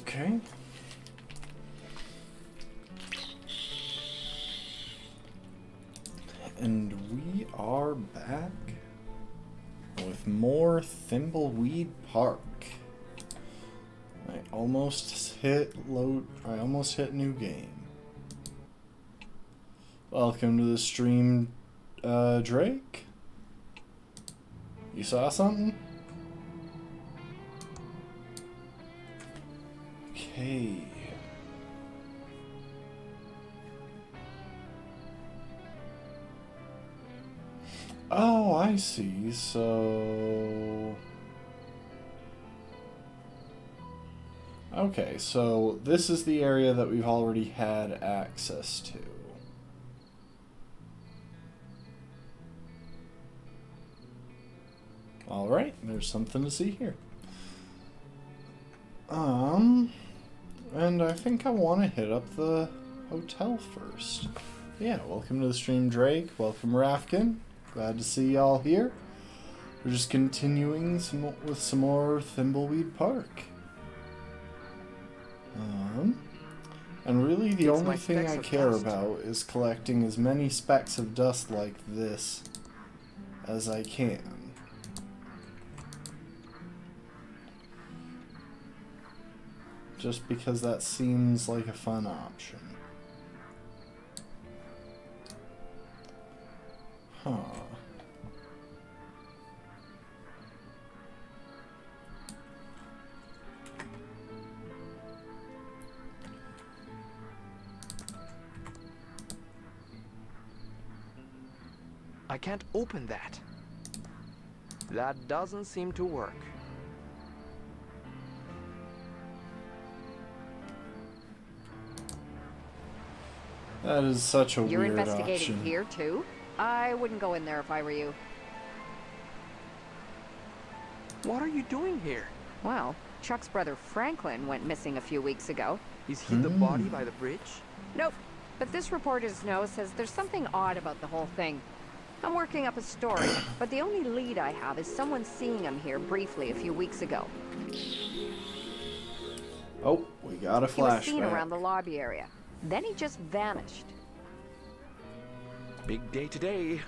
Okay. And we are back with more Thimbleweed Park. I almost hit load. I almost hit new game. Welcome to the stream, uh, Drake. You saw something? Okay. Oh, I see. So... Okay, so this is the area that we've already had access to. Alright, there's something to see here. Um, and I think I want to hit up the hotel first. Yeah, welcome to the stream, Drake. Welcome, Rafkin. Glad to see y'all here. We're just continuing some, with some more Thimbleweed Park. Um, and really the It's only thing I care dust. about is collecting as many specks of dust like this as I can. Just because that seems like a fun option. Huh. I can't open that. That doesn't seem to work. That is such a You're weird investigating option. here too? I wouldn't go in there if I were you. What are you doing here? Well, Chuck's brother Franklin went missing a few weeks ago. Is he the body by the bridge? Nope. But this reporter's note says there's something odd about the whole thing. I'm working up a story, but the only lead I have is someone seeing him here briefly a few weeks ago. Oh, we got a He was seen flashback. around the lobby area. Then he just vanished. Big day today.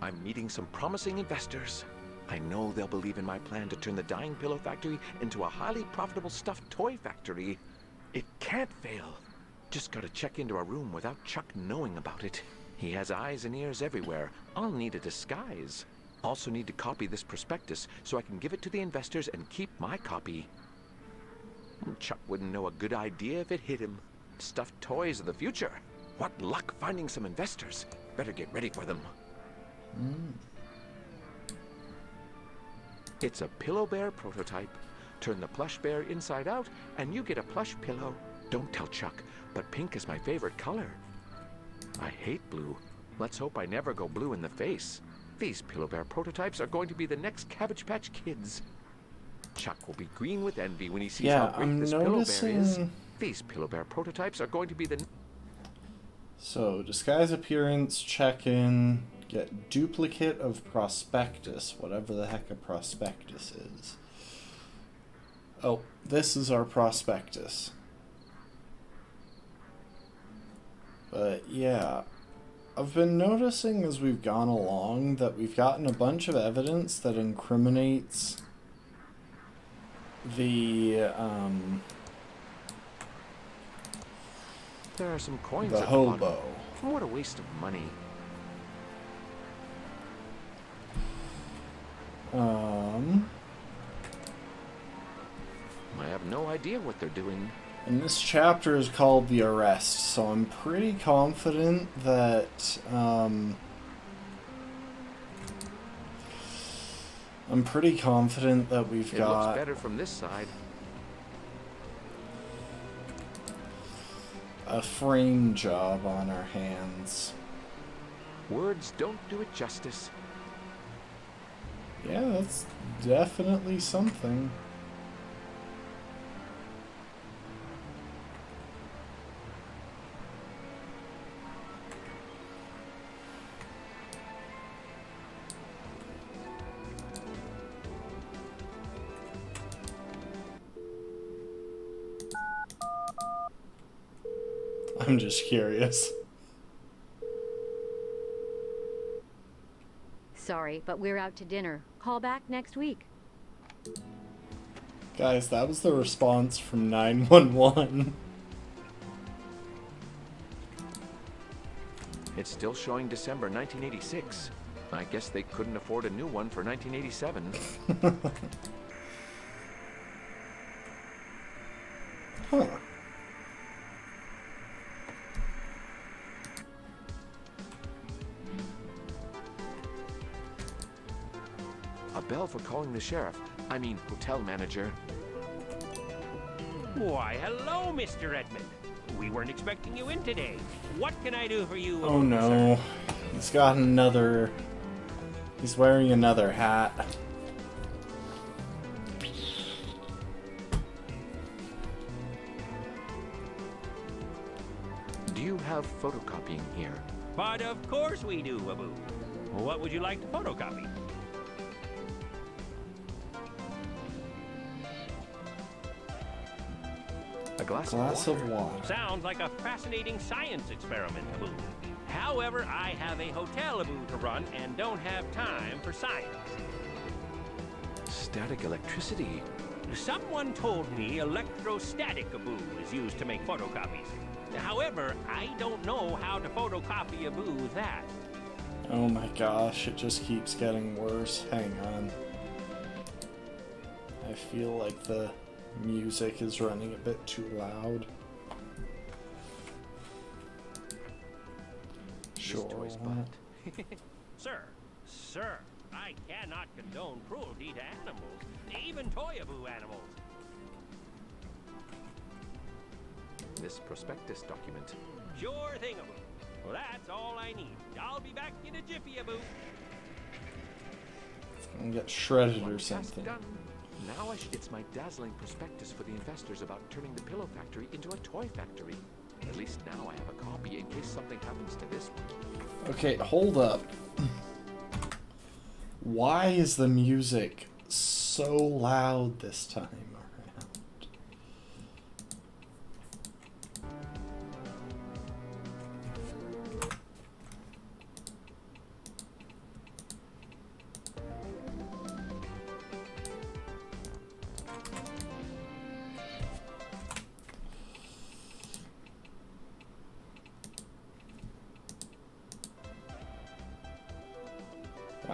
I'm meeting some promising investors. I know they'll believe in my plan to turn the Dying Pillow Factory into a highly profitable stuffed toy factory. It can't fail. Just gotta check into a room without Chuck knowing about it. He has eyes and ears everywhere. I'll need a disguise. Also need to copy this prospectus so I can give it to the investors and keep my copy. Chuck wouldn't know a good idea if it hit him. Stuffed toys of the future. What luck finding some investors. Better get ready for them. Hmm. It's a Pillow Bear prototype. Turn the plush bear inside out, and you get a plush pillow. Don't tell Chuck, but pink is my favorite color. I hate blue. Let's hope I never go blue in the face. These Pillow Bear prototypes are going to be the next Cabbage Patch Kids. Chuck will be green with envy when he sees Yeah, how great I'm this Pillow Bear is. These Pillow Bear prototypes are going to be the So, disguise appearance, check in, get duplicate of prospectus, whatever the heck a prospectus is. Oh, this is our prospectus. But yeah, I've been noticing as we've gone along that we've gotten a bunch of evidence that incriminates the um, There are some coins the at the hobo. What a waste of money. Um, I have no idea what they're doing. And this chapter is called The Arrest, so I'm pretty confident that, um, I'm pretty confident that we've It got looks better from this side. A frame job on our hands. Words don't do it justice. Yeah, that's definitely something. I'm just curious. Sorry, but we're out to dinner. Call back next week. Guys, that was the response from 911. It's still showing December 1986. I guess they couldn't afford a new one for 1987. Huh. Bell for calling the sheriff. I mean, hotel manager. Why, hello, Mr. Edmund. We weren't expecting you in today. What can I do for you? Oh sir? no. He's got another. He's wearing another hat. Do you have photocopying here? But of course we do, Abu. What would you like to photocopy? A glass, Glass of of water. water. Sounds like a fascinating science experiment, Abu. However, I have a hotel Abu to run and don't have time for science. Static electricity. Someone told me electrostatic Abu is used to make photocopies. However, I don't know how to photocopy Abu with that. Oh my gosh, it just keeps getting worse. Hang on. I feel like the music is running a bit too loud. Sure. toy why spot. not? Sir, sir, I cannot condone cruelty to animals, even toyaboo animals. This prospectus document. Sure thing, Abu. Well, that's all I need. I'll be back in a jiffy, Abu. And get shredded or task something. Now I should get my dazzling prospectus for the investors about turning the pillow factory into a toy factory. At least now I have a copy in case something happens to this one. Okay, hold up. Why is the music so loud this time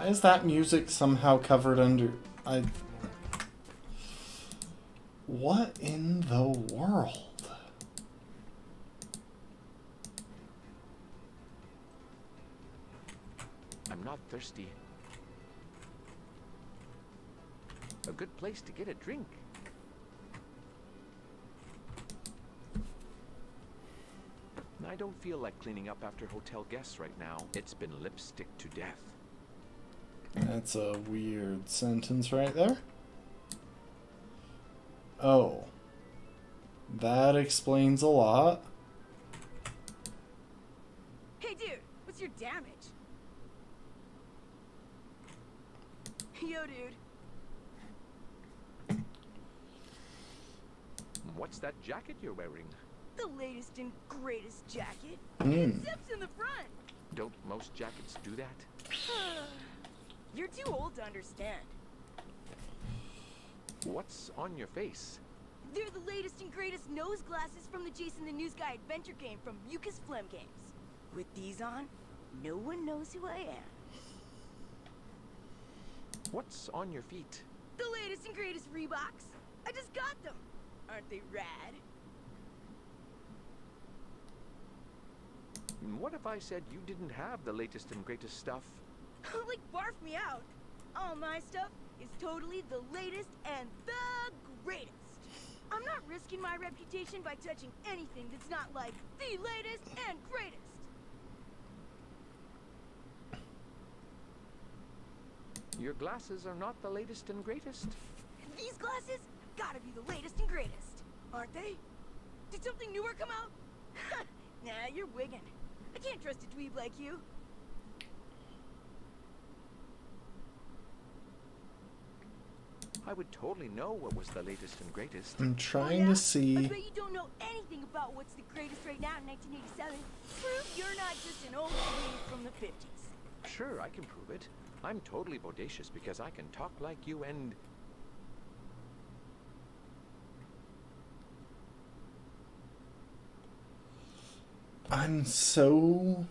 is that music somehow covered under I What in the world? I'm not thirsty. A good place to get a drink. I don't feel like cleaning up after hotel guests right now. It's been lipstick to death. That's a weird sentence right there. Oh. That explains a lot. Hey, dude, what's your damage? Yo, dude. What's that jacket you're wearing? The latest and greatest jacket. Hmm. Zips in the front. Don't most jackets do that? You're too old to understand. What's on your face? They're the latest and greatest nose glasses from the Jason the News Guy adventure game from Mucus Phlegm Games. With these on, no one knows who I am. What's on your feet? The latest and greatest Reeboks. I just got them. Aren't they rad? What if I said you didn't have the latest and greatest stuff? Like barf me out. All my stuff is totally the latest and the greatest. I'm not risking my reputation by touching anything that's not like the latest and greatest. Your glasses are not the latest and greatest. These glasses gotta be the latest and greatest, aren't they? Did something newer come out? nah, you're wigging. I can't trust a dweeb like you. I would totally know what was the latest and greatest. I'm Oh, trying yeah? to I see. bet you don't know anything about what's the greatest right now in 1987. Prove you're not just an old lady from the 50s. Sure, I can prove it. I'm totally bodacious because I can talk like you and... I'm so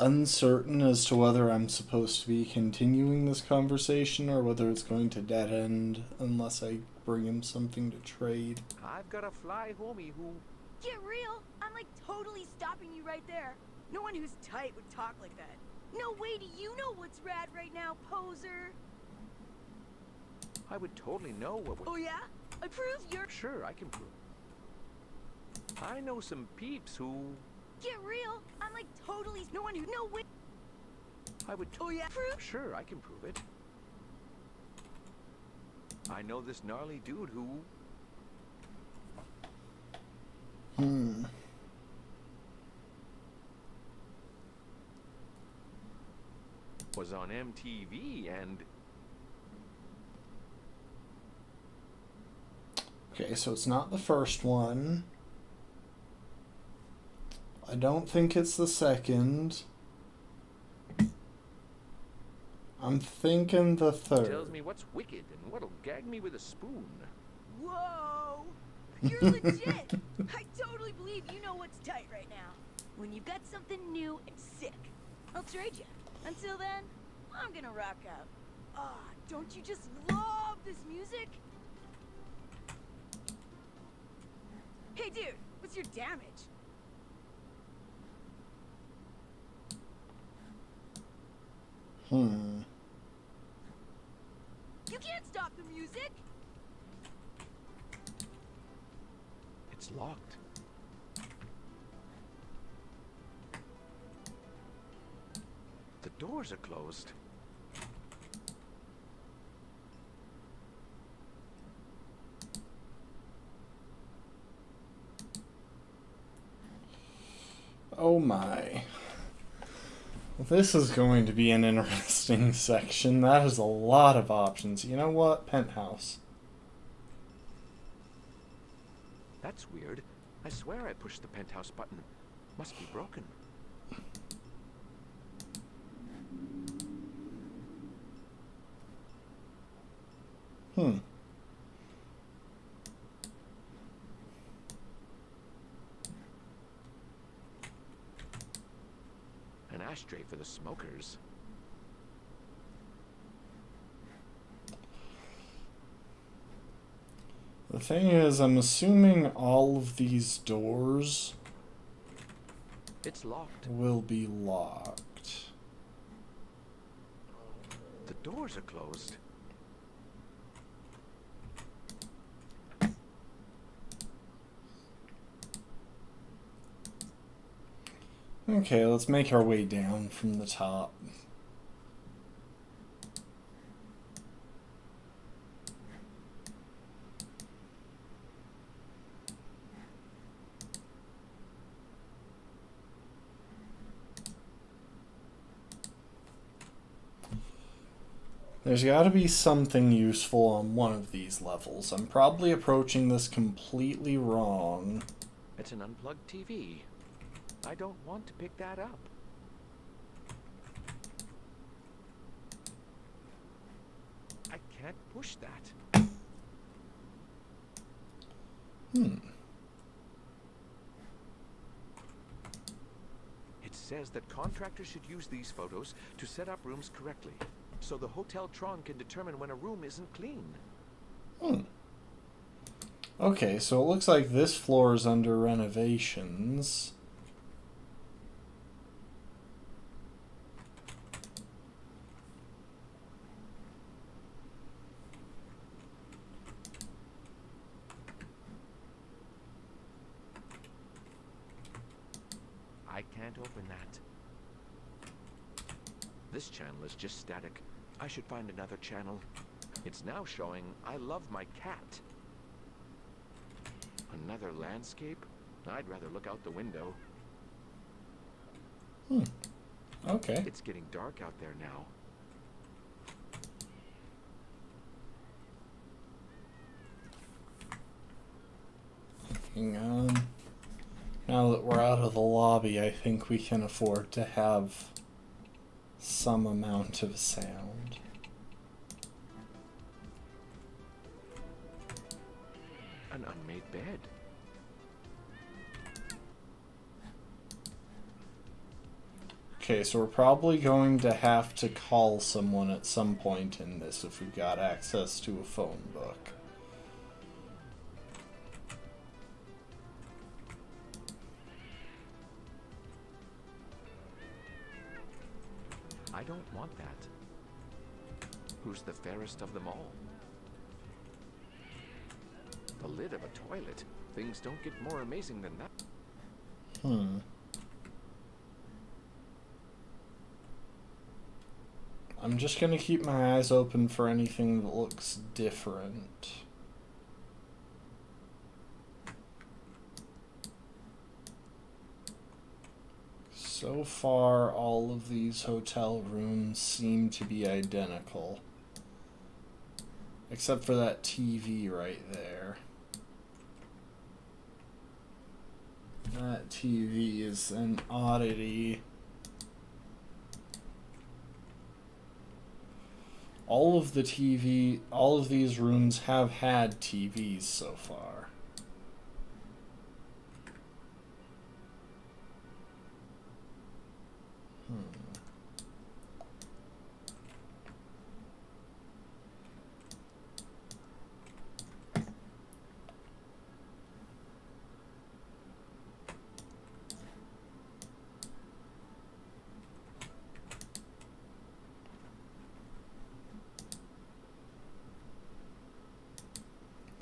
uncertain as to whether I'm supposed to be continuing this conversation or whether it's going to dead end unless I bring him something to trade. I've got a fly homie who... Get real. I'm like totally stopping you right there. No one who's tight would talk like that. No way do you know what's rad right now, poser. I would totally know what was... Oh yeah? I prove you're. Sure, I can prove. I know some peeps who... Get real. I'm like totally. No one who. No way. I would... Oh yeah. Prove. Sure, I can prove it. I know this gnarly dude who... Hmm. was on MTV and... Okay, so it's not the first one. I don't think it's the second. I'm thinking the third. Tells me what's wicked and what'll gag me with a spoon. Whoa. You're legit. I totally believe you know what's tight right now. When you've got something new and sick, I'll trade you. Until then, I'm gonna rock out. Ah, don't you just love this music? Hey, dude, what's your damage? Hmm. You can't stop the music. It's locked. The doors are closed. Oh my. This is going to be an interesting section. That is a lot of options. You know what? Penthouse. That's weird. I swear I pushed the penthouse button. Must be broken. Hmm. Ashtray for the smokers. The thing is, I'm assuming all of these doors It's locked. will be locked. The doors are closed. Okay, let's make our way down from the top. There's got to be something useful on one of these levels. I'm probably approaching this completely wrong. It's an unplugged TV. I don't want to pick that up. I can't push that. Hmm. It says that contractors should use these photos to set up rooms correctly, so the Hotel Tron can determine when a room isn't clean. Hmm. Okay, so it looks like this floor is under renovations. find another channel. It's now showing I love my cat. Another landscape? I'd rather look out the window. Hmm. Okay. It's getting dark out there now. Hang on. Now that we're out of the lobby, I think we can afford to have some amount of sound. Okay, so we're probably going to have to call someone at some point in this if we've got access to a phone book. I don't want that. Who's the fairest of them all? The lid of a toilet. Things don't get more amazing than that. Hmm. I'm just gonna keep my eyes open for anything that looks different. So far, all of these hotel rooms seem to be identical. Except for that TV right there. That TV is an oddity. All of the TV, all of these rooms have had TVs so far. Hmm.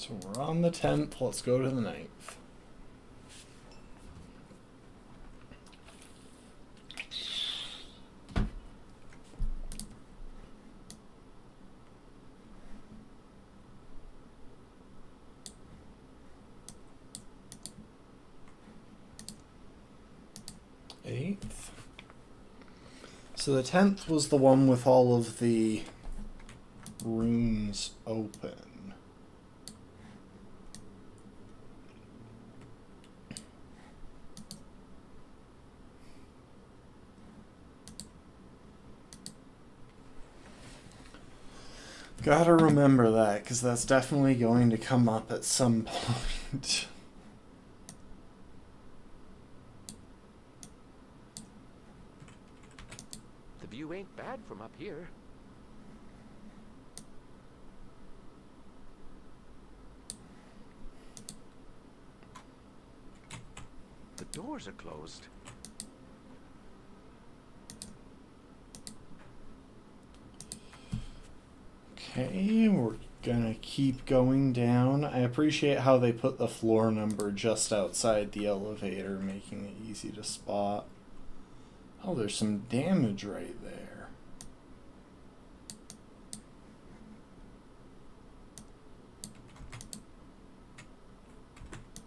So we're on the 10th. Let's go to the 9th. Eighth. So the tenth was the one with all of the rooms open. Gotta remember that, because that's definitely going to come up at some point. The view ain't bad from up here. The doors are closed. Okay, we're gonna keep going down. I appreciate how they put the floor number just outside the elevator, making it easy to spot. Oh, there's some damage right there.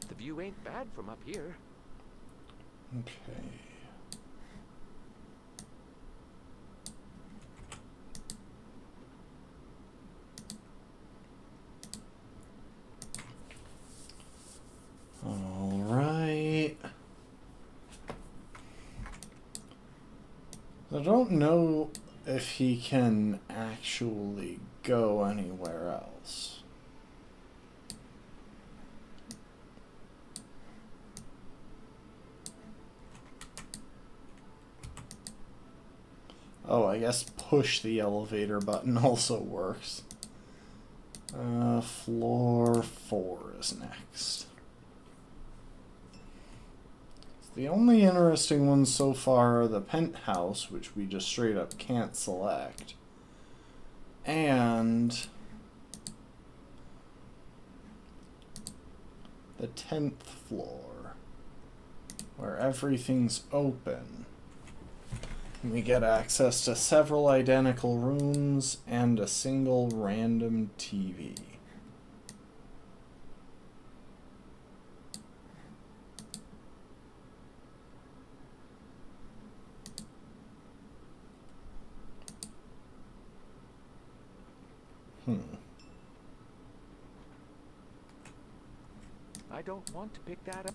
The view ain't bad from up here. Okay. All right. I don't know if he can actually go anywhere else. Oh, I guess push the elevator button also works. Uh, floor four is next. The only interesting ones so far are the penthouse, which we just straight up can't select, and the 10th floor, where everything's open. And we get access to several identical rooms and a single random TV. Hmm. I don't want to pick that up.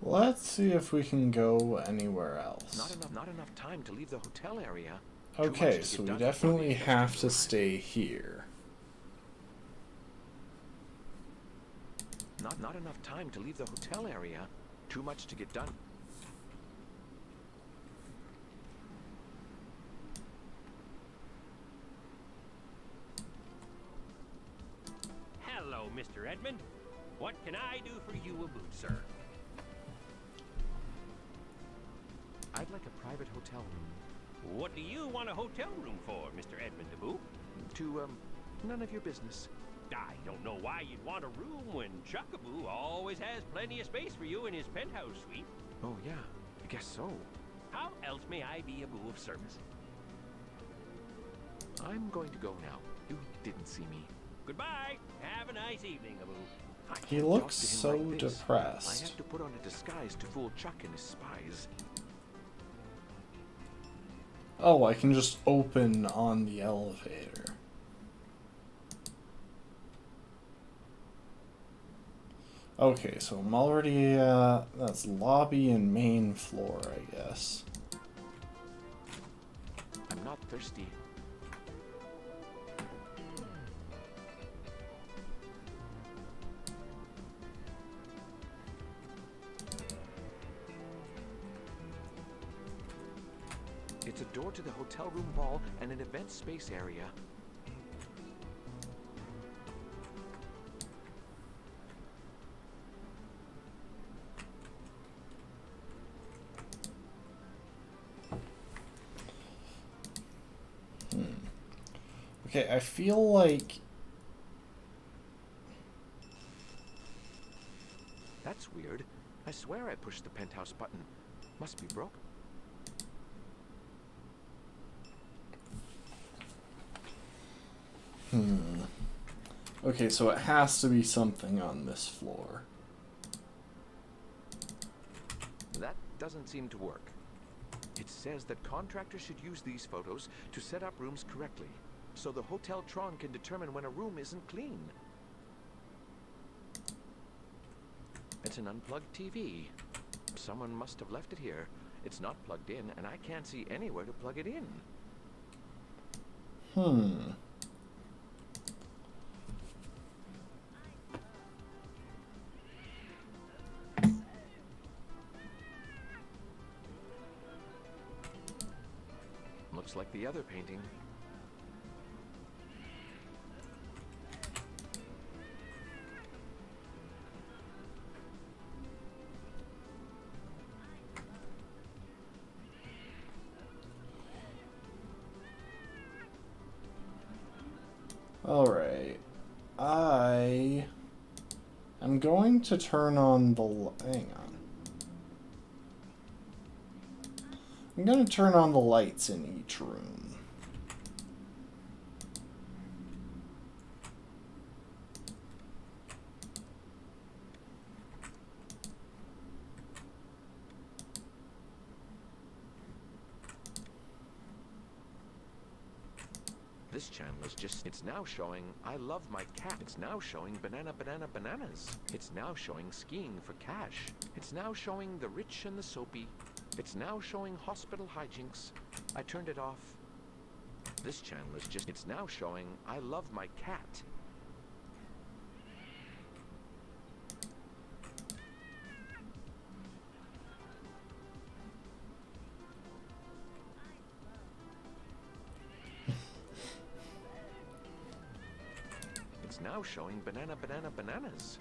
Let's see if we can go anywhere else. Not enough, not enough time to leave the hotel area. Okay, so we done before the definitely have to stay here. Not, not enough time to leave the hotel area. Too much to get done. Hello, Mr. Edmund. What can I do for you about, sir? I'd like a private hotel room. What do you want a hotel room for, Mr. Edmund Abu? To, um, none of your business. I don't know why you'd want a room when Chuckaboo always has plenty of space for you in his penthouse suite. Oh, yeah, I guess so. How else may I be Abu of service? I'm going to go now. You didn't see me. Goodbye. Have a nice evening, Abu. He looks so like this. I depressed. have to put on a disguise to fool Chuck and his spies. Oh, I can just open on the elevator. Okay, so I'm already, uh, that's lobby and main floor, I guess. I'm not thirsty. It's a door to the hotel room hall and an event space area. Okay, I feel like That's weird. I swear I pushed the penthouse button. Must be broken. Hmm. Okay, so it has to be something on this floor. That doesn't seem to work. It says that contractors should use these photos to set up rooms correctly, so the Hotel Tron can determine when a room isn't clean. It's an unplugged TV. Someone must have left it here. It's not plugged in, and I can't see anywhere to plug it in. Hmm. Looks like the other painting. To turn on the. Hang on. I'm going to turn on the lights in each room. This channel is just, it's now showing I love my cat. It's now showing banana, banana, bananas. It's now showing skiing for cash. It's now showing the rich and the soapy. It's now showing hospital hijinks. I turned it off. This channel is just, it's now showing I love my cat. Now showing banana, banana, bananas.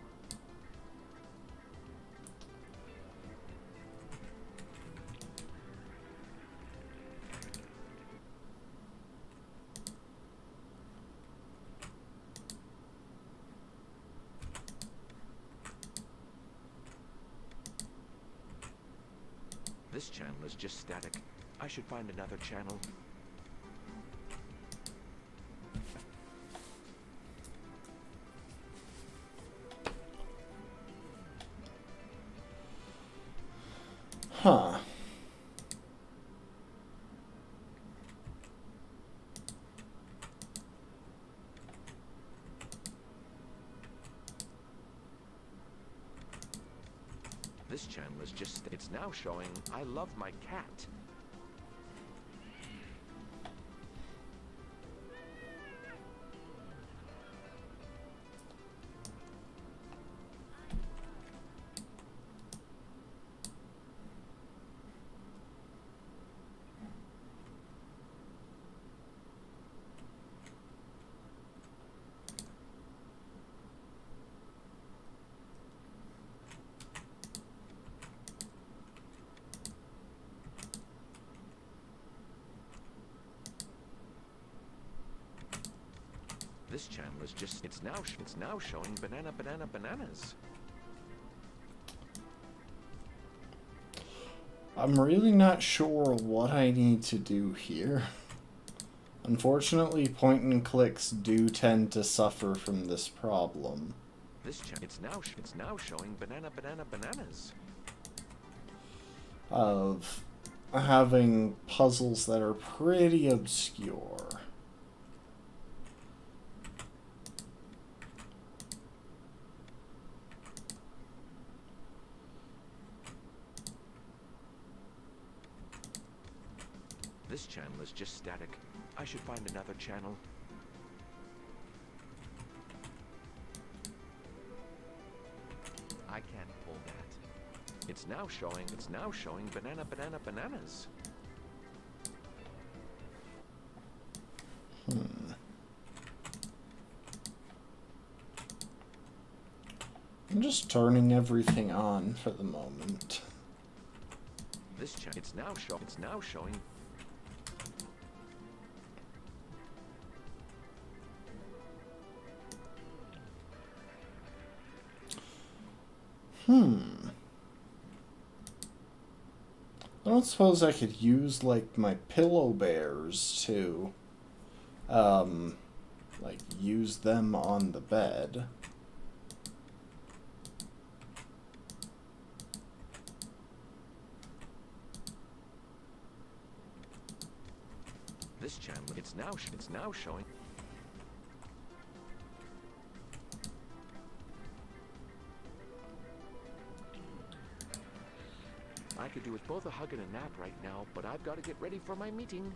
This channel is just static. I should find another channel. Showing I love my cat. It's now, sh- it's now showing banana, banana, bananas. I'm really not sure what I need to do here. Unfortunately, point and clicks do tend to suffer from this problem. This it's now, sh- it's now showing banana, banana, bananas. Of having puzzles that are pretty obscure. This channel is just static. I should find another channel. I can't pull that. It's now showing, it's now showing banana, banana, bananas. Hmm. I'm just turning everything on for the moment. This channel, it's now showing, it's now showing Hmm. I don't suppose I could use like my pillow bears to um like use them on the bed. this channel. It's now, it's now showing. Both a hug and a nap right now, but I've got to get ready for my meeting.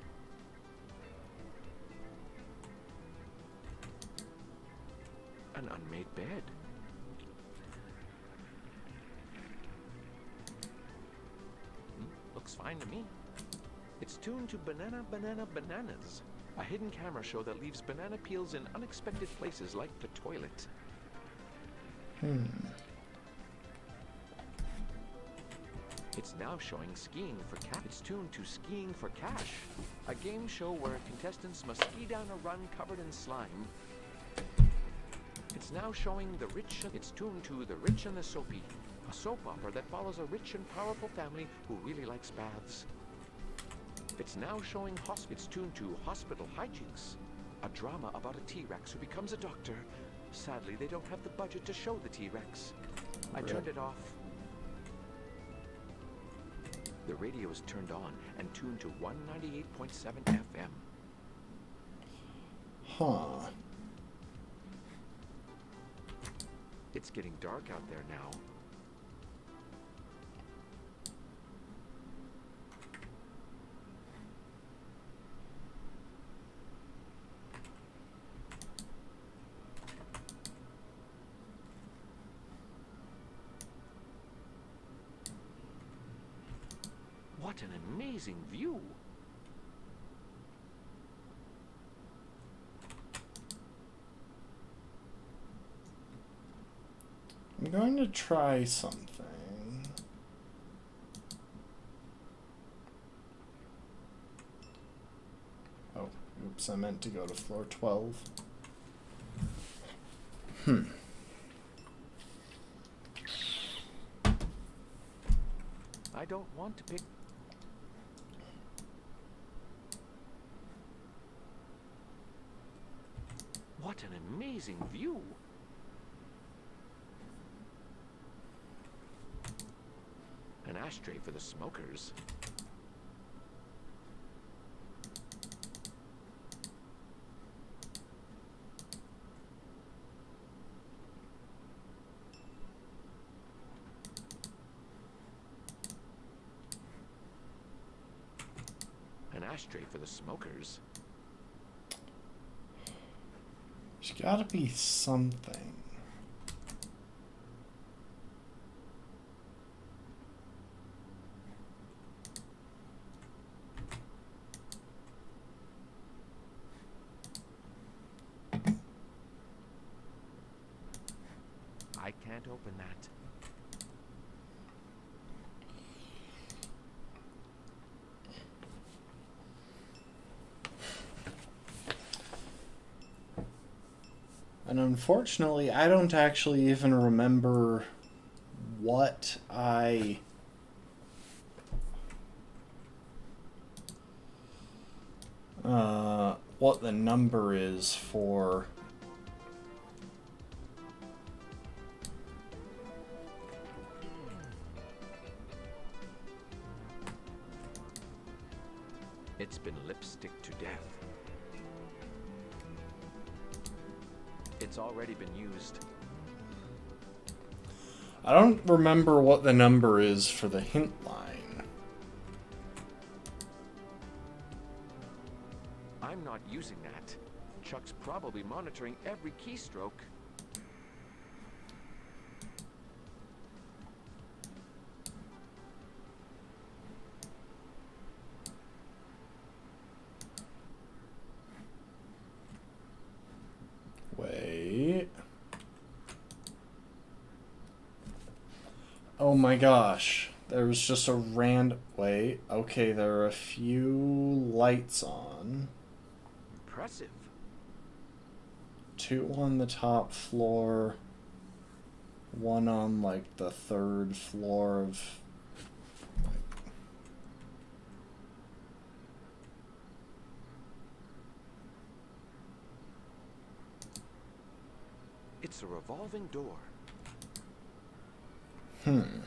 An unmade bed. Hmm, looks fine to me. It's tuned to Banana Banana Bananas, a hidden camera show that leaves banana peels in unexpected places like the toilet. Hmm. It's now showing Skiing for Cash. It's tuned to Skiing for Cash, a game show where contestants must ski down a run covered in slime. It's now showing the rich. It's tuned to The Rich and the Soapy, a soap opera that follows a rich and powerful family who really likes baths. It's now showing hosp. It's tuned to Hospital Hijinks, a drama about a T-Rex who becomes a doctor. Sadly, they don't have the budget to show the T-Rex. I turned it off. The radio is turned on and tuned to 198.7 FM. Huh. It's getting dark out there now. Amazing view! I'm going to try something. Oh, oops, I meant to go to floor 12. Hmm. I don't want to pick. amazing view. An ashtray for the smokers. An ashtray for the smokers. Gotta be something. I can't open that. And unfortunately, I don't actually even remember what I. Uh, what the number is for. I don't remember what the number is for the hint line. I'm not using that. Chuck's probably monitoring every keystroke. Wait. Oh my gosh. There was just a random. Wait. Okay, there are a few lights on. Impressive. Two on the top floor. One on, like, the third floor of. It's a revolving door. Hmm.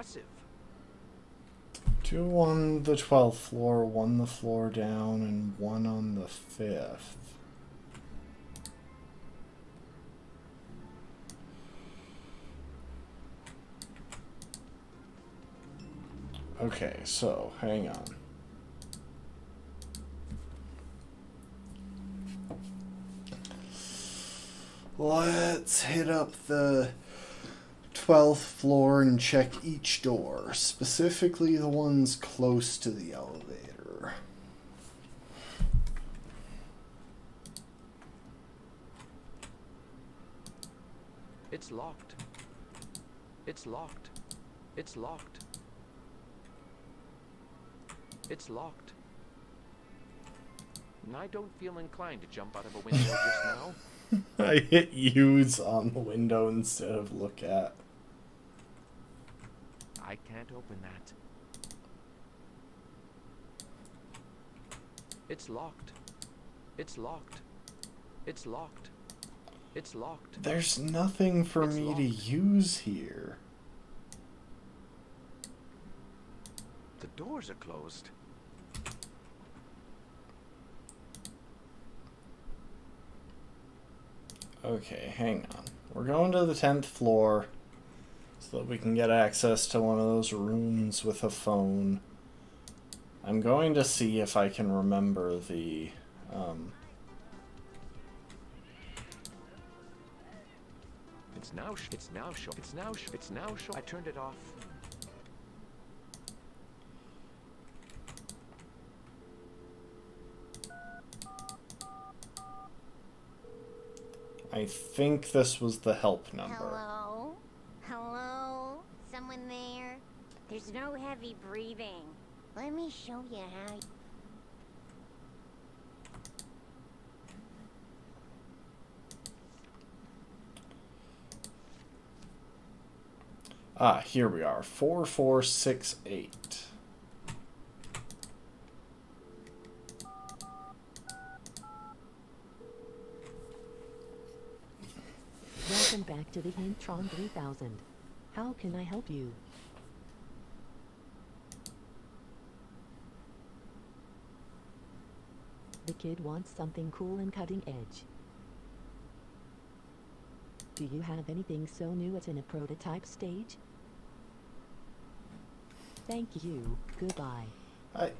Impressive. Two on the 12th floor, one the floor down, and one on the 5th. Okay, so hang on. Let's hit up the 12th floor and check each door, specifically the ones close to the elevator. It's locked. It's locked. It's locked. It's locked. And I don't feel inclined to jump out of a window just now. I hit use on the window instead of look at. I can't open that. It's locked. It's locked. It's locked. It's locked. There's nothing for It's me to use here. The doors are closed. Okay, hang on. We're going to the 10th floor so that we can get access to one of those rooms with a phone. I'm going to see if I can remember the. Um, It's now. Sh- it's now. Show. It's now. Sh- it's now. Show. I turned it off. I think this was the help number. Hello? Hello? Someone there? There's no heavy breathing. Let me show you how. Ah, here we are. 4468. Welcome back to the Hintron 3000. How can I help you? Kid wants something cool and cutting edge. Do you have anything so new it's in a prototype stage? Thank you. Goodbye. I.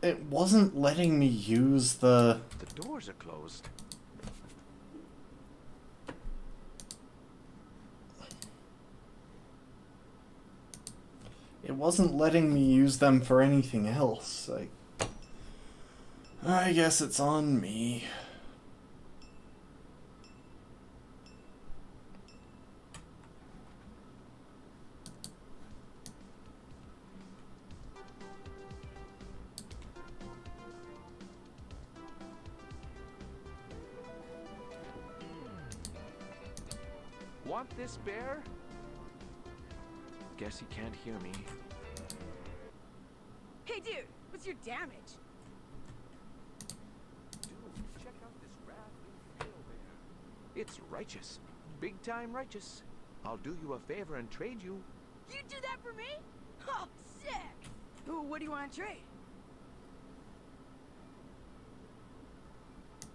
It wasn't letting me use the. The doors are closed. It wasn't letting me use them for anything else. I. I guess it's on me. Big time righteous. I'll do you a favor and trade you. You do that for me? Oh, sick! Ooh, what do you want to trade?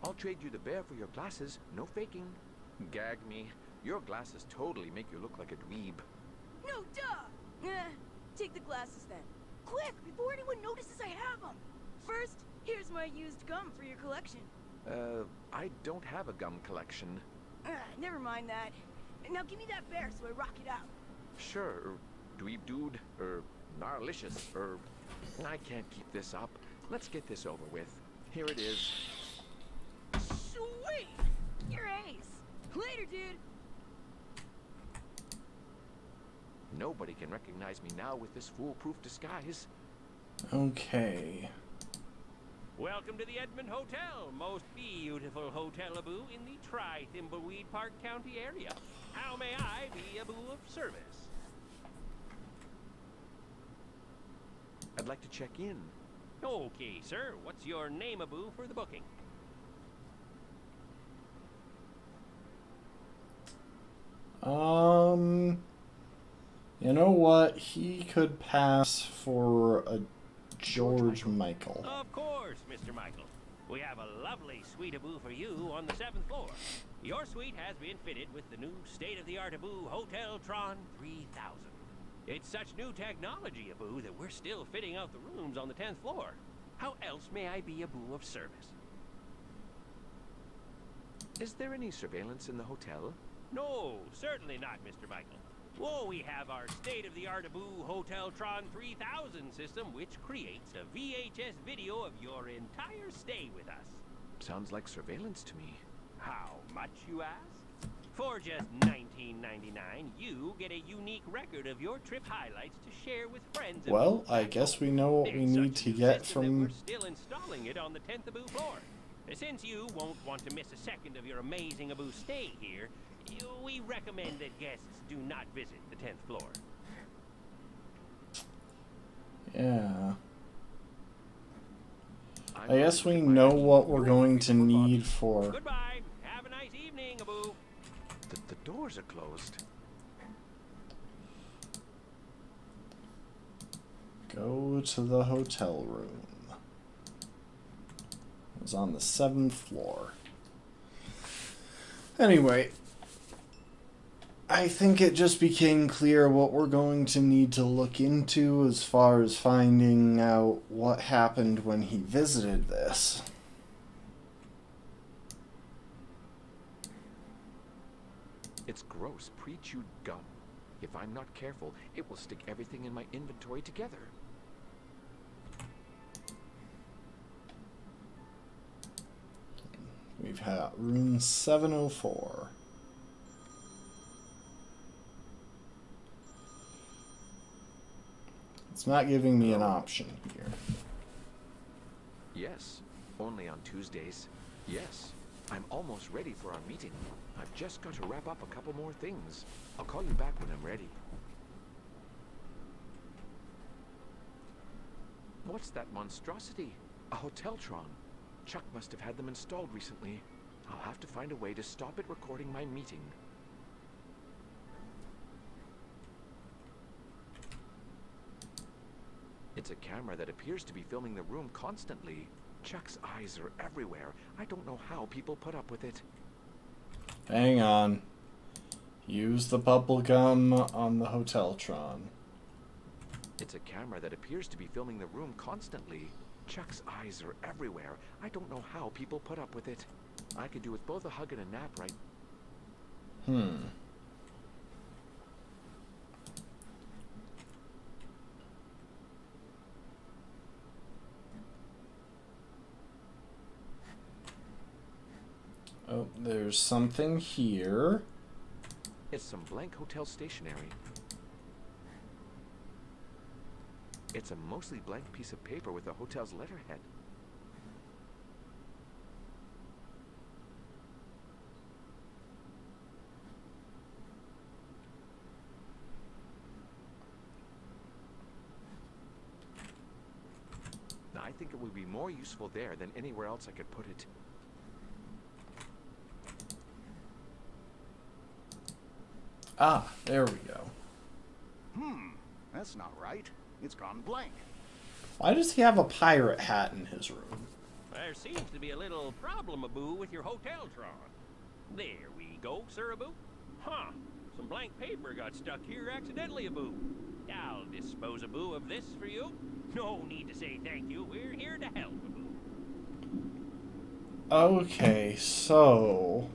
I'll trade you the bear for your glasses. No faking. Gag me. Your glasses totally make you look like a dweeb. No, duh! Eh, take the glasses then. Quick, before anyone notices I have them. First, here's my used gum for your collection. Uh, I don't have a gum collection. Ah, never mind that. Now give me that bear so I rock it out. Sure, er, dweeb dude, or gnarlicious, or... I can't keep this up. Let's get this over with. Here it is. Sweet! You're ace. Later, dude. Nobody can recognize me now with this foolproof disguise. Okay. Welcome to the Edmund Hotel, most beautiful hotel Abu in the Tri-Thimbleweed Park County area. How may I be Abu of service? I'd like to check in. Okay, sir. What's your name, Abu, for the booking? Um. You know what? He could pass for a George Michael. Of course, Mr. Michael. We have a lovely suite Abu for you on the seventh floor. Your suite has been fitted with the new state-of-the-art Abu Hotel Tron 3000. It's such new technology, Abu, that we're still fitting out the rooms on the 10th floor. How else may I be Abu of service? Is there any surveillance in the hotel? No, certainly not, Mr. Michael. Well, we have our state-of-the-art Abu Hotel Tron 3000 system, which creates a VHS video of your entire stay with us. Sounds like surveillance to me. How much, you ask? For just $19.99, you get a unique record of your trip highlights to share with friends. Well, I guess we know what It's we need to get system from- We're still installing it on the 10th Abu floor. Since you won't want to miss a second of your amazing Abu stay here, you- we recommend that guests do not visit the 10th floor. Yeah. I'm guess we know what we're going to need for. Goodbye. Have a nice evening, Abu. The, the doors are closed. Go to the hotel room. It was on the seventh floor. Anyway, I think it just became clear what we're going to need to look into as far as finding out what happened when he visited this. It's gross, pre-chewed gum. If I'm not careful, it will stick everything in my inventory together. We've got room 704. It's not giving me an oh. option here. Yes, only on Tuesdays. Yes, I'm almost ready for our meeting. I've just got to wrap up a couple more things. I'll call you back when I'm ready. What's that monstrosity? A Hoteltron. Chuck must have had them installed recently. I'll have to find a way to stop it recording my meeting. It's a camera that appears to be filming the room constantly. Chuck's eyes are everywhere. I don't know how people put up with it. Hang on. Use the bubble gum on the Hoteltron. It's a camera that appears to be filming the room constantly. Chuck's eyes are everywhere. I don't know how people put up with it. I could do with both a hug and a nap right Hmm. Oh, there's something here. It's some blank hotel stationery. It's a mostly blank piece of paper with the hotel's letterhead. I think it would be more useful there than anywhere else I could put it. Ah, there we go. Hmm, that's not right. It's gone blank. Why does he have a pirate hat in his room? There seems to be a little problem, Abu, with your Hoteltron. There we go, Sir Abu. Huh. Some blank paper got stuck here accidentally, Abu. I'll dispose, Abu, of this for you. No need to say thank you. We're here to help, Abu. Okay, so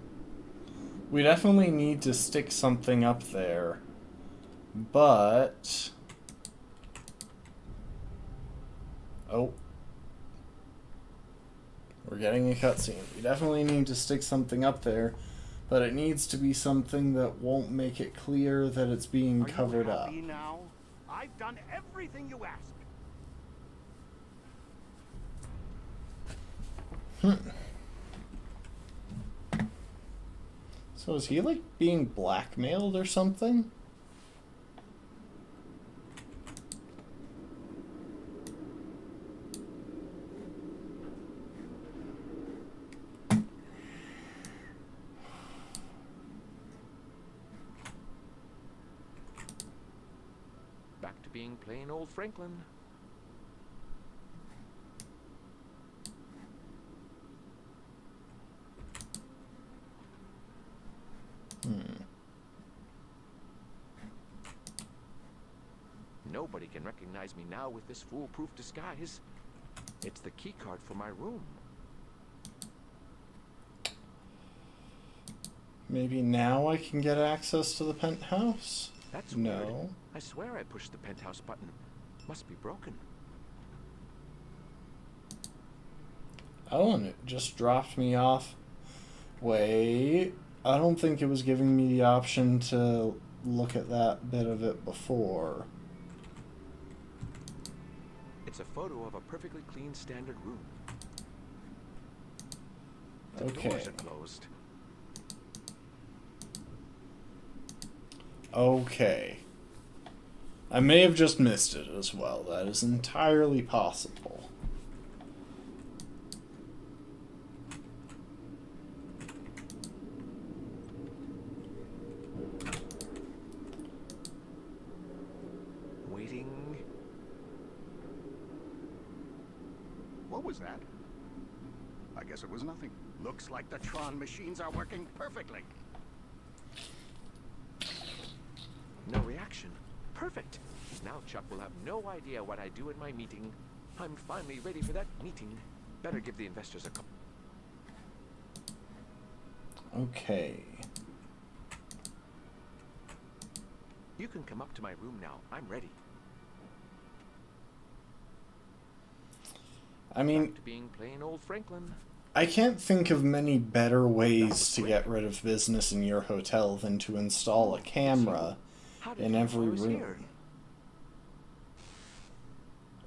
we definitely need to stick something up there. But Oh. We're getting a cutscene. We definitely need to stick something up there, but it needs to be something that won't make it clear that it's being Are covered you up. now? I've done everything you asked. Hmm. So is he like being blackmailed or something? Back to being plain old Franklin. Nobody can recognize me now with this foolproof disguise. It's the keycard for my room. Maybe now I can get access to the penthouse? That's weird. No. I swear I pushed the penthouse button. Must be broken. Oh, and it just dropped me off. Wait, I don't think it was giving me the option to look at that bit of it before. It's a photo of a perfectly clean standard room. The Okay. doors are closed. Okay. I may have just missed it as well. That is entirely possible. Waiting. What was that? I guess it was nothing. Looks like the Tron machines are working perfectly. No reaction. Perfect. Now Chuck will have no idea what I do in my meeting. I'm finally ready for that meeting. Better give the investors a call. Okay. You can come up to my room now. I'm ready. I mean, Back to being plain old Franklin. I can't think of many better ways to get rid of business in your hotel than to install a camera in every room. here?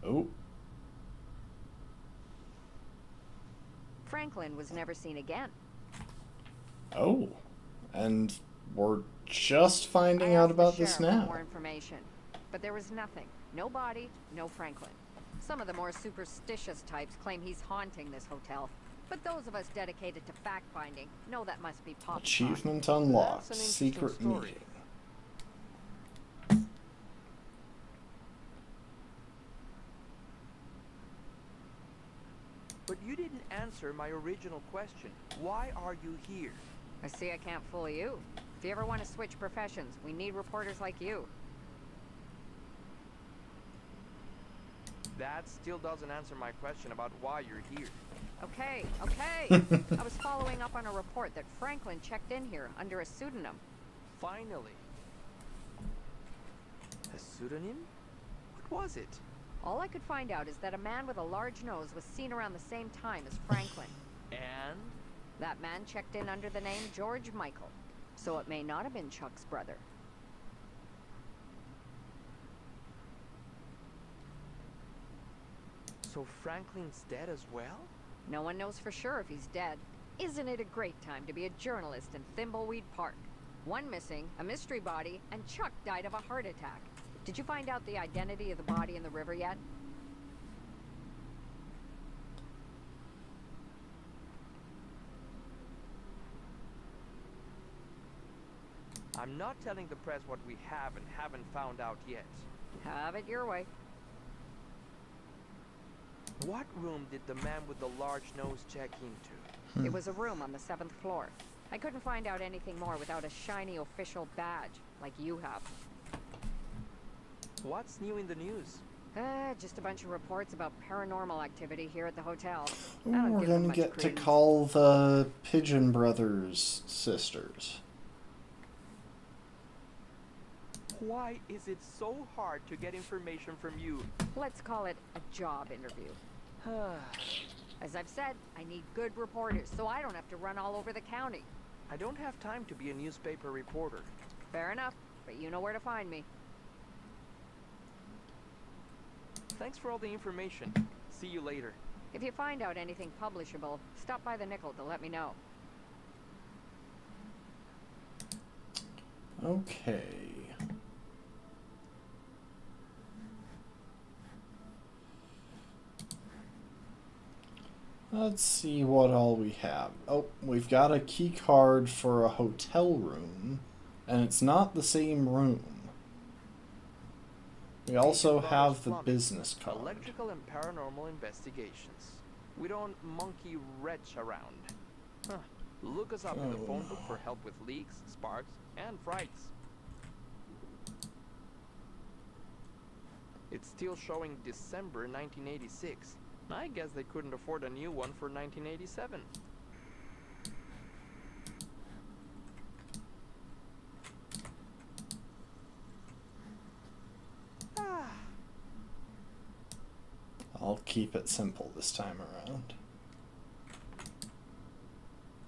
Oh, Franklin was never seen again. oh. And we're just finding out about this sheriff for now. More information, but there was nothing. No body, no Franklin. Some of the more superstitious types claim he's haunting this hotel, but those of us dedicated to fact-finding know that must be pop. Achievement unlocked. An Secret story. meeting. But you didn't answer my original question. Why are you here? I see I can't fool you. If you ever want to switch professions, we need reporters like you. That still doesn't answer my question about why you're here. Okay, okay. I was following up on a report that Franklin checked in here under a pseudonym. Finally. A pseudonym? What was it? All I could find out is that a man with a large nose was seen around the same time as Franklin. And? That man checked in under the name George Michael. So it may not have been Chuck's brother. So Franklin's dead as well? No one knows for sure if he's dead. Isn't it a great time to be a journalist in Thimbleweed Park? One missing, a mystery body, and Chuck died of a heart attack. Did you find out the identity of the body in the river yet? I'm not telling the press what we have and haven't found out yet. Have it your way. What room did the man with the large nose check into? It was a room on the seventh floor. I couldn't find out anything more without a shiny official badge, like you have. What's new in the news? Uh, just a bunch of reports about paranormal activity here at the hotel. Ooh, we're gonna much get to call the Pigeon Brothers sisters. Why is it so hard to get information from you? Let's call it a job interview. As I've said, I need good reporters, so I don't have to run all over the county. I don't have time to be a newspaper reporter. Fair enough, but you know where to find me. Thanks for all the information. See you later. If you find out anything publishable, stop by the Nickel to let me know. Okay. Let's see what all we have. Oh, we've got a key card for a hotel room, and it's not the same room. We also have the business card. Electrical and paranormal investigations. We don't monkey wretch around. Huh. Look us up in the Oh, phone book for help with leaks, sparks, and frights. It's still showing December 1986. I guess they couldn't afford a new one for 1987. Ah. I'll keep it simple this time around.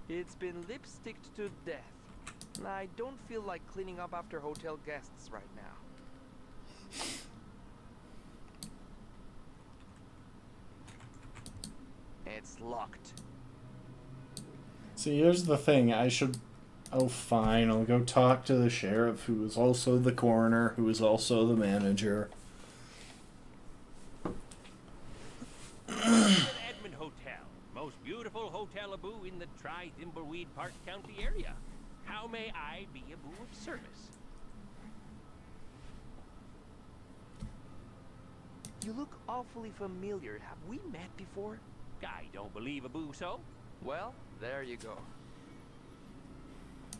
It's been lipsticked to death. I don't feel like cleaning up after hotel guests right now. It's locked. See, here's the thing. I should. Oh, fine. I'll go talk to the sheriff, who is also the coroner, who is also the manager. Edmund Hotel, most beautiful hotel Abu in the Tri-Thimbleweed Park County area. How may I be Abu of service? You look awfully familiar. Have we met before? I don't believe Abu so. Well, there you go.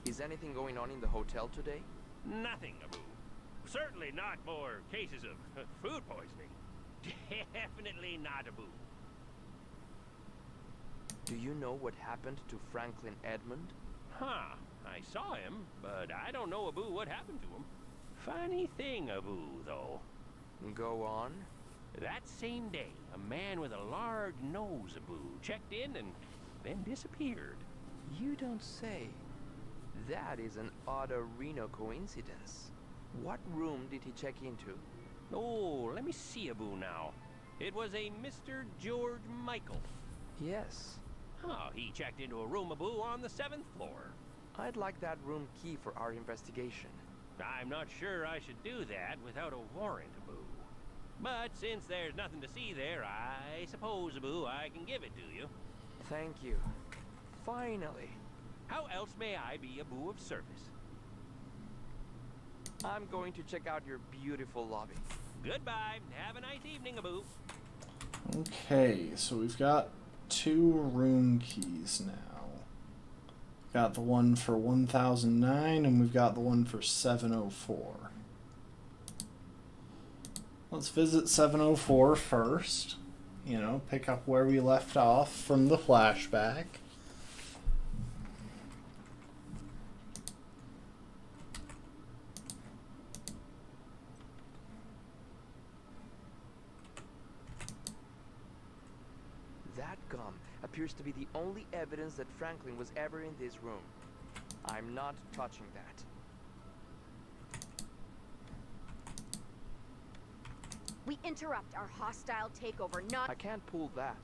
Is anything going on in the hotel today? Nothing, Abu. Certainly not more cases of uh, food poisoning. Definitely not Abu. Do you know what happened to Franklin Edmund? Huh. I saw him, but I don't know Abu what happened to him. Funny thing, Abu, though. Go on. That same day, a man with a large nose, Abu, checked in and then disappeared. You don't say. That is an odd Reno coincidence. What room did he check into? Oh, let me see Abu now. It was a Mr. George Michael. Yes. Oh, he checked into a room, Abu, on the seventh floor. I'd like that room key for our investigation. I'm not sure I should do that without a warrant. But since there's nothing to see there, I suppose, Abu, I can give it to you. Thank you. Finally. How else may I be Abu of service? I'm going to check out your beautiful lobby. Goodbye. Have a nice evening, Abu. Okay, so we've got two room keys now. Got the one for 1009 and we've got the one for 704. Let's visit 704 first. You know, pick up where we left off from the flashback. That gum appears to be the only evidence that Franklin was ever in this room. I'm not touching that. We interrupt our hostile takeover, not- I can't pull that.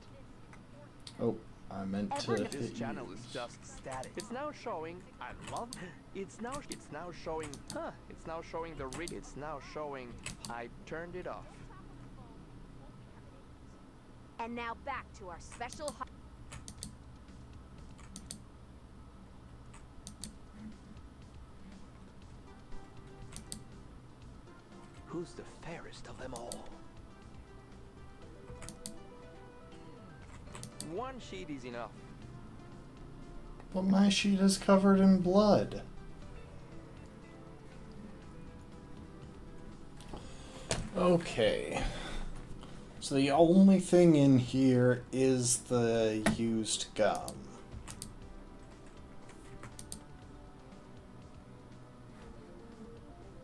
Oh, I meant to This channel use. is just static. It's now showing. I love. It's now. It's now showing. Huh. It's now showing the. Re it's now showing. I turned it off. And now back to our special Who's the fairest of them all? One sheet is enough. But my sheet is covered in blood. Okay. So the only thing in here is the used gum.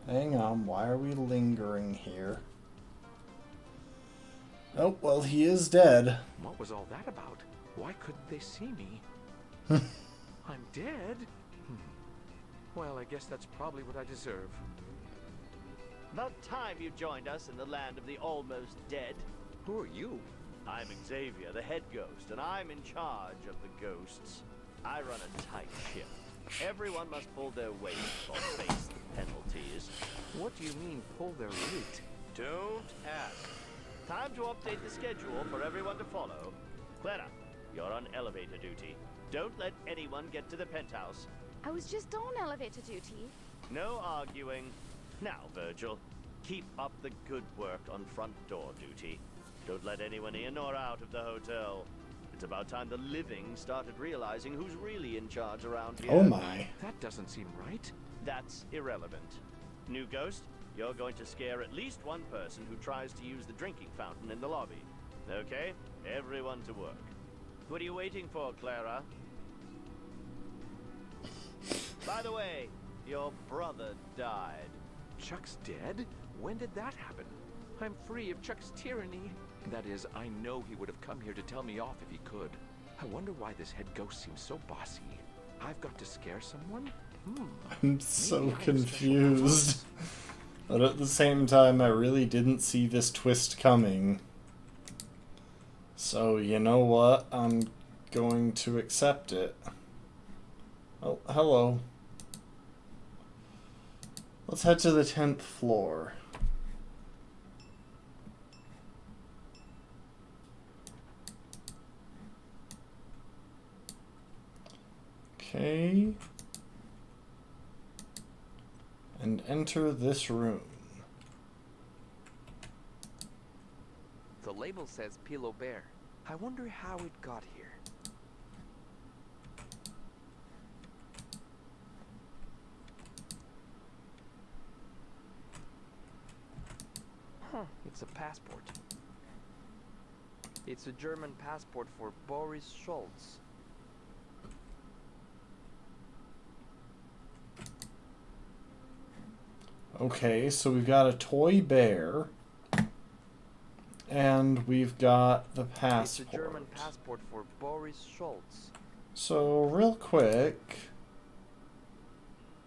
Hang on, why are we lingering here? Oh, well, he is dead. What was all that about? Why couldn't they see me? I'm dead? Hmm. Well, I guess that's probably what I deserve. About time you joined us in the land of the almost dead. Who are you? I'm Xavier, the head ghost, and I'm in charge of the ghosts. I run a tight ship. Everyone must pull their weight or face the penalties. What do you mean, pull their weight? Don't ask. Time to update the schedule for everyone to follow. Clara, you're on elevator duty. Don't let anyone get to the penthouse. I was just on elevator duty. No arguing. Now, Virgil, keep up the good work on front door duty. Don't let anyone in or out of the hotel. It's about time the living started realizing who's really in charge around here. Oh my. That doesn't seem right. That's irrelevant. New ghost, you're going to scare at least one person who tries to use the drinking fountain in the lobby. Okay? Everyone to work. What are you waiting for, Clara? By the way, your brother died. Chuck's dead? When did that happen? I'm free of Chuck's tyranny. That is, I know he would have come here to tell me off if he could. I wonder why this head ghost seems so bossy. I've got to scare someone? Hmm. I'm so Maybe I'm a special confused. But at the same time, I really didn't see this twist coming. So, you know what? I'm going to accept it. Oh, hello. Let's head to the 10th floor. Okay. And enter this room. The label says Pilo Bear. I wonder how it got here. Huh, it's a passport. It's a German passport for Boris Schultz. Okay, so we've got a toy bear. And we've got the It's a passport. German passport for Boris Schultz. So, real quick.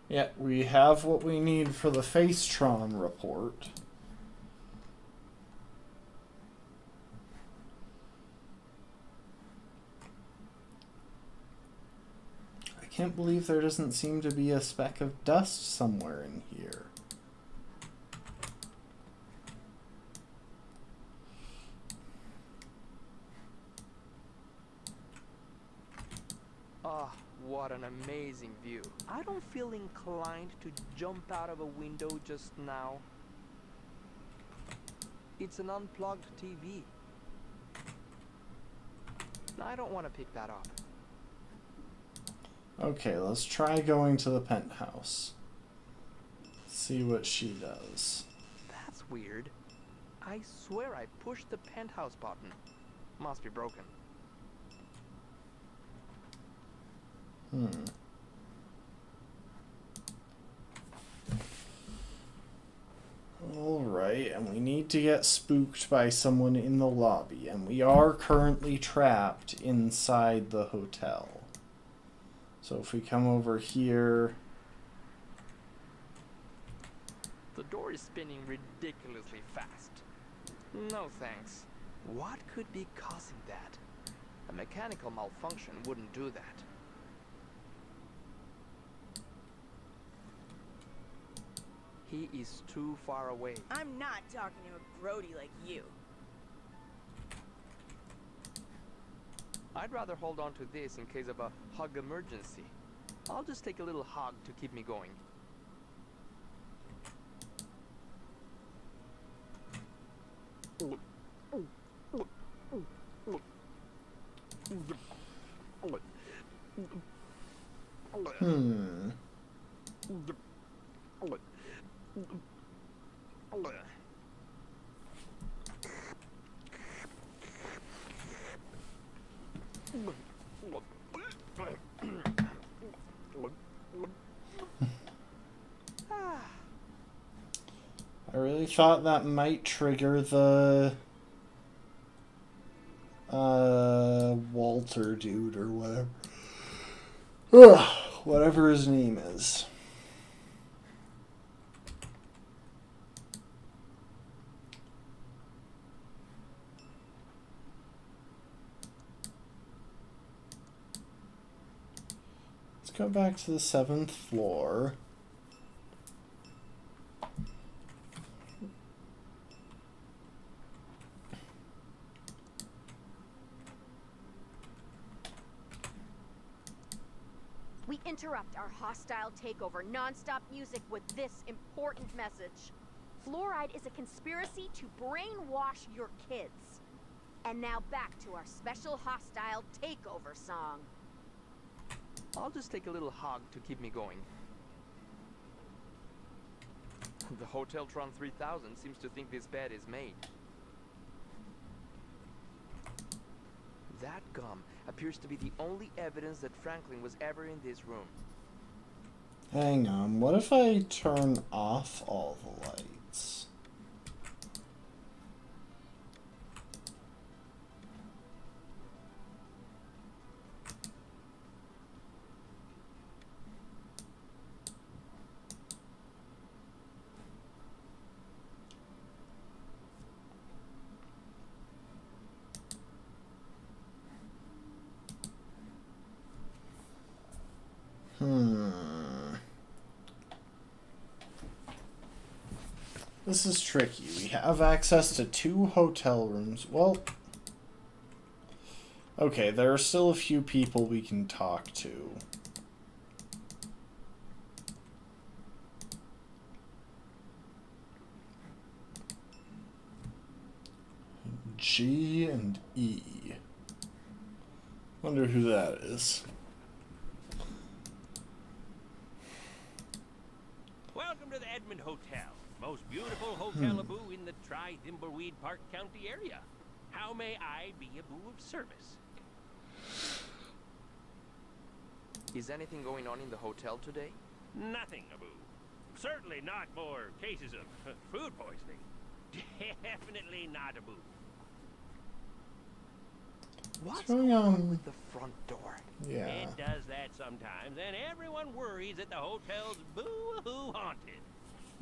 Yeah, we have what we need for the Facetron report. I can't believe there doesn't seem to be a speck of dust somewhere in here. Ah, what an amazing view. I don't feel inclined to jump out of a window just now. It's an unplugged TV. I don't want to pick that up. Okay, let's try going to the penthouse. See what she does. That's weird. I swear I pushed the penthouse button. Must be broken. Hmm. Alright, and we need to get spooked by someone in the lobby, and we are currently trapped inside the hotel. So if we come over here. The door is spinning ridiculously fast. No thanks. What could be causing that? A mechanical malfunction wouldn't do that. He is too far away. I'm not talking to a grody like you. I'd rather hold on to this in case of a hug emergency. I'll just take a little hug to keep me going. Hmm. I really thought that might trigger the uh Walter dude or whatever. Ugh, whatever his name is. Go back to the seventh floor. We interrupt our hostile takeover non-stop music with this important message. Fluoride is a conspiracy to brainwash your kids. And now back to our special hostile takeover song. I'll just take a little hug to keep me going. The Hotel Tron 3000 seems to think this bed is made. That gum appears to be the only evidence that Franklin was ever in this room. Hang on, what if I turn off all the lights? Hmm. This is tricky. We have access to two hotel rooms. Well, okay, there are still a few people we can talk to. G and E. Wonder who that is. Welcome to the Edmund Hotel, most beautiful hotel Hmm. Abu in the Tri-Thimbleweed Park County area. How may I be Abu of service? Is anything going on in the hotel today? Nothing, Abu. Certainly not more cases of food poisoning. Definitely not Abu. What's going on with the front door? Yeah. It does that sometimes, and everyone worries that the hotel's boo-hoo haunted.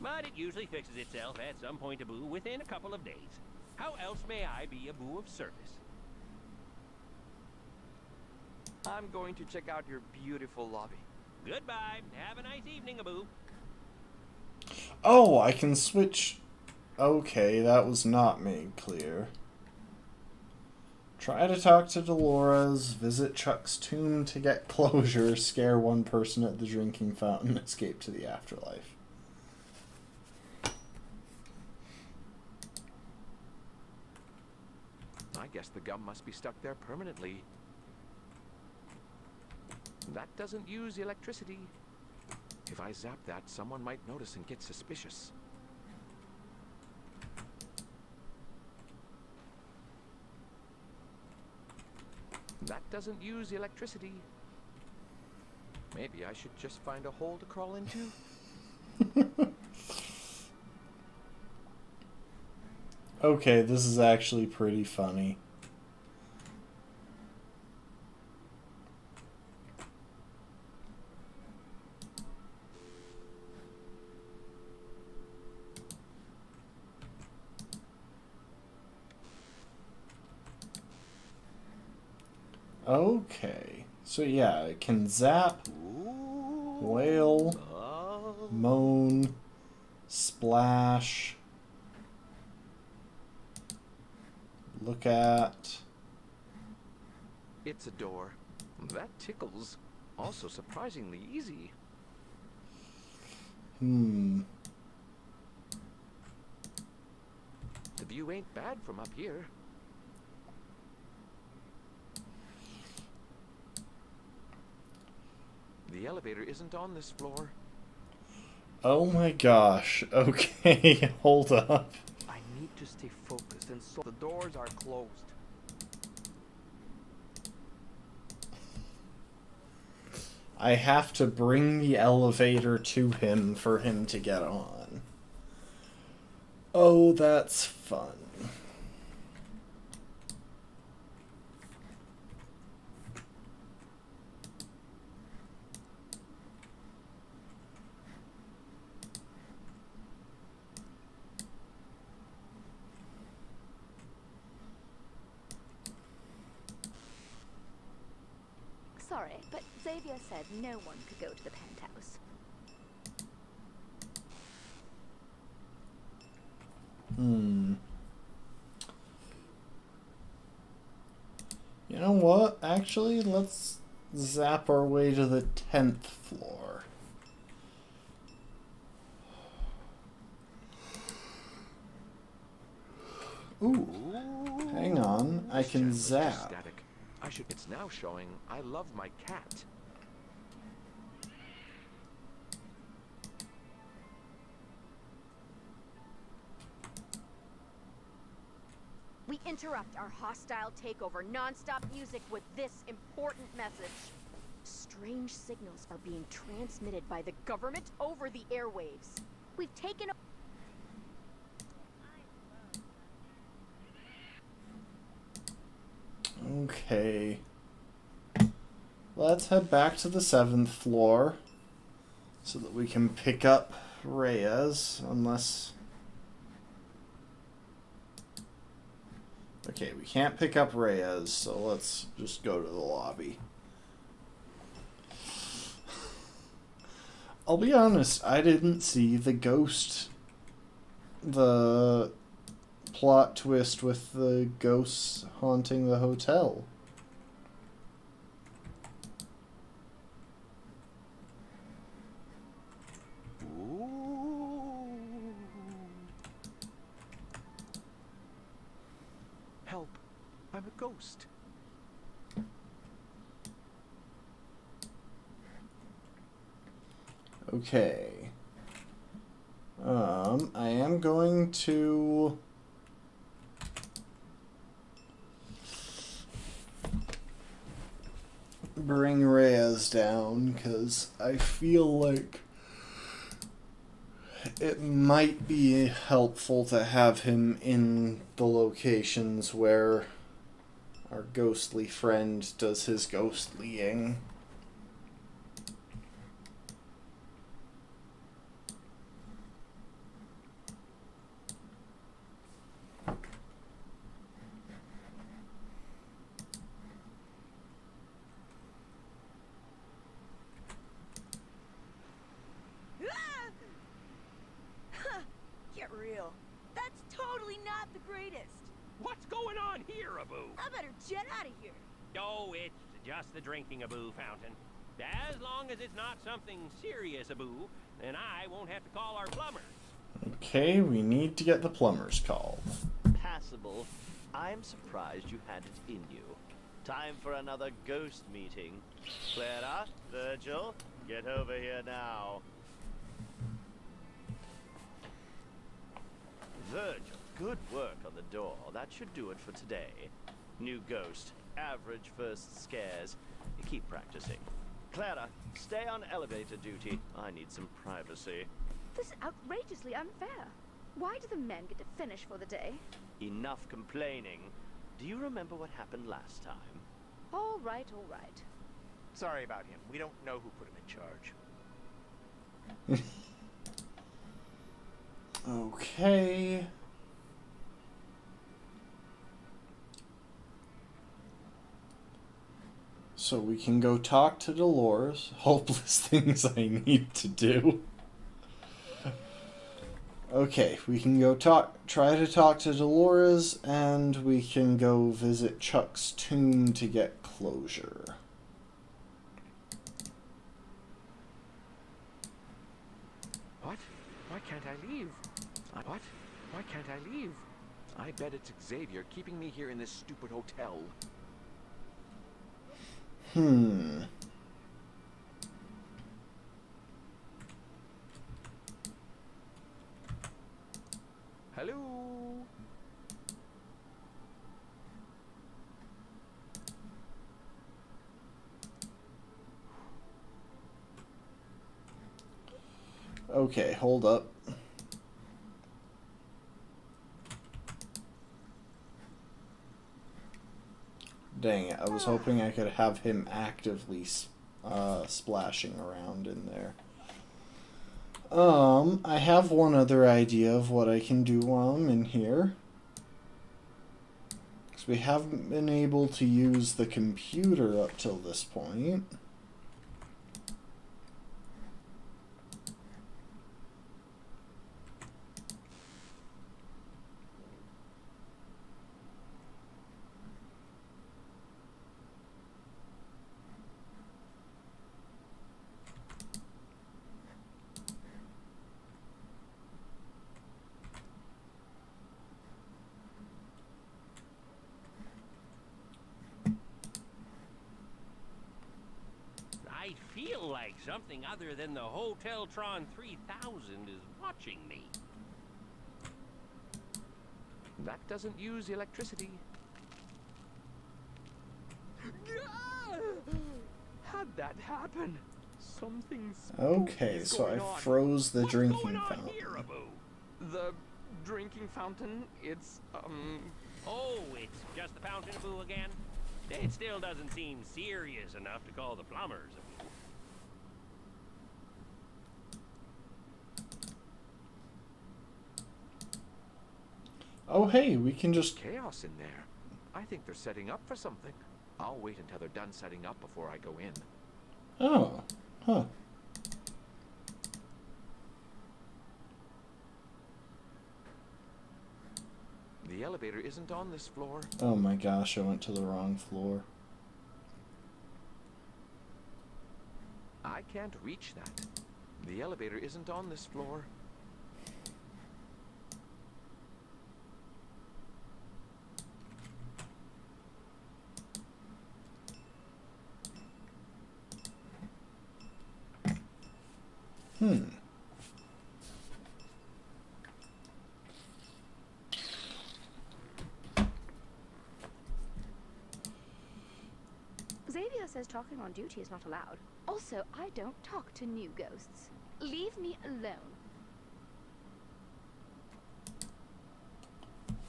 But it usually fixes itself at some point, Abu, within a couple of days. How else may I be Abu of service? I'm going to check out your beautiful lobby. Goodbye. Have a nice evening, Abu. Oh, I can switch. Okay, that was not made clear. Try to talk to Dolores, visit Chuck's tomb to get closure, scare one person at the drinking fountain, escape to the afterlife. Guess the gum must be stuck there permanently. That doesn't use electricity. If I zap that, someone might notice and get suspicious. That doesn't use electricity. Maybe I should just find a hole to crawl into? Okay, this is actually pretty funny. Okay. So yeah, it can zap, wail, uh, moan, splash, look at. It's a door. That tickles. Also surprisingly easy. Hmm. The view ain't bad from up here. The elevator isn't on this floor. Oh my gosh. Okay, hold up. To stay focused and so the doors are closed. I have to bring the elevator to him for him to get on. Oh, that's fun. Sorry, but Xavier said no one could go to the penthouse. Hmm. You know what? Actually, let's zap our way to the 10th floor. Ooh. Hang on. I can Chat was just zap. I should. It's now showing. I love my cat. Interrupt our hostile takeover non-stop music with this important message. Strange signals are being transmitted by the government over the airwaves. We've taken Okay. Let's head back to the seventh floor so that we can pick up Reyes, unless. Okay, we can't pick up Reyes, so let's just go to the lobby. I'll be honest, I didn't see the ghost. The plot twist with the ghosts haunting the hotel. Help! I'm a ghost. Okay. Um, I am going to bring Reyes down because I feel like it might be helpful to have him in the locations where our ghostly friend does his ghostlying. Huh, Get real. That's totally not the greatest. What's going on here, Abu? I better jet out of here. Oh, it's just the drinking Abu fountain. As long as it's not something serious, Abu, then I won't have to call our plumbers. Okay, we need to get the plumbers called. Passable. I'm surprised you had it in you. Time for another ghost meeting. Clara, Virgil, get over here now. Virgil, good work on the door. That should do it for today. New ghost, average first scares. Keep practicing. Clara, stay on elevator duty. I need some privacy. This is outrageously unfair. Why do the men get to finish for the day? Enough complaining. Do you remember what happened last time? All right, all right. Sorry about him. We don't know who put him in charge. Okay. So we can go talk to Delores. Hopeless things I need to do. Okay, we can go talk try to talk to Delores and we can go visit Chuck's tomb to get closure. What? Why can't I leave? I, what? Why can't I leave? I bet it's Xavier keeping me here in this stupid hotel. Hmm. Hello? Okay, hold up. Dang it, I was hoping I could have him actively uh, splashing around in there. Um, I have one other idea of what I can do while I'm in here. Because we haven't been able to use the computer up till this point. I feel like something other than the Hotel Tron 3000 is watching me. That doesn't use electricity. How'd that happen? Something Okay, so I froze the drinking fountain. The drinking fountain, it's, um... Oh, it's just the Fountain of Boo again? It still doesn't seem serious enough to call the plumbers Oh, hey, we can just... Chaos in there. I think they're setting up for something. I'll wait until they're done setting up before I go in. Oh, huh. The elevator isn't on this floor. Oh my gosh, I went to the wrong floor. I can't reach that. The elevator isn't on this floor. Hmm. Xavier says talking on duty is not allowed. Also, I don't talk to new ghosts. Leave me alone.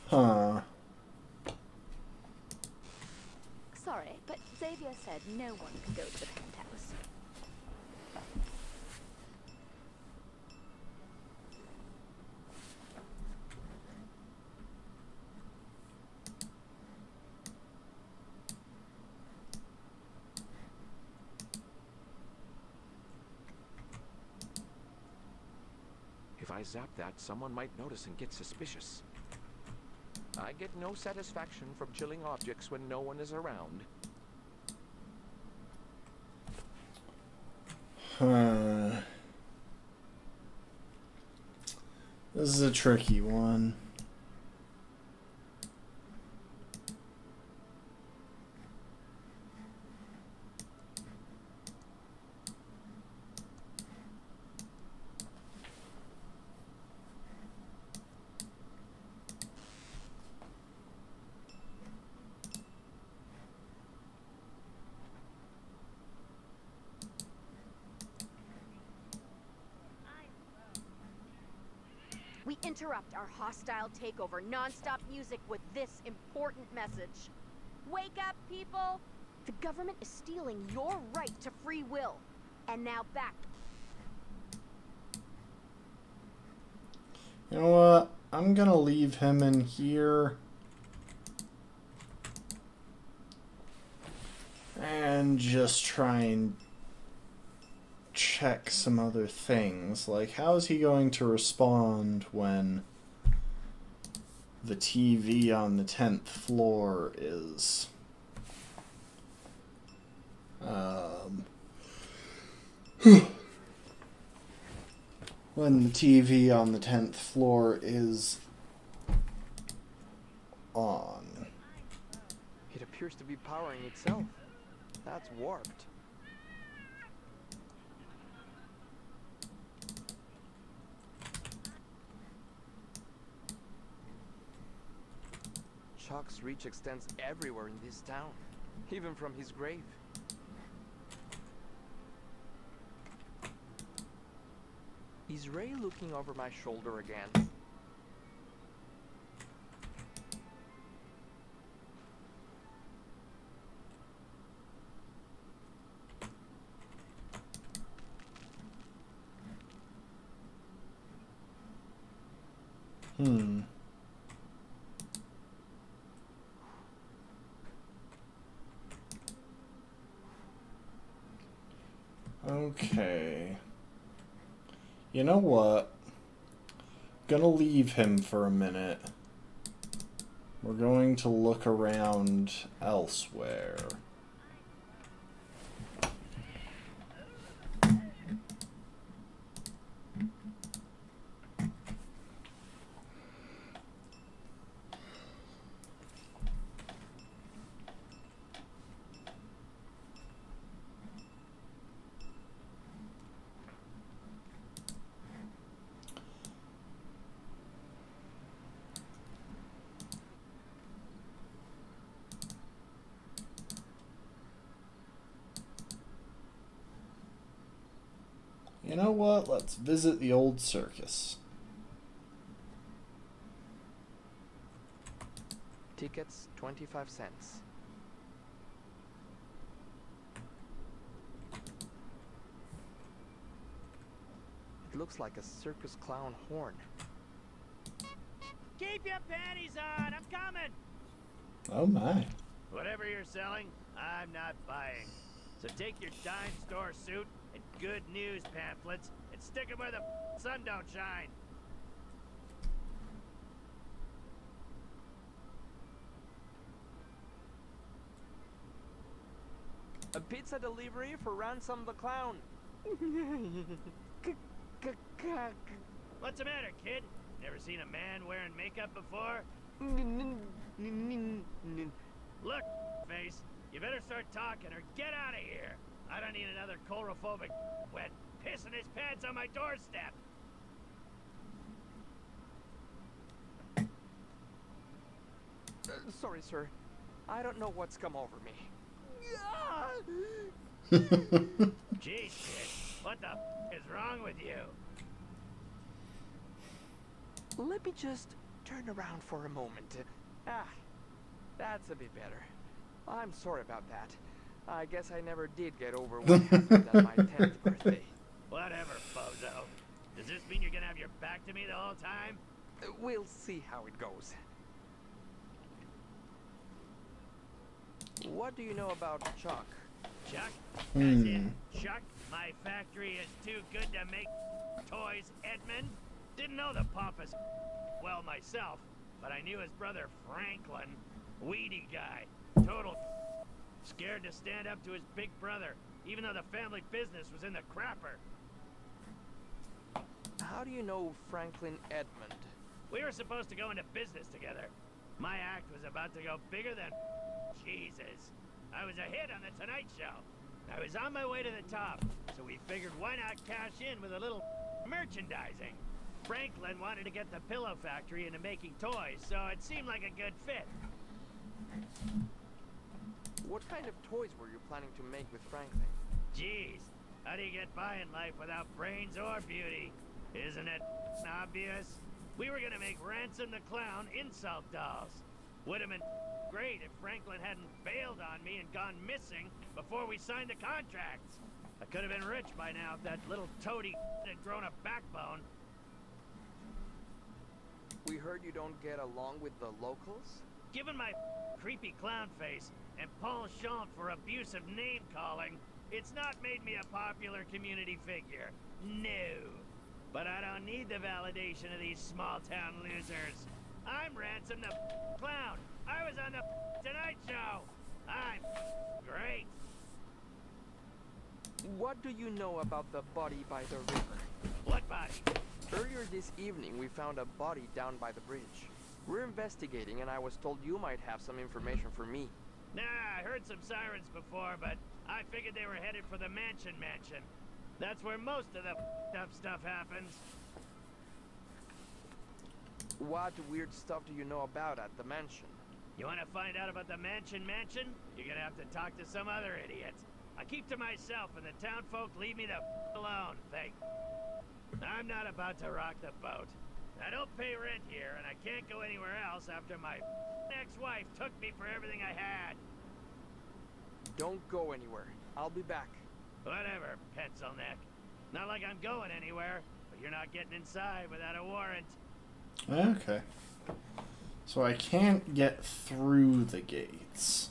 Huh. Sorry, but Xavier said no one could go to the penthouse. If I zap that, someone might notice and get suspicious. I get no satisfaction from chilling objects when no one is around. Huh. This is a tricky one. We interrupt our hostile takeover non-stop music with this important message. Wake up, people! The government is stealing your right to free will. And now back. You know what? I'm gonna leave him in here. And just try and check some other things. Like, how is he going to respond when the TV on the 10th floor is. Um. when the TV on the 10th floor is on. It appears to be powering itself. That's warped. Chuck's reach extends everywhere in this town, even from his grave. Is Ray looking over my shoulder again? Hmm. Okay. You know what? Gonna leave him for a minute. We're going to look around elsewhere. You know what? Let's visit the old circus. Tickets 25 cents. It looks like a circus clown horn. Keep your panties on, I'm coming! Oh my. Whatever you're selling, I'm not buying. So take your dime store suit and good news pamphlets and stick 'em where the sun don't shine. A pizza delivery for Ransome the Clown. What's the matter, kid? Never seen a man wearing makeup before? Look, face, you better start talking or get out of here. I don't need another coulrophobic wet pissing his pants on my doorstep. Uh, sorry, sir. I don't know what's come over me. Jeez, kid, what the f is wrong with you? Let me just turn around for a moment. Ah, that's a bit better. I'm sorry about that. I guess I never did get over what happened at my 10th birthday. Whatever, bozo. Does this mean you're gonna have your back to me the whole time? We'll see how it goes. What do you know about Chuck? Chuck? Hmm. As in, Chuck, my factory is too good to make toys, Edmund? Didn't know the pompous well myself, but I knew his brother Franklin. Weedy guy. Total scared to stand up to his big brother, even though the family business was in the crapper. How do you know Franklin Edmund? We were supposed to go into business together. My act was about to go bigger than Jesus. I was a hit on the Tonight Show. I was on my way to the top, so we figured why not cash in with a little merchandising. Franklin wanted to get the pillow factory into making toys, so it seemed like a good fit. What kind of toys were you planning to make with Franklin? Jeez, how do you get by in life without brains or beauty? Isn't it obvious? We were gonna make Ransome the Clown insult dolls. Would have been great if Franklin hadn't bailed on me and gone missing before we signed the contracts. I could have been rich by now if that little toady had grown a backbone. We heard you don't get along with the locals? Given my creepy clown face and Paul penchant for abusive name-calling, it's not made me a popular community figure. No. But I don't need the validation of these small-town losers. I'm Ransome the Clown. I was on the Tonight Show. I'm great. What do you know about the body by the river? What body? Earlier this evening, we found a body down by the bridge. We're investigating, and I was told you might have some information for me. Nah, I heard some sirens before, but I figured they were headed for the Mansion Mansion. That's where most of the up stuff happens. What weird stuff do you know about at the mansion? You want to find out about the Mansion Mansion? You're gonna have to talk to some other idiot. I keep to myself, and the town folk leave me the alone. Thank. I'm not about to rock the boat. I don't pay rent here, and I can't go anywhere else after my ex-wife took me for everything I had. Don't go anywhere. I'll be back. Whatever, pencil neck. Not like I'm going anywhere, but you're not getting inside without a warrant. Okay. So I can't get through the gates.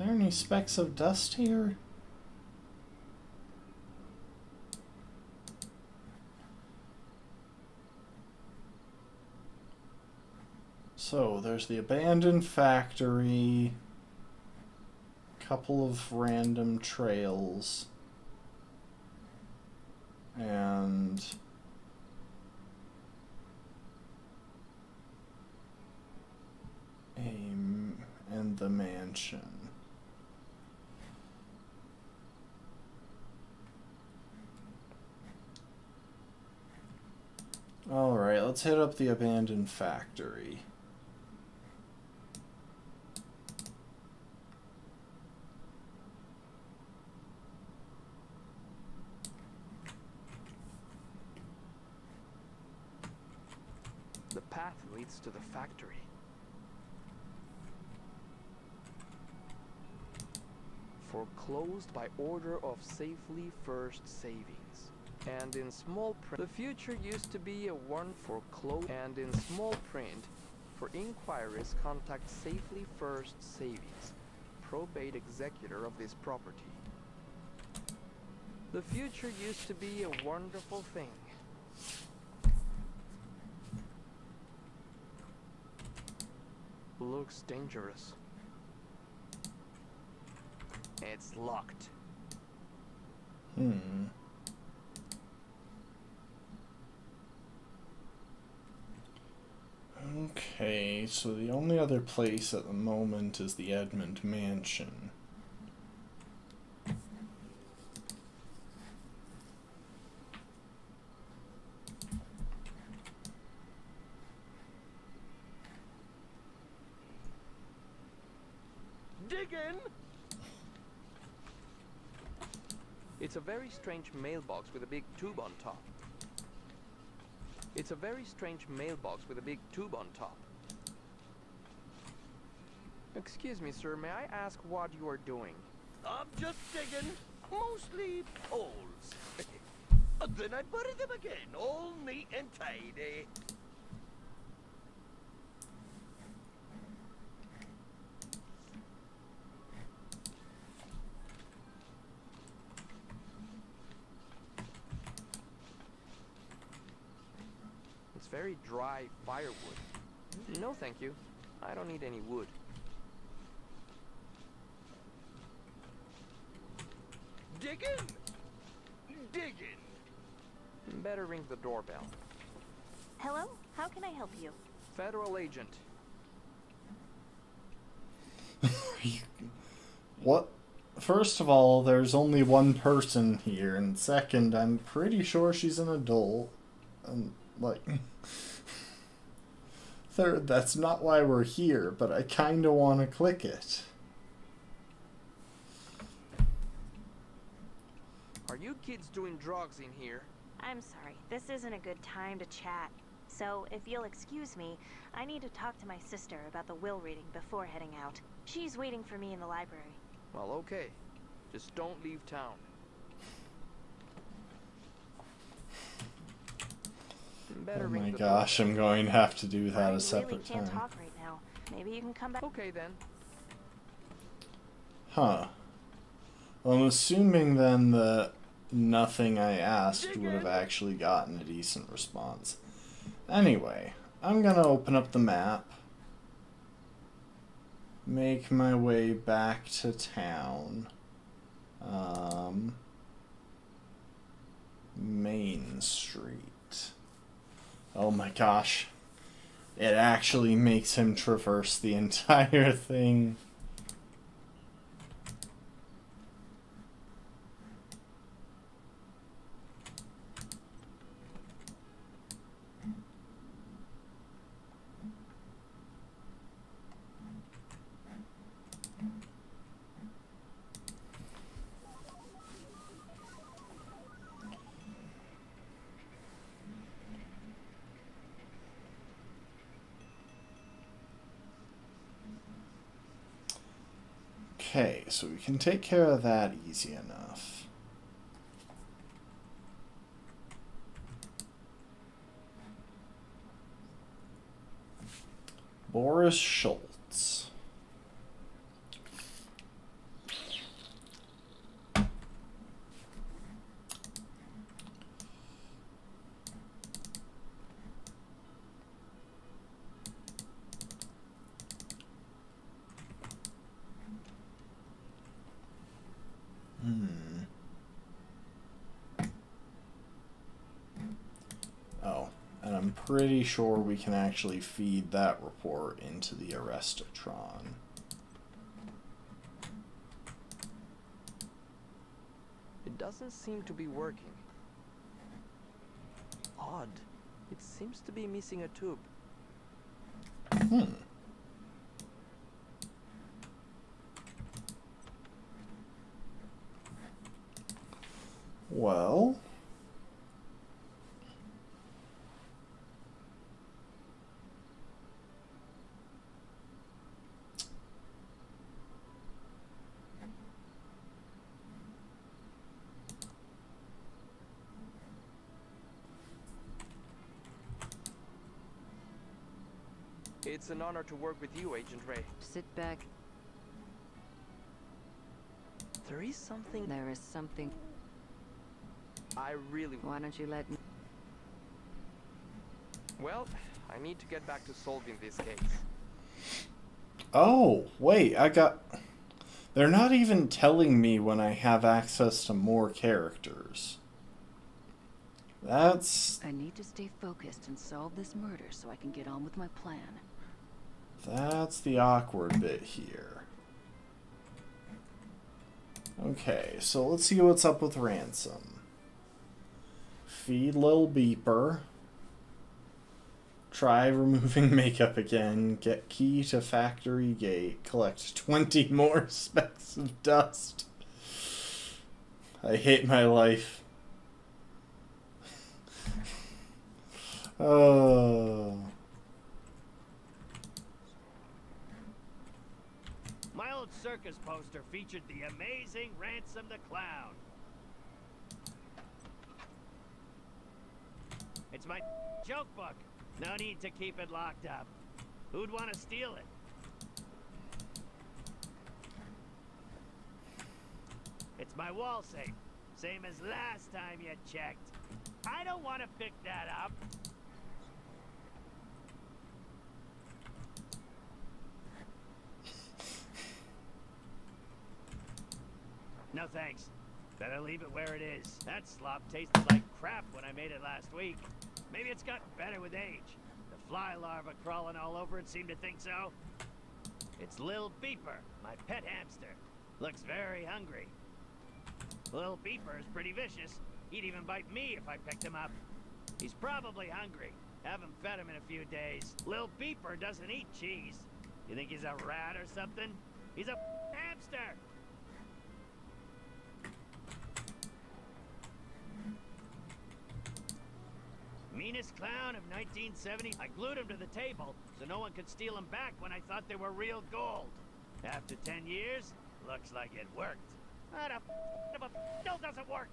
Are there any specks of dust here? So there's the abandoned factory, couple of random trails, and a and the mansion. Alright, let's hit up the abandoned factory. The path leads to the factory. Foreclosed by order of Safely First Savings. And in small print, the future used to be a one foreclosed. And in small print, for inquiries, contact Safely First Savings, probate executor of this property. The future used to be a wonderful thing. Looks dangerous. It's locked. Hmm. Okay, so the only other place at the moment is the Edmund Mansion. Diggin! It's a very strange mailbox with a big tube on top. It's a very strange mailbox with a big tube on top. Excuse me, sir, may I ask what you are doing? I'm just digging. Mostly holes. And then I bury them again, all neat and tidy. Very dry firewood. No, thank you. I don't need any wood. Digging! Digging! Better ring the doorbell. Hello? How can I help you? Federal agent. What? First of all, there's only one person here, and second, I'm pretty sure she's an adult. And, like. Third, that's not why we're here, but I kinda wanna click it. Are you kids doing drugs in here? I'm sorry, this isn't a good time to chat. So, if you'll excuse me, I need to talk to my sister about the will reading before heading out. She's waiting for me in the library. Well, okay. Just don't leave town. Better Oh my gosh, I'm going to have to do that I a really separate can't time. talk right now. Maybe you can come back. Okay then. Huh. Well, I'm assuming then that nothing I asked would have actually gotten a decent response. Anyway, I'm gonna open up the map, make my way back to town. Um, Main Street. Oh my gosh. It actually makes him traverse the entire thing. Okay, so we can take care of that easy enough. Boris Schultz. Hmm. Oh, and I'm pretty sure we can actually feed that report into the Arrestatron. It doesn't seem to be working. Odd. It seems to be missing a tube. Hmm. Well, It's an honor to work with you, Agent Ray. Sit back. There is something There is something. I really Why don't you let me? Well, I need to get back to solving this case. oh, wait, I got. They're not even telling me when I have access to more characters. That's. I need to stay focused and solve this murder so I can get on with my plan. That's the awkward bit here. Okay, so let's see what's up with Ransome. Feed Lil Beeper. Try removing makeup again. Get key to factory gate. Collect 20 more specks of dust. I hate my life. Oh. My old circus poster featured the amazing Ransome the Clown. It's my joke book. No need to keep it locked up. Who'd want to steal it? It's my wall safe. Same as last time you checked. I don't want to pick that up. No thanks. Better leave it where it is. That slop tasted like crap when I made it last week. Maybe it's gotten better with age. The fly larva crawling all over it seemed to think so. It's Lil Beeper, my pet hamster. Looks very hungry. Lil Beeper is pretty vicious. He'd even bite me if I picked him up. He's probably hungry. Haven't fed him in a few days. Lil Beeper doesn't eat cheese. You think he's a rat or something? He's a hamster! Meanest clown of 1970. I glued him to the table so no one could steal him back when I thought they were real gold. After 10 years, looks like it worked. What a of a still doesn't work.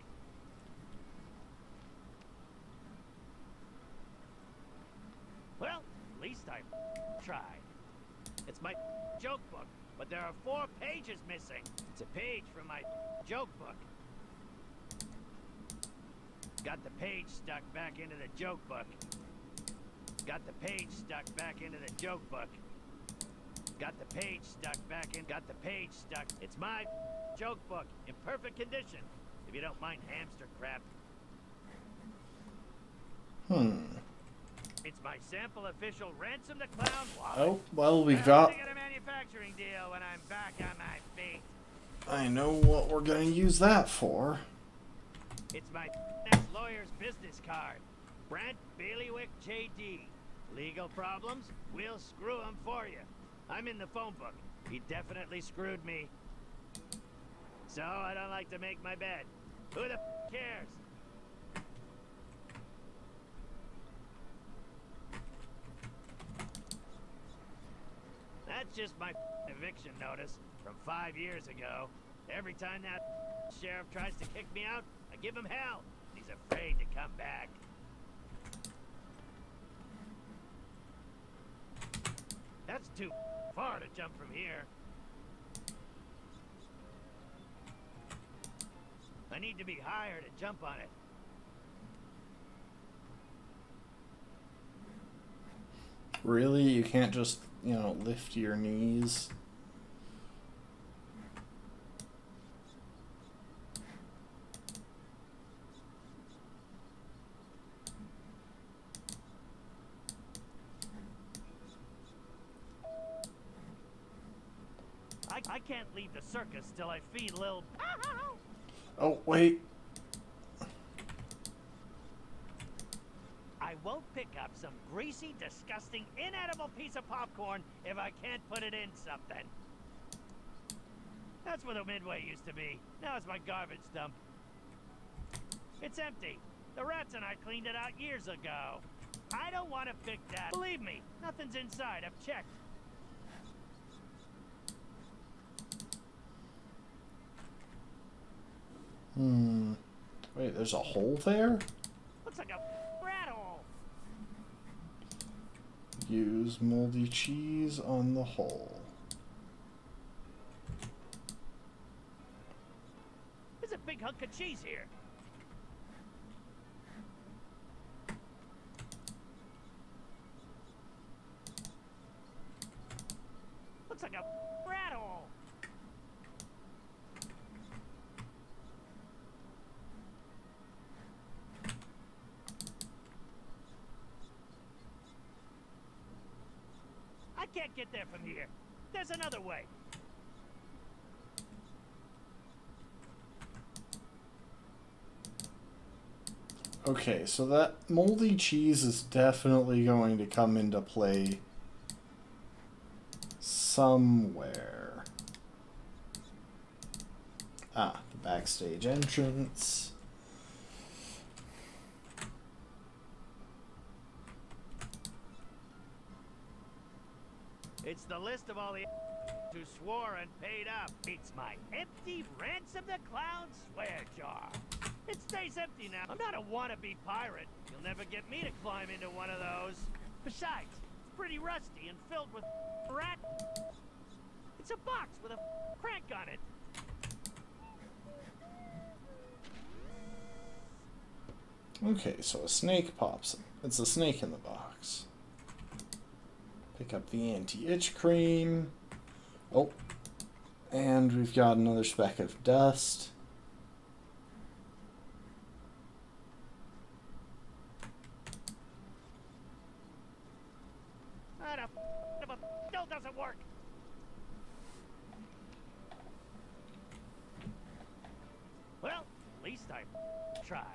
Well, at least I tried. It's my joke book, but there are four pages missing. It's a page from my joke book. Got the page stuck back into the joke book. Got the page stuck back into the joke book. Got the page stuck back in. Got the page stuck. It's my joke book in perfect condition. If you don't mind hamster crap. Hmm. It's my sample official ransome the clown wallet. Oh, well, we I'll got... get a manufacturing deal when I'm back on my feet. I know what we're gonna use that for. It's my lawyer's business card. Brent Bailiwick JD. Legal problems? We'll screw 'em for you. I'm in the phone book. He definitely screwed me. So I don't like to make my bed. Who the cares? That's just my eviction notice from five years ago. Every time that sheriff tries to kick me out, I give him hell. Afraid to come back. That's too far to jump from here. I need to be higher to jump on it. Really? You can't just, you know, lift your knees? Can't leave the circus till I feed Lil. Oh, wait. I won't pick up some greasy, disgusting, inedible piece of popcorn if I can't put it in something. That's where the Midway used to be. Now it's my garbage dump. It's empty. The rats and I cleaned it out years ago. I don't want to pick that. Believe me, nothing's inside. I've checked. Hmm. Wait, there's a hole there? Looks like a rat hole. Use moldy cheese on the hole. There's a big hunk of cheese here. Looks like a rat hole. I can't get there from here. There's another way. Okay, so that moldy cheese is definitely going to come into play somewhere. Ah, the backstage entrance. It's the list of all the who swore and paid up. It's my empty ransome the clown swear jar. It stays empty now. I'm not a wannabe pirate. You'll never get me to climb into one of those. Besides, it's pretty rusty and filled with rat. It's a box with a crank on it. Okay, so a snake pops. It's a snake in the box. Pick up the anti-itch cream. Oh, and we've got another speck of dust. That a of a still doesn't work. Well, at least I tried.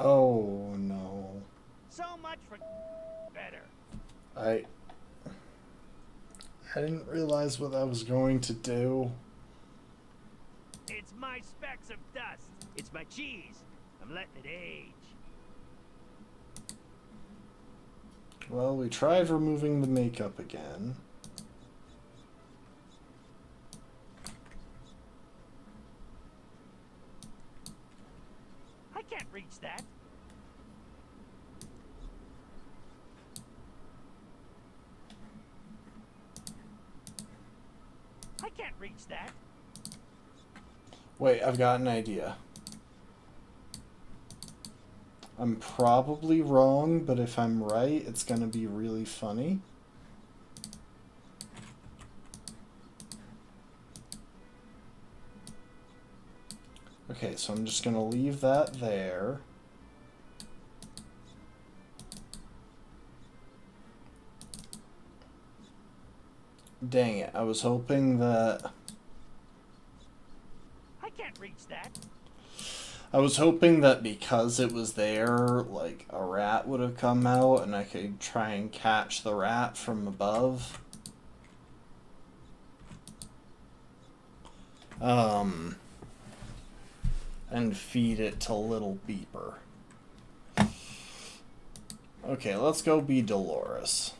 Oh no. So much for better. I What I was going to do. It's my specks of dust. It's my cheese. I'm letting it age. Well, we tried removing the makeup again. I can't reach that. I can't reach that. Wait, I've got an idea. I'm probably wrong, but if I'm right, it's gonna be really funny. Okay, so I'm just gonna leave that there. Dang it, I was hoping that... Can't reach that. I was hoping that because it was there, like, a rat would have come out and I could try and catch the rat from above. Um... And feed it to Little Beeper. Okay, let's go be Delores.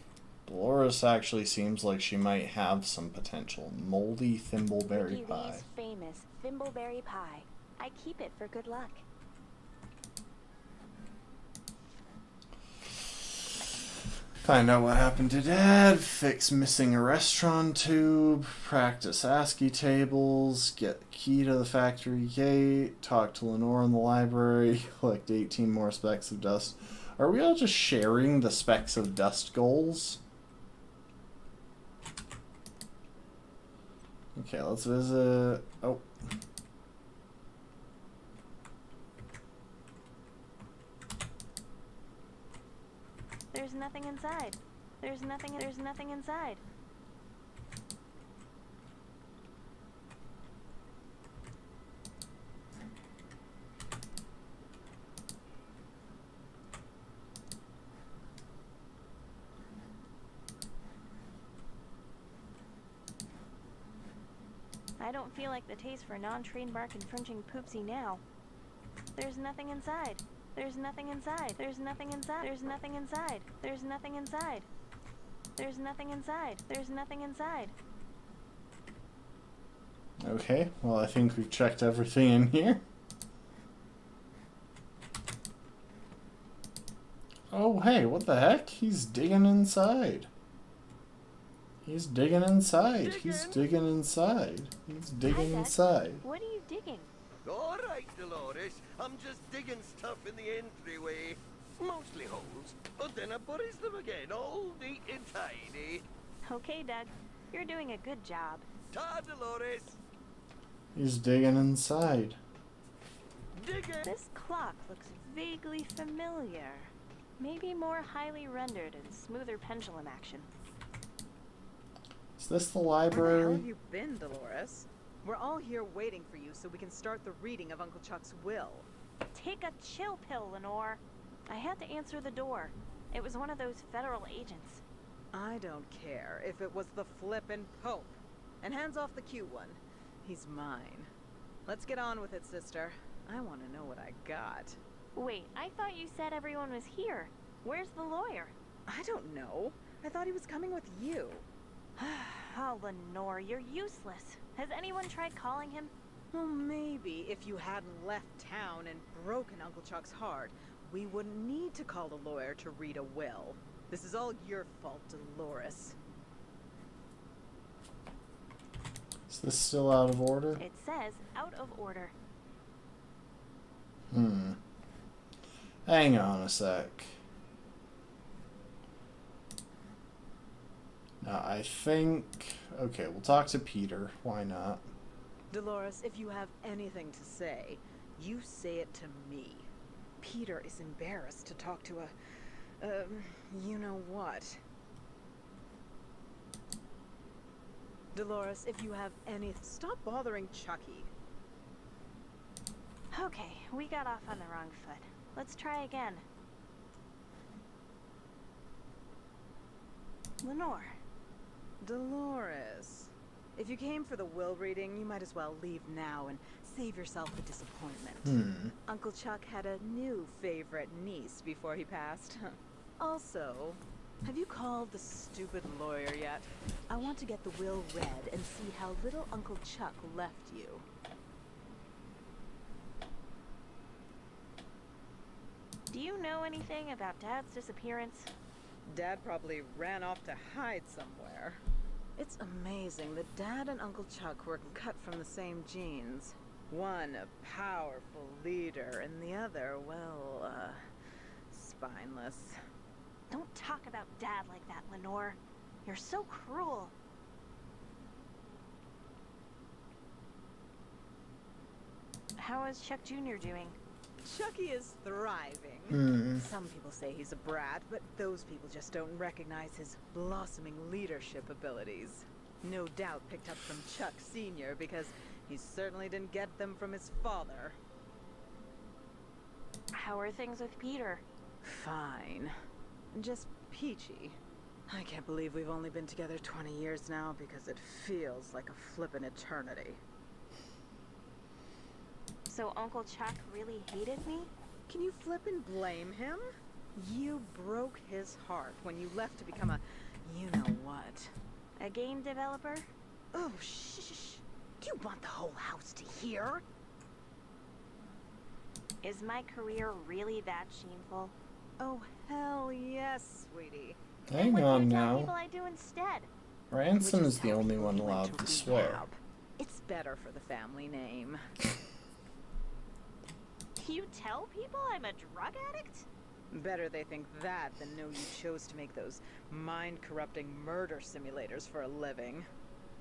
Delores actually seems like she might have some potential. Moldy thimbleberry pie. Famous thimbleberry pie. I keep it for good luck. Find out what happened to Dad, fix missing Arrestron tube, practice ASCII tables, get the key to the factory gate, talk to Lenore in the library, collect 18 more specks of dust. Are we all just sharing the specks of dust goals? Okay, let's visit. Oh. There's nothing inside. There's nothing. There's nothing inside. I don't feel like the taste for a non-trademark infringing poopsie now. There's nothing inside. There's nothing inside. There's nothing inside. There's nothing inside. There's nothing inside. There's nothing inside. There's nothing inside. Okay, well, I think we've checked everything in here. Oh, hey, what the heck? He's digging inside. He's digging inside. He's digging inside. He's digging inside. What are you digging? All right, Delores. I'm just digging stuff in the entryway. Mostly holes, but then I buries them again, all neat and tidy. Okay, Doug. You're doing a good job. Ta, Delores. He's digging inside. Digging. This clock looks vaguely familiar. Maybe more highly rendered and smoother pendulum action. Is this the Where the library? have you been, Delores? We're all here waiting for you so we can start the reading of Uncle Chuck's will. Take a chill pill, Lenore. I had to answer the door. It was one of those federal agents. I don't care if it was the flippin' Pope. And hands off the cute one. He's mine. Let's get on with it, sister. I want to know what I got. Wait, I thought you said everyone was here. Where's the lawyer? I don't know. I thought he was coming with you. Oh, Lenore, you're useless. Has anyone tried calling him? Well, maybe if you hadn't left town and broken Uncle Chuck's heart, we wouldn't need to call a lawyer to read a will. This is all your fault, Delores. Is this still out of order? It says out of order. Hmm. Hang on a sec. Now, I think. Okay, we'll talk to Peter. Why not? Delores, if you have anything to say, you say it to me. Peter is embarrassed to talk to a. Um, you know what. Delores, if you have any. Stop bothering Chucky. Okay, we got off on the wrong foot. Let's try again. Lenore. Delores. If you came for the will reading, you might as well leave now and save yourself the disappointment. Hmm. Uncle Chuck had a new favorite niece before he passed. also, have you called the stupid lawyer yet? I want to get the will read and see how little Uncle Chuck left you. Do you know anything about Dad's disappearance? Dad probably ran off to hide somewhere. It's amazing that Dad and Uncle Chuck were cut from the same genes. One a powerful leader, and the other, well, uh, spineless. Don't talk about Dad like that, Lenore. You're so cruel. How is Chuck Jr. doing? Chucky is thriving. Hmm. Some people say he's a brat, but those people just don't recognize his blossoming leadership abilities. No doubt picked up from Chuck Sr. because he certainly didn't get them from his father. How are things with Peter? Fine. Just peachy. I can't believe we've only been together 20 years now because it feels like a flippin' eternity. So Uncle Chuck really hated me? Can you flip and blame him? You broke his heart when you left to become a you-know-what. A game developer? Oh, shh. Do you want the whole house to hear? Is my career really that shameful? Oh, hell yes, sweetie. Hang what on do you tell now. people I do instead? Ransome is the only one allowed to swear. It's better for the family name. You tell people I'm a drug addict? Better they think that than know you chose to make those mind-corrupting murder simulators for a living.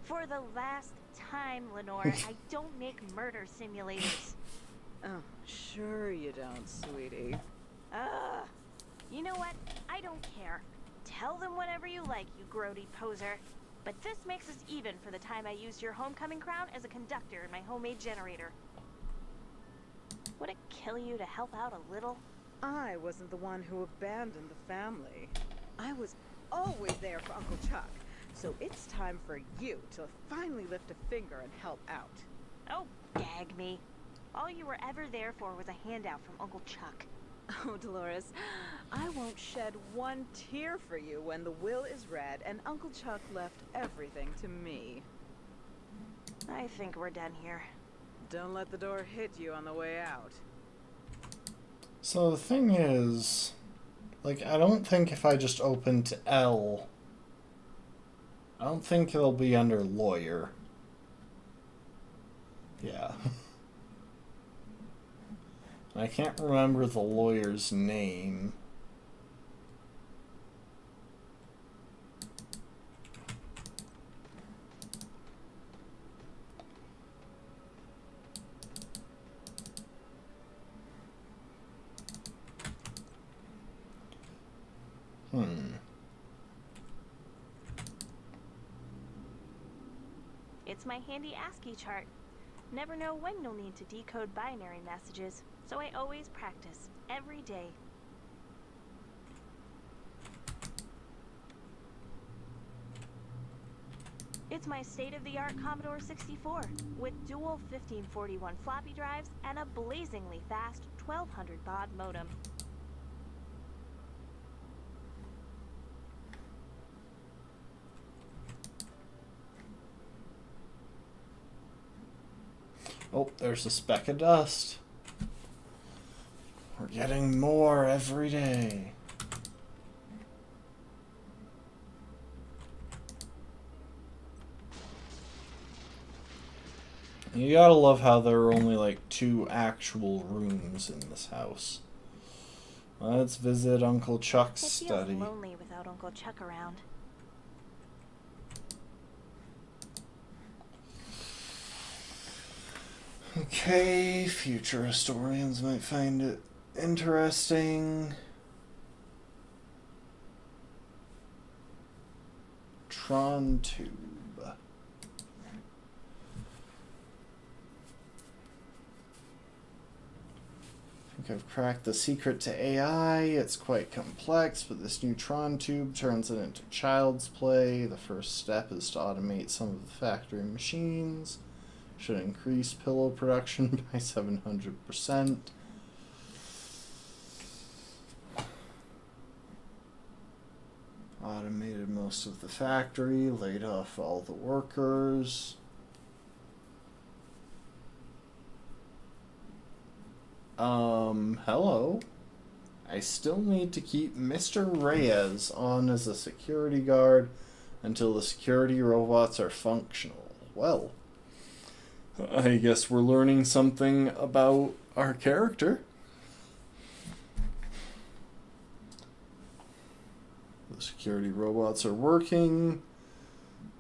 For the last time, Lenore, I don't make murder simulators. Oh, sure you don't, sweetie. Ugh. You know what? I don't care. Tell them whatever you like, you grody poser. But this makes us even for the time I used your homecoming crown as a conductor in my homemade generator. Would it kill you to help out a little? I wasn't the one who abandoned the family. I was always there for Uncle Chuck. So it's time for you to finally lift a finger and help out. Oh, gag me. All you were ever there for was a handout from Uncle Chuck. Oh, Delores, I won't shed one tear for you when the will is read and Uncle Chuck left everything to me. I think we're done here. Don't let the door hit you on the way out. So the thing is, like, I don't think if I just open to L, I don't think it'll be under lawyer. Yeah. I can't remember the lawyer's name. Hmm. It's my handy ASCII chart. Never know when you'll need to decode binary messages, so I always practice, every day. It's my state-of-the-art Commodore 64, with dual 1541 floppy drives and a blazingly fast 1200 baud modem. Oh, there's a speck of dust. We're getting more every day. You gotta love how there are only like two actual rooms in this house. Let's visit Uncle Chuck's It feels study. lonely without Uncle Chuck around. Okay, future historians might find it interesting. Tron Tube. I think I've cracked the secret to AI. It's quite complex, but this neutron tube turns it into child's play. The first step is to automate some of the factory machines. Should increase pillow production by 700%. Automated most of the factory, laid off all the workers. Um, hello. I still need to keep Mr. Reyes on as a security guard until the security robots are functional. Well, I guess we're learning something about our character. The security robots are working.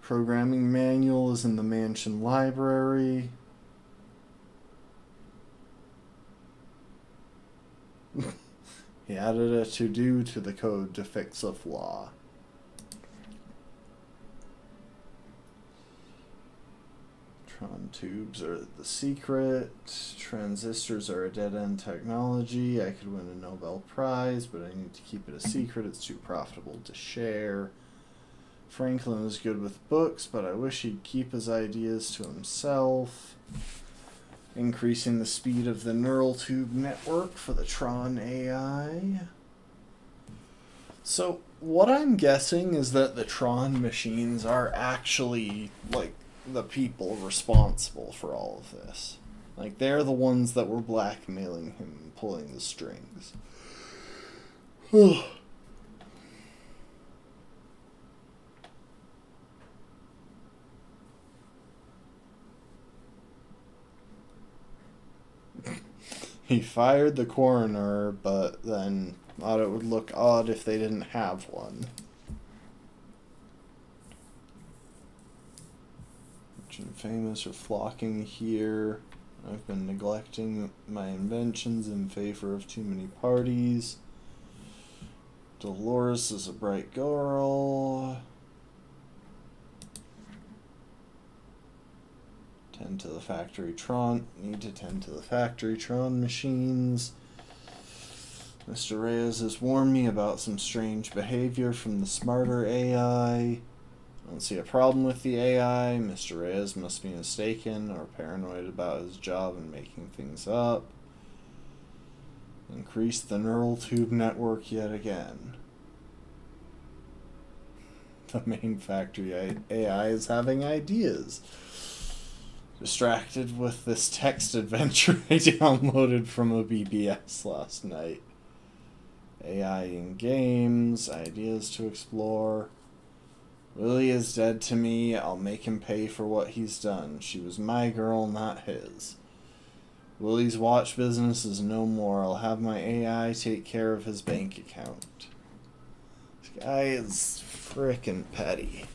Programming manual is in the mansion library. he added a to do to the code to fix a flaw. Tron tubes are the secret. Transistors are a dead end technology. I could win a Nobel Prize, but I need to keep it a secret. It's too profitable to share. Franklin is good with books, but I wish he'd keep his ideas to himself. Increasing the speed of the neural tube network for the Tron AI. So, what I'm guessing is that the Tron machines are actually, like, the people responsible for all of this. Like, they're the ones that were blackmailing him and pulling the strings. he fired the coroner, but then thought it would look odd if they didn't have one. Famous are flocking here. I've been neglecting my inventions in favor of too many parties. Delores is a bright girl. Tend to the factory Tron. Need to tend to the factory Tron machines. Mr. Reyes has warned me about some strange behavior from the smarter AI. I don't see a problem with the AI. Mr. Reyes must be mistaken or paranoid about his job and making things up. Increase the neural tube network yet again. The main factory AI is having ideas. Distracted with this text adventure I downloaded from a BBS last night. AI in games, ideas to explore. Willie is dead to me. I'll make him pay for what he's done. She was my girl, not his. Willie's watch business is no more. I'll have my AI take care of his bank account. This guy is frickin' petty.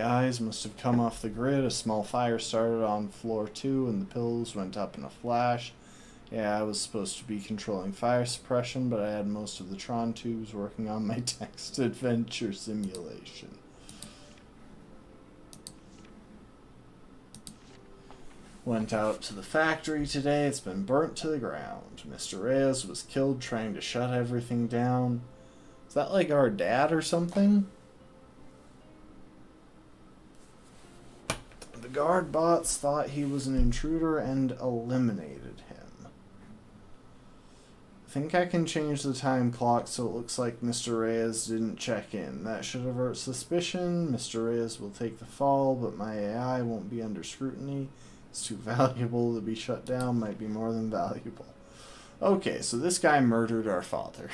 AIs must have come off the grid. A small fire started on floor two, and the pills went up in a flash. Yeah, I was supposed to be controlling fire suppression, but I had most of the Tron tubes working on my text adventure simulation. Went out to the factory today. It's been burnt to the ground. Mr. Reyes was killed trying to shut everything down. Is that like our dad or something? Guard bots thought he was an intruder and eliminated him. I think I can change the time clock so it looks like Mr. Reyes didn't check in. That should avert suspicion. Mr. Reyes will take the fall, but my AI won't be under scrutiny. It's too valuable to be shut down, might be more than valuable. Okay, so this guy murdered our father.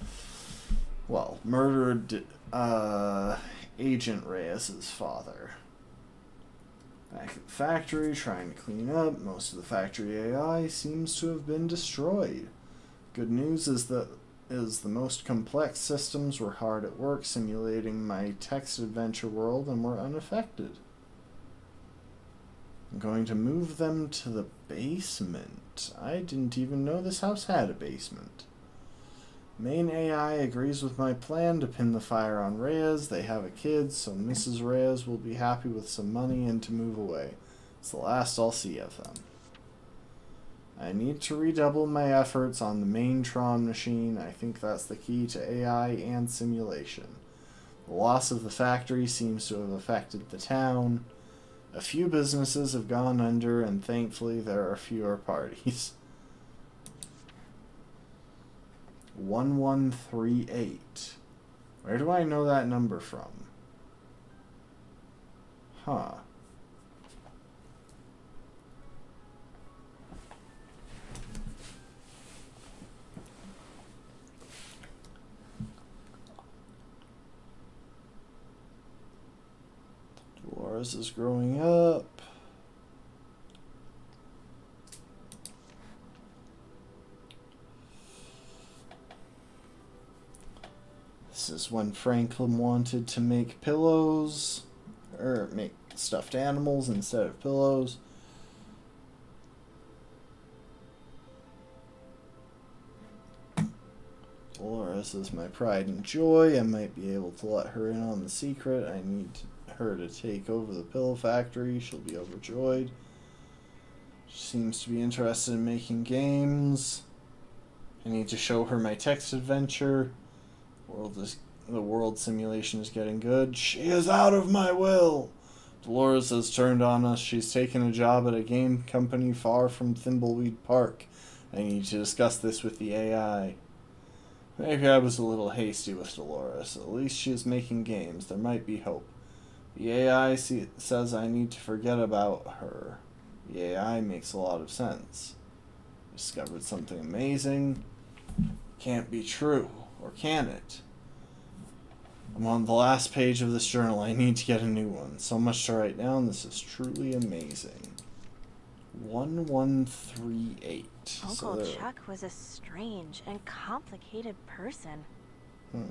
well, murdered uh, Agent Reyes's father. Back at the factory, trying to clean up. Most of the factory AI seems to have been destroyed. Good news is that is the most complex systems were hard at work simulating my text adventure world and were unaffected. I'm going to move them to the basement. I didn't even know this house had a basement. Main AI agrees with my plan to pin the fire on Reyes. They have a kid, so Mrs. Reyes will be happy with some money and to move away. It's the last I'll see of them. I need to redouble my efforts on the main Tron machine. I think that's the key to AI and simulation. The loss of the factory seems to have affected the town. A few businesses have gone under, and thankfully there are fewer parties. 1138. Where do I know that number from? Huh. Dolores is growing up. This is when Franklin wanted to make pillows, or make stuffed animals instead of pillows. Delores is my pride and joy. I might be able to let her in on the secret. I need her to take over the pillow factory. She'll be overjoyed. She seems to be interested in making games. I need to show her my text adventure. World is the world simulation is getting good. She is out of my will. Delores has turned on us. She's taken a job at a game company far from Thimbleweed Park. I need to discuss this with the AI. Maybe I was a little hasty with Delores. At least she is making games. There might be hope. The AI see, says I need to forget about her. The AI makes a lot of sense. Discovered something amazing. Can't be true. Or can it? I'm on the last page of this journal. I need to get a new one. So much to write down. This is truly amazing. 1138. Uncle so Chuck was a strange and complicated person. Hmm.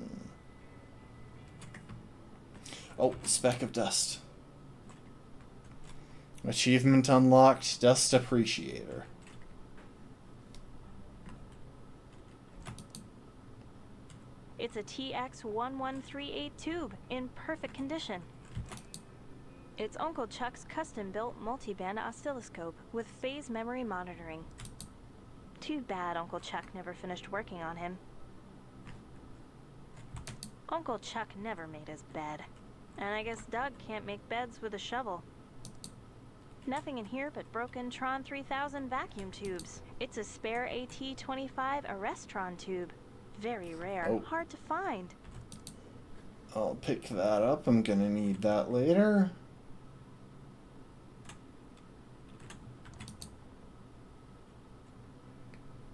Oh, speck of dust. Achievement unlocked, Dust Appreciator. It's a TX1138 tube in perfect condition. It's Uncle Chuck's custom-built multi-band oscilloscope with phase memory monitoring. Too bad Uncle Chuck never finished working on him. Uncle Chuck never made his bed. And I guess Doug can't make beds with a shovel. Nothing in here but broken Tron 3000 vacuum tubes. It's a spare AT-25 Arrestron tube. Very rare. Oh. Hard to find. I'll pick that up. I'm gonna need that later.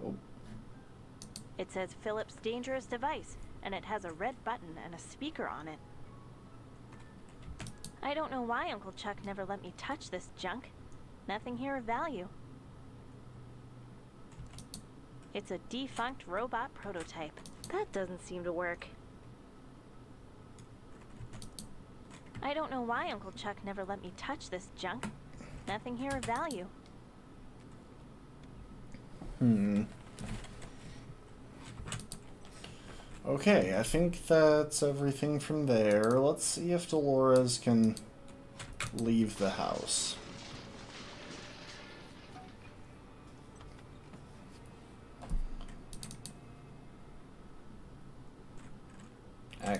Oh, It says Philips Dangerous Device, and it has a red button and a speaker on it. I don't know why Uncle Chuck never let me touch this junk. Nothing here of value. It's a defunct robot prototype. That doesn't seem to work. I don't know why Uncle Chuck never let me touch this junk. Nothing here of value. Hmm. Okay, I think that's everything from there. Let's see if Delores can leave the house.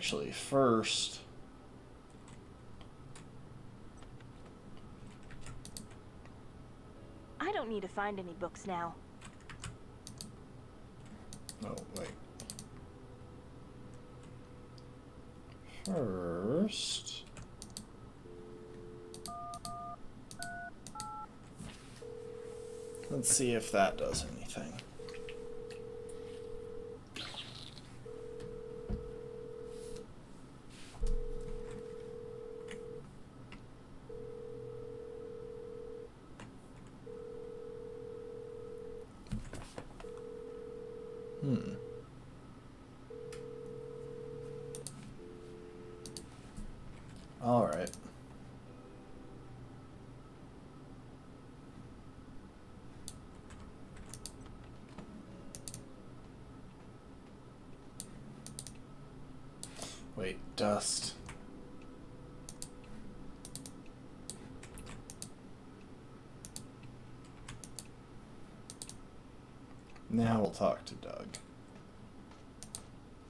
Actually, first... I don't need to find any books now. Oh, wait. First... Let's see if that does anything. Hmm. All right. Wait, dust. Now we'll talk to Doug.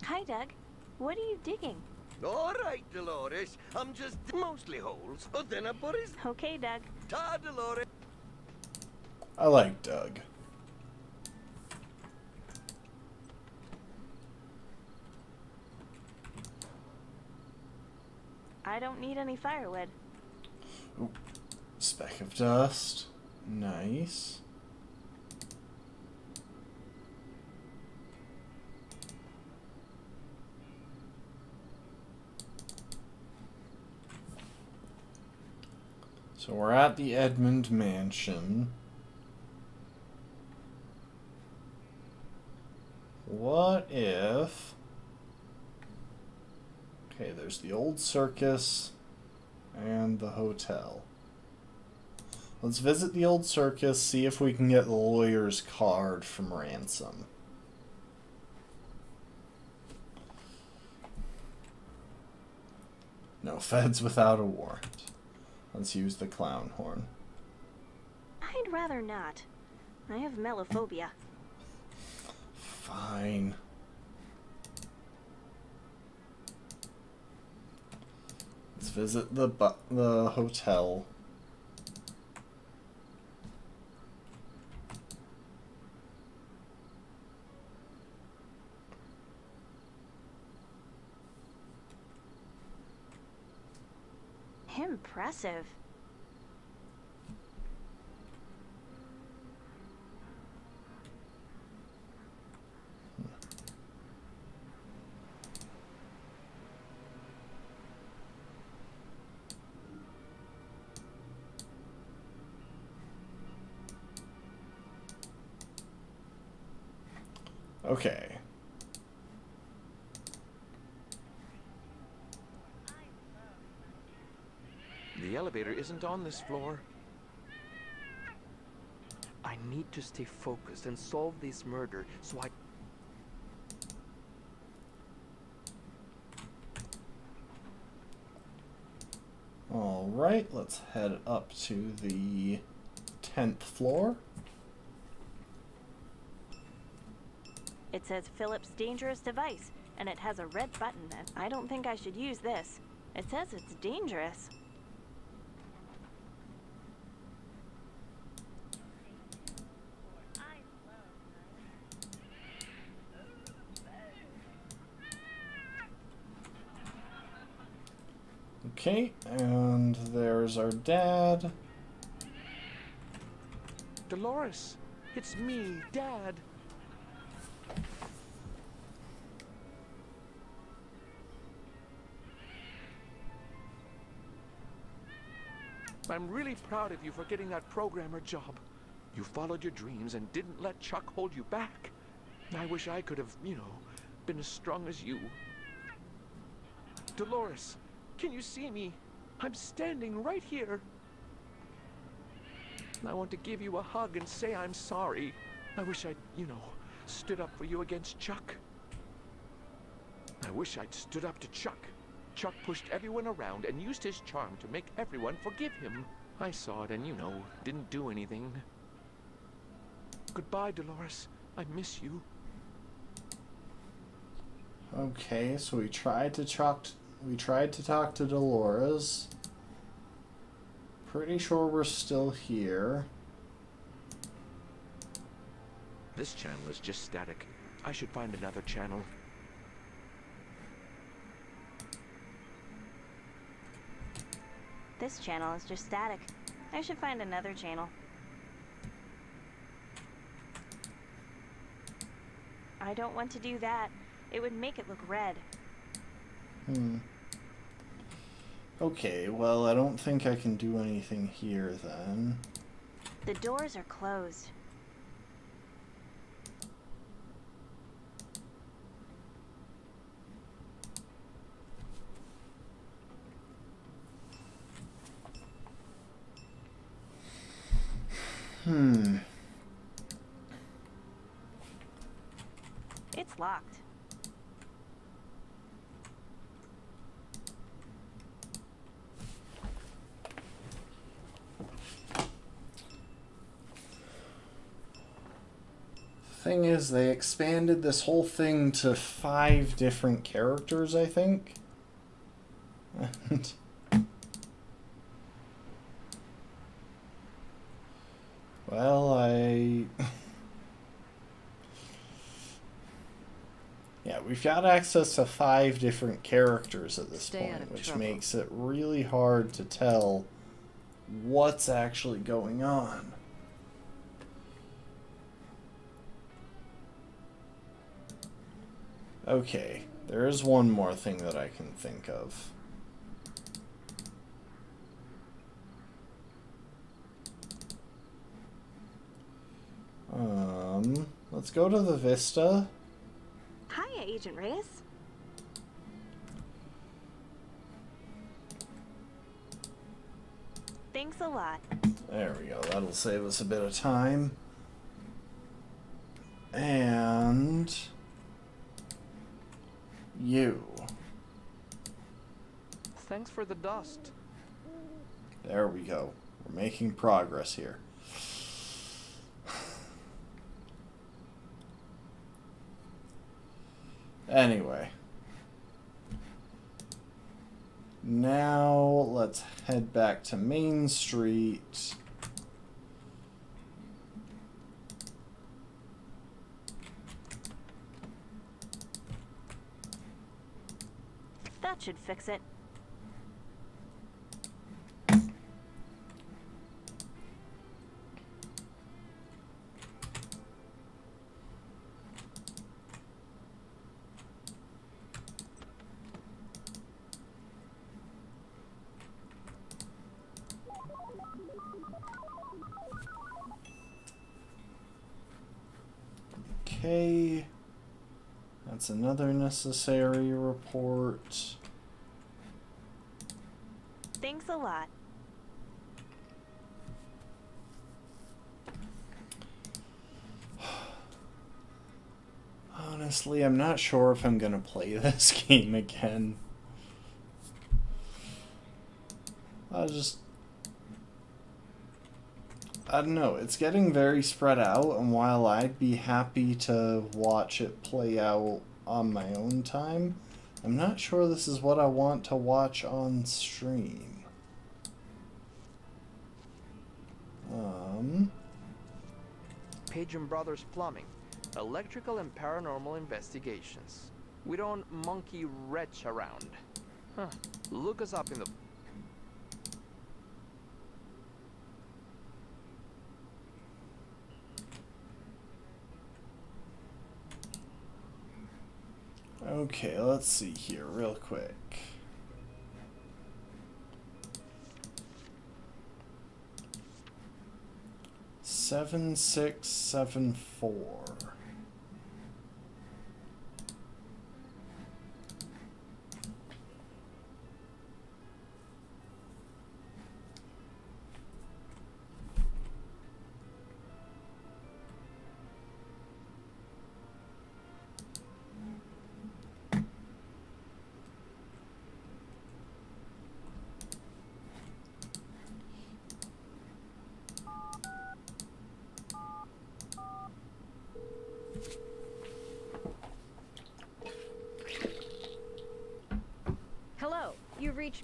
Hi, Doug. What are you digging? All right, Delores. I'm just mostly holes, but then I buries. Okay, Doug. Ta, Delores. I like Doug. I don't need any firewood. Ooh, speck of dust. Nice. So we're at the Edmund Mansion. What if... Okay, there's the old circus and the hotel. Let's visit the old circus, see if we can get the lawyer's card from Ransome. No feds without a warrant. Let's use the clown horn. I'd rather not. I have melophobia. Fine. Let's visit the bu- the hotel. Impressive. Okay. The elevator isn't on this floor. I need to stay focused and solve this murder so I Alright, let's head up to the 10th floor. It says Philip's dangerous device, and it has a red button, and I don't think I should use this. It says it's dangerous. Okay, and there's our dad. Delores, it's me, Dad. I'm really proud of you for getting that programmer job. You followed your dreams and didn't let Chuck hold you back. I wish I could have, you know, been as strong as you. Delores, can you see me? I'm standing right here. I want to give you a hug and say I'm sorry. I wish I'd, you know, stood up for you against Chuck. I wish I'd stood up to Chuck. Chuck pushed everyone around and used his charm to make everyone forgive him. I saw it and, you know, didn't do anything. Goodbye, Delores. I miss you. Okay, so we tried to talk. We tried to talk to Delores. Pretty sure we're still here. This channel is just static. I should find another channel. This channel is just static. I should find another channel. I don't want to do that. It would make it look red. Hmm. Okay, well, I don't think I can do anything here then. The doors are closed. Hmm. It's locked. Thing is, they expanded this whole thing to five different characters, I think. And well, I. yeah, we've got access to five different characters at this Stay point, which trouble. makes it really hard to tell what's actually going on. Okay, there is one more thing that I can think of. Um, let's go to the Vista. Hiya, Agent Reyes. Thanks a lot. There we go. That'll save us a bit of time. And you. Thanks for the dust. There we go. We're making progress here. Anyway. Now let's head back to Main Street. Should fix it. Okay. That's another necessary report. Thanks a lot. Honestly, I'm not sure if I'm gonna play this game again. I just. I don't know, it's getting very spread out, and while I'd be happy to watch it play out on my own time, I'm not sure this is what I want to watch on stream. Um. Pigeon Brothers Plumbing, electrical and paranormal investigations. We don't monkey wretch around. Huh. Look us up in the. Okay, let's see here, real quick. Seven six seven four.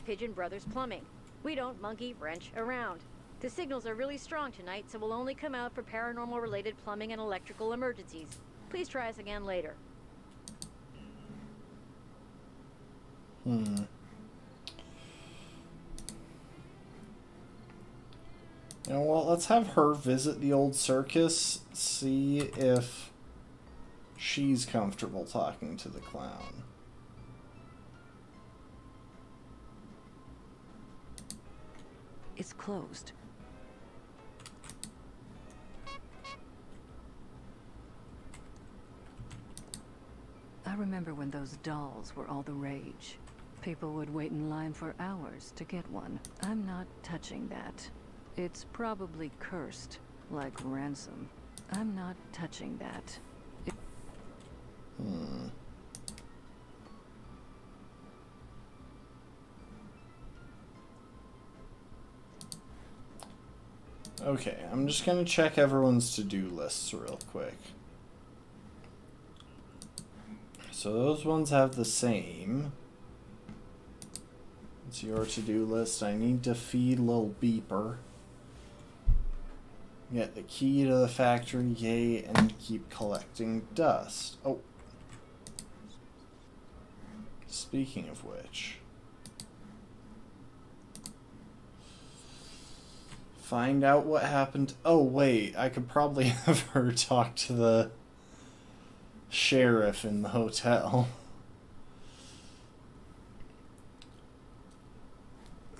Pigeon Brothers Plumbing. We don't monkey wrench around. The signals are really strong tonight, so we'll only come out for paranormal related plumbing and electrical emergencies. Please try us again later. Hmm. You know what? Let's have her visit the old circus, see if she's comfortable talking to the clown. It's closed. I remember when those dolls were all the rage. People would wait in line for hours to get one. I'm not touching that. It's probably cursed, like ransome. I'm not touching that. It Hmm. Okay, I'm just gonna check everyone's to-do lists real quick. So those ones have the same. It's your to-do list. I need to feed little beeper. Get the key to the factory, yay, and keep collecting dust. Oh. Speaking of which. Find out what happened. Oh, wait, I could probably have her talk to the sheriff in the hotel.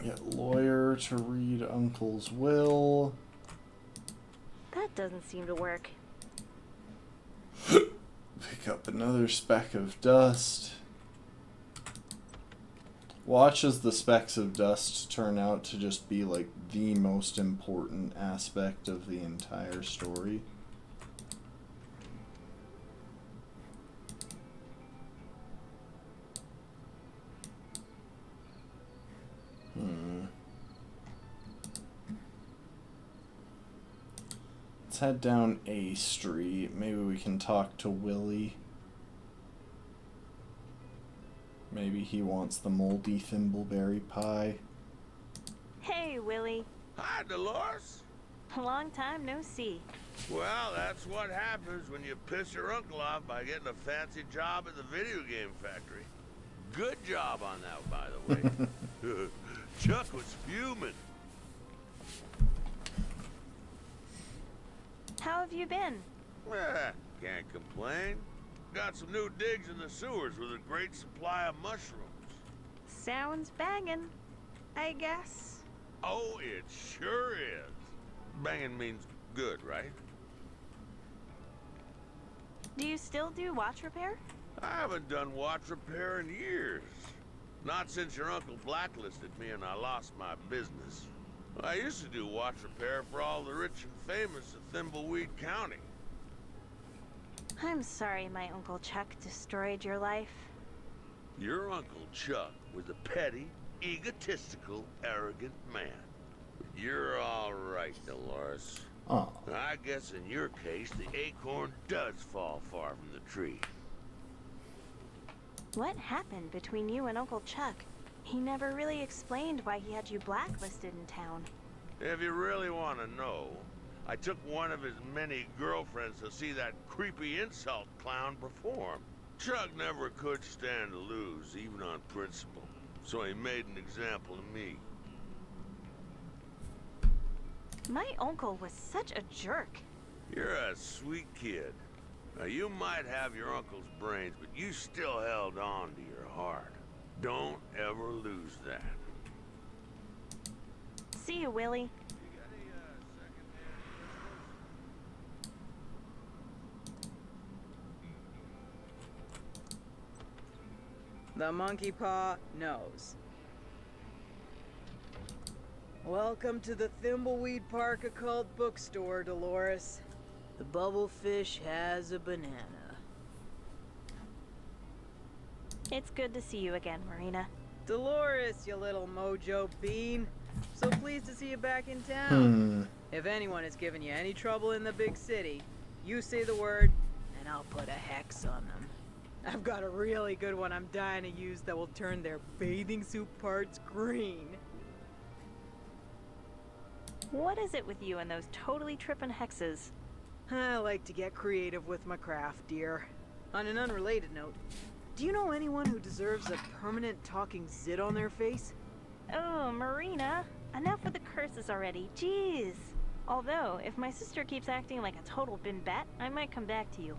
Get lawyer to read uncle's will. That doesn't seem to work. Pick up another speck of dust. Watch as the specks of dust turn out to just be like the most important aspect of the entire story. Hmm. Let's head down A Street. Maybe we can talk to Willie. Maybe he wants the moldy thimbleberry pie. Hey, Willie. Hi, Delores. A long time no see. Well, that's what happens when you piss your uncle off by getting a fancy job at the video game factory. Good job on that, by the way. Chuck was fuming. How have you been? Eh, can't complain. Got some new digs in the sewers with a great supply of mushrooms. Sounds bangin', I guess. Oh, it sure is. Banging means good, right? Do you still do watch repair? I haven't done watch repair in years. Not since your uncle blacklisted me and I lost my business. I used to do watch repair for all the rich and famous of Thimbleweed County. I'm sorry my Uncle Chuck destroyed your life. Your Uncle Chuck was a petty, egotistical, arrogant man. You're all right, Delores. Oh. I guess in your case, the acorn does fall far from the tree. What happened between you and Uncle Chuck? He never really explained why he had you blacklisted in town. If you really want to know, I took one of his many girlfriends to see that creepy insult clown perform. Chuck never could stand to lose, even on principle. So he made an example of me. My uncle was such a jerk. You're a sweet kid. Now, you might have your uncle's brains, but you still held on to your heart. Don't ever lose that. See you, Willie. The monkey paw knows. Welcome to the Thimbleweed Park Occult Bookstore, Delores. The bubblefish has a banana. It's good to see you again, Marina. Delores, you little mojo bean. So pleased to see you back in town. Hmm. If anyone has given you any trouble in the big city, you say the word, and I'll put a hex on them. I've got a really good one I'm dying to use that will turn their bathing suit parts green. What is it with you and those totally trippin' hexes? I like to get creative with my craft, dear. On an unrelated note, do you know anyone who deserves a permanent talking zit on their face? Oh, Marina. Enough with the curses already. Jeez. Although, if my sister keeps acting like a total bin bat, I might come back to you.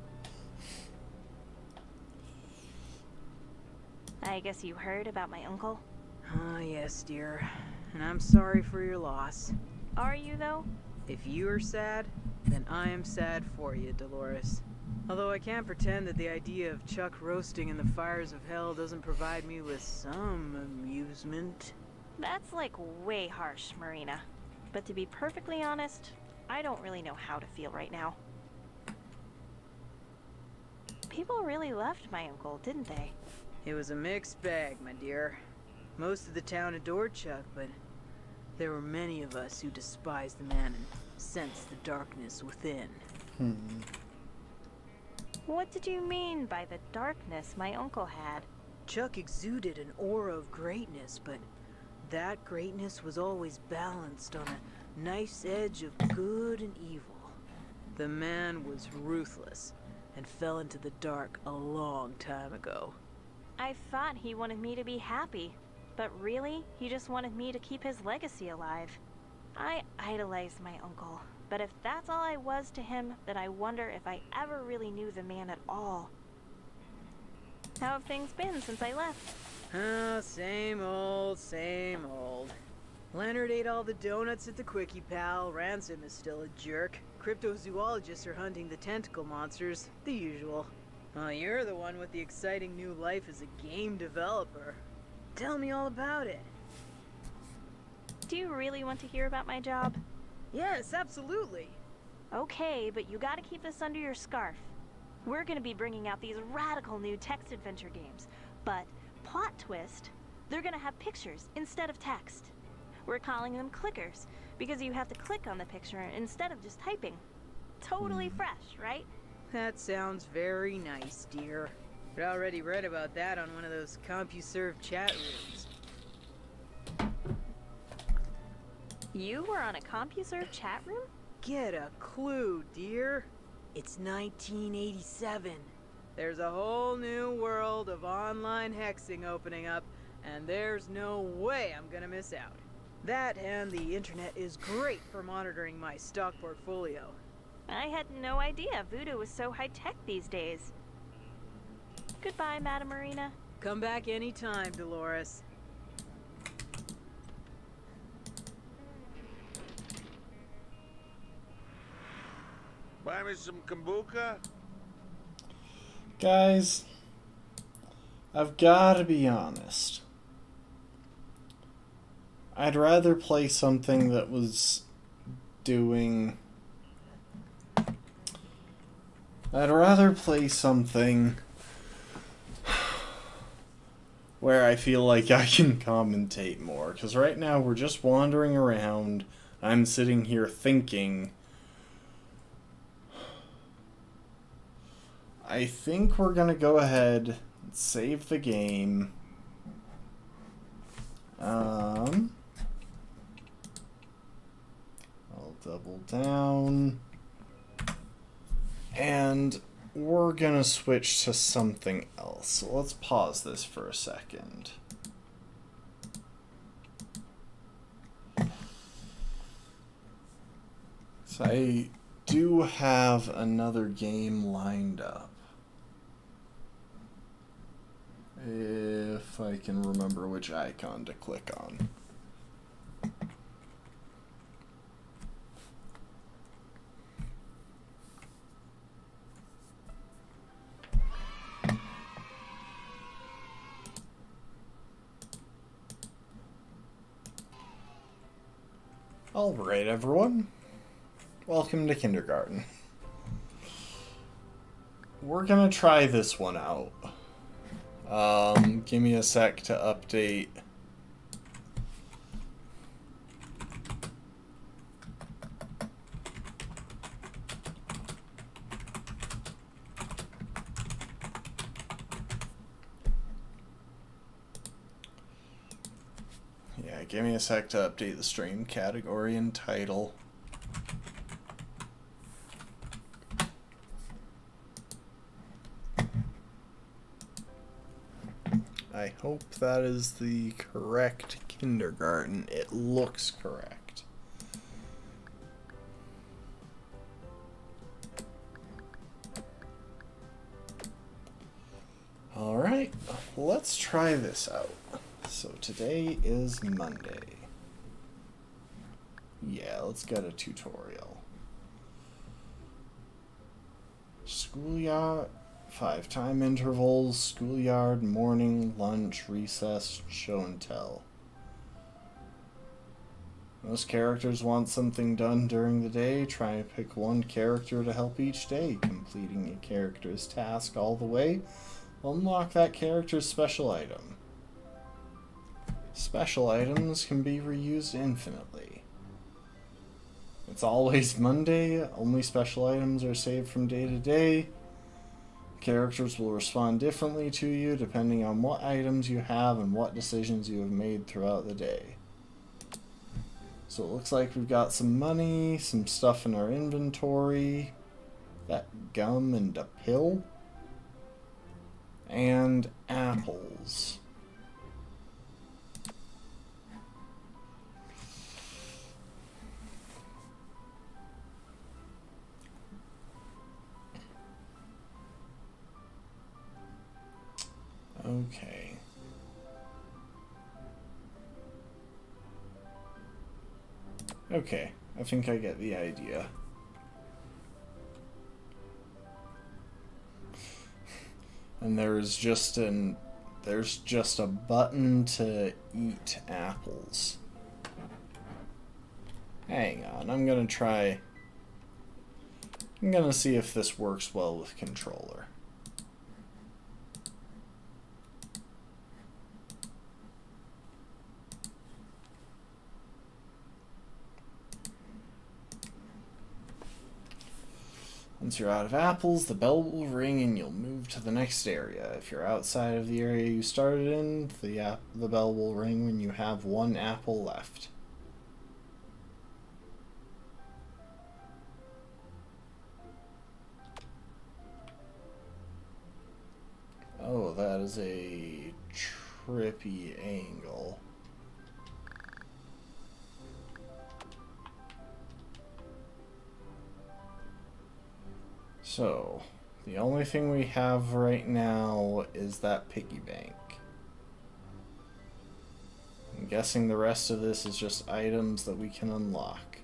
I guess you heard about my uncle? Ah, yes, dear. And I'm sorry for your loss. Are you, though? If you are sad, then I am sad for you, Delores. Although I can't pretend that the idea of Chuck roasting in the fires of hell doesn't provide me with some amusement. That's like way harsh, Marina. But to be perfectly honest, I don't really know how to feel right now. People really loved my uncle, didn't they? It was a mixed bag, my dear. Most of the town adored Chuck, but there were many of us who despised the man and sensed the darkness within. Hmm. What did you mean by the darkness my uncle had? Chuck exuded an aura of greatness, but that greatness was always balanced on a nice edge of good and evil. The man was ruthless and fell into the dark a long time ago. I thought he wanted me to be happy, but really, he just wanted me to keep his legacy alive. I idolized my uncle, but if that's all I was to him, then I wonder if I ever really knew the man at all. How have things been since I left? Ah, same old, same old. Leonard ate all the donuts at the Quickie Pal. Ransome is still a jerk. Cryptozoologists are hunting the tentacle monsters. The usual. Well, you're the one with the exciting new life as a game developer. Tell me all about it. Do you really want to hear about my job? Yes, absolutely. Okay, but you gotta keep this under your scarf. We're gonna be bringing out these radical new text adventure games, but plot twist, they're gonna have pictures instead of text. We're calling them clickers because you have to click on the picture instead of just typing. Totally hmm. fresh, right? That sounds very nice, dear. But I already read about that on one of those CompuServe chat rooms. You were on a CompuServe chat room? Get a clue, dear. It's 1987. There's a whole new world of online hexing opening up, and there's no way I'm gonna miss out. That and the internet is great for monitoring my stock portfolio. I had no idea Voodoo was so high-tech these days. Goodbye, Madame Marina. Come back anytime, Delores. Buy me some kombucha? Guys, I've got to be honest. I'd rather play something that was doing. I'd rather play something where I feel like I can commentate more. Because right now we're just wandering around. I'm sitting here thinking. I think we're going to go ahead and save the game. Um, I'll double down. And we're going to switch to something else. So let's pause this for a second. So I do have another game lined up. If I can remember which icon to click on. Alright, everyone. Welcome to kindergarten. We're gonna try this one out. Um, give me a sec to update. Yeah, give me a sec to update the stream category and title. I hope that is the correct kindergarten. It looks correct. Alright, let's try this out. So today is Monday. Yeah, let's get a tutorial. Schoolyard, five time intervals, schoolyard, morning, lunch, recess, show and tell. Most characters want something done during the day. Try and pick one character to help each day. Completing a character's task all the way unlock that character's special item. Special items can be reused infinitely. It's always Monday, only special items are saved from day to day. Characters will respond differently to you depending on what items you have and what decisions you have made throughout the day. So it looks like we've got some money, some stuff in our inventory, that gum and a pill, and apples. Okay. Okay, I think I get the idea. And there's just an there's just a button to eat apples. Hang on, I'm gonna try I'm gonna see if this works well with controller. Once you're out of apples, the bell will ring and you'll move to the next area. If you're outside of the area you started in, the, the bell will ring when you have one apple left. Oh, that is a trippy angle. So, the only thing we have right now is that piggy bank. I'm guessing the rest of this is just items that we can unlock.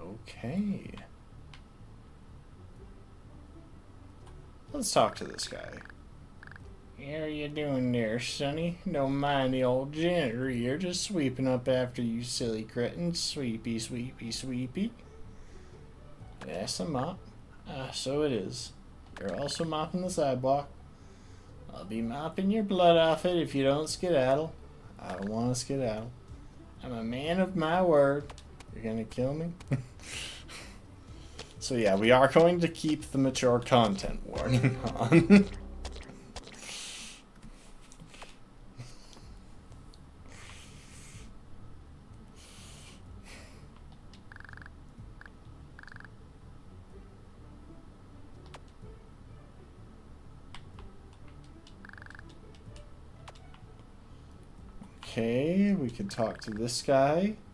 Okay. Let's talk to this guy. How you doing there, Sonny? Don't mind the old janitor here, just sweeping up after you silly cretins. Sweepy, sweepy, sweepy. Yes, a mop. Ah, so it is. You're also mopping the sidewalk. I'll be mopping your blood off it if you don't skedaddle. I don't want to skedaddle. I'm a man of my word. You're gonna kill me? so yeah, we are going to keep the mature content warning on. Okay, we can talk to this guy.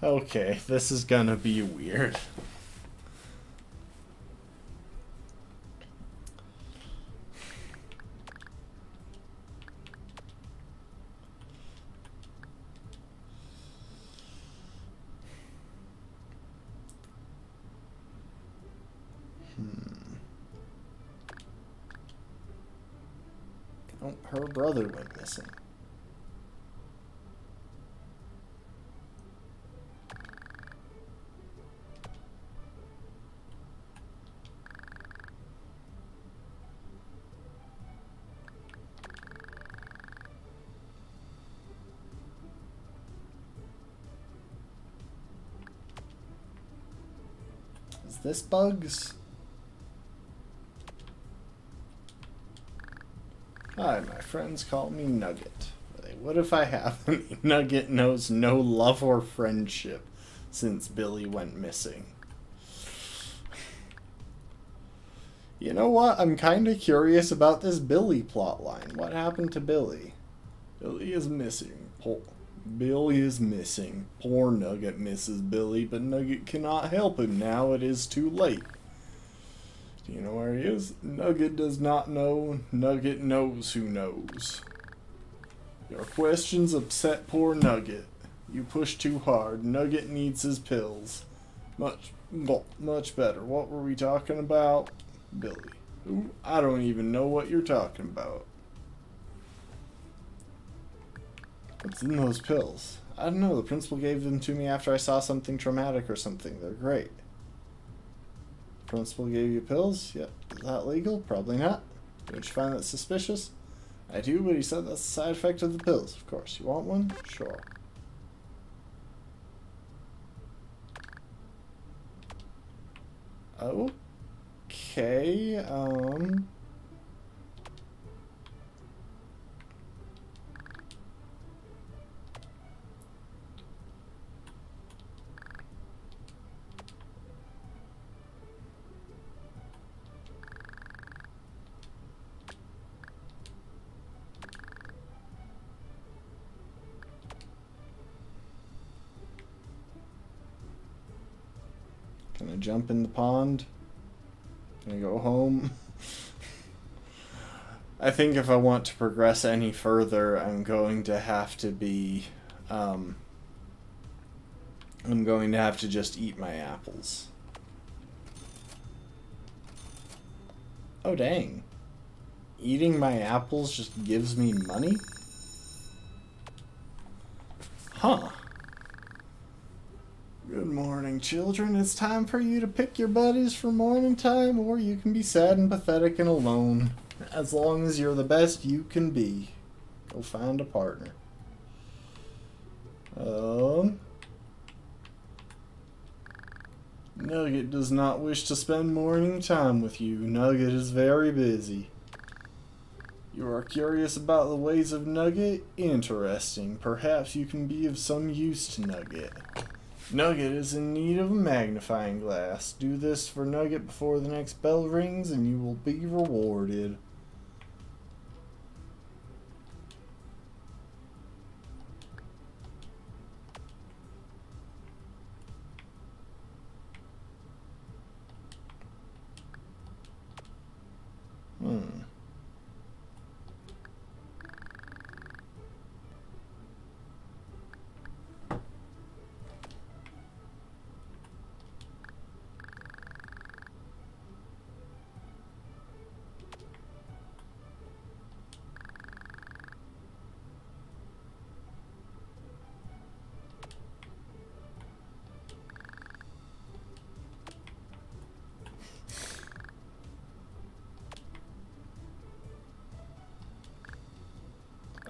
Okay, this is gonna be weird. Missing. Is this bugs? Hi, my friends call me Nugget. What if I haven't? Nugget knows no love or friendship since Billy went missing. You know what? I'm kind of curious about this Billy plotline. What happened to Billy? Billy is missing. Poor Billy is missing. Poor Nugget misses Billy, but Nugget cannot help him now. It is too late. Do you know where he is? Nugget does not know. Nugget knows who knows. Your questions upset poor Nugget. You push too hard. Nugget needs his pills. Much, much better. What were we talking about? Billy. Who? I don't even know what you're talking about. What's in those pills? I don't know. The principal gave them to me after I saw something traumatic or something. They're great. Principal gave you pills? Yep. Is that legal? Probably not. Don't you find that suspicious? I do, but he said that's a side effect of the pills. Of course. You want one? Sure. Oh. Okay, um... jump in the pond? and go home? I think if I want to progress any further, I'm going to have to be. Um, I'm going to have to just eat my apples. Oh, dang. Eating my apples just gives me money? Huh. Good morning, children. It's time for you to pick your buddies for morning time, or you can be sad and pathetic and alone. As long as you're the best you can be. Go find a partner. Um. Nugget does not wish to spend morning time with you. Nugget is very busy. You are curious about the ways of Nugget? Interesting. Perhaps you can be of some use to Nugget. Nugget is in need of a magnifying glass. Do this for Nugget before the next bell rings and you will be rewarded.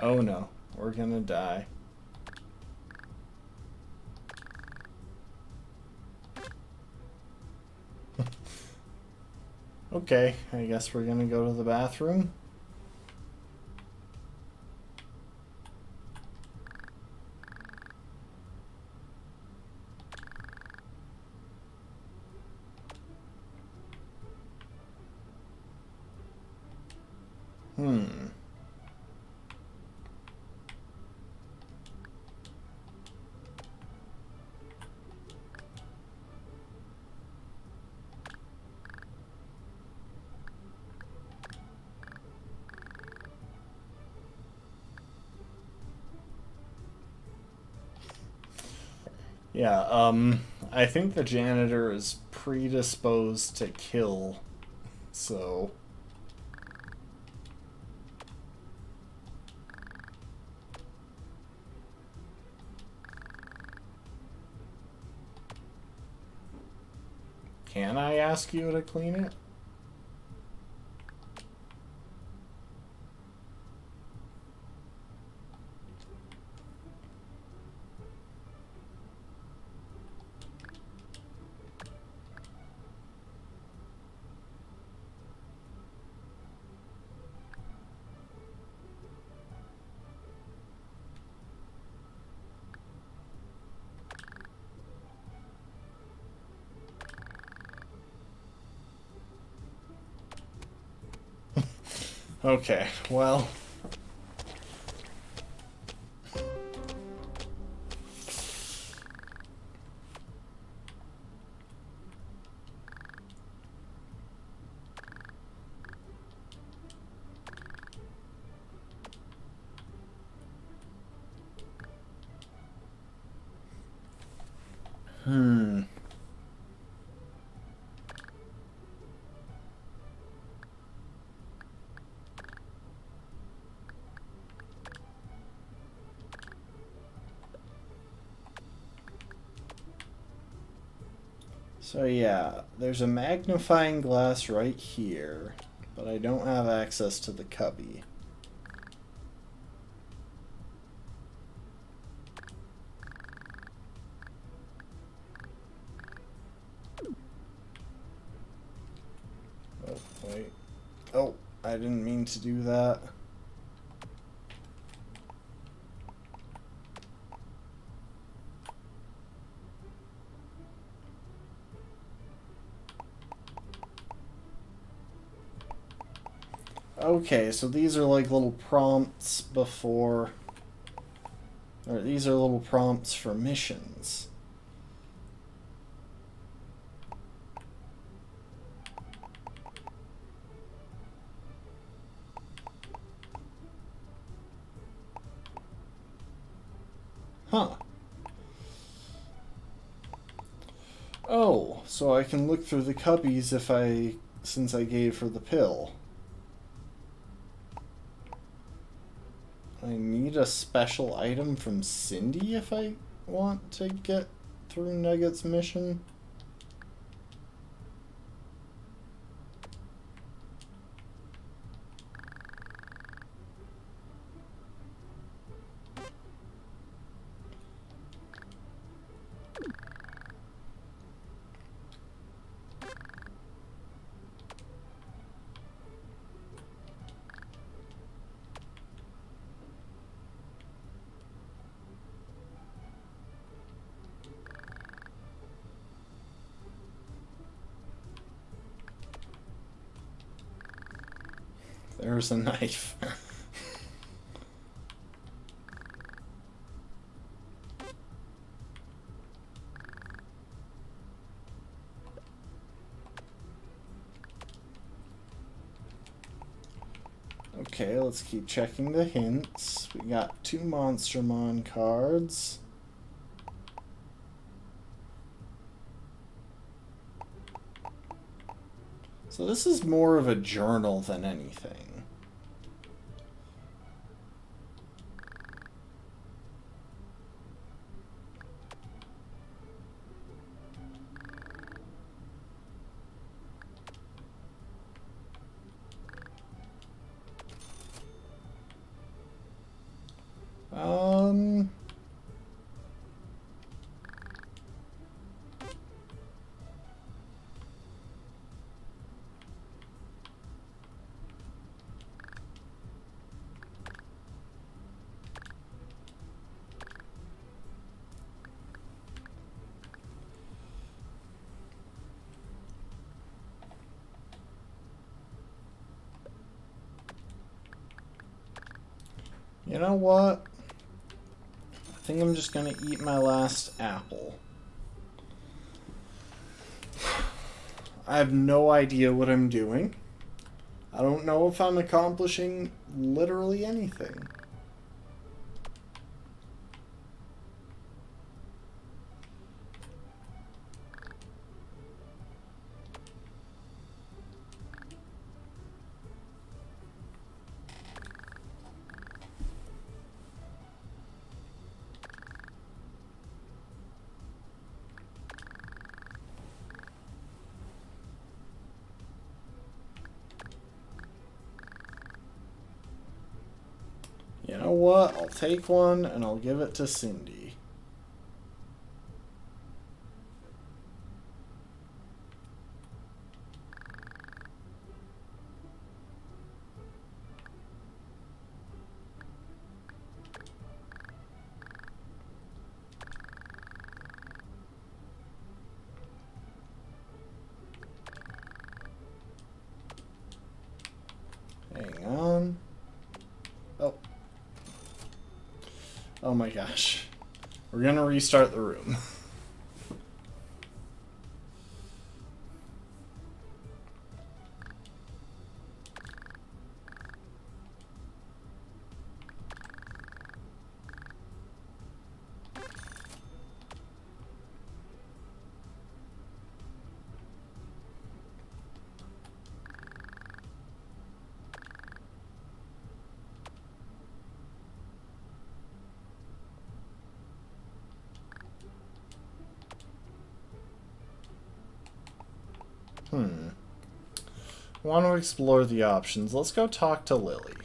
Oh no, we're gonna die. okay, I guess we're gonna go to the bathroom. Hmm. Yeah, um, I think the janitor is predisposed to kill, so... Can I ask you to clean it? Okay, well. So yeah, there's a magnifying glass right here, but I don't have access to the cubby. Oh, wait. Oh, I didn't mean to do that. Okay, so these are like little prompts before... Or these are little prompts for missions. Huh. Oh, so I can look through the cubbies if I... since I gave her the pill. I need a special item from Cindy if I want to get through Nugget's mission. There's a knife. okay, let's keep checking the hints. We got two Monstermon cards. So this is more of a journal than anything. You know what? I think I'm just gonna eat my last apple. I have no idea what I'm doing. I don't know if I'm accomplishing literally anything. Take one and I'll give it to Cindy. Gosh. We're gonna restart the room. Want to explore the options. Let's go talk to Lily.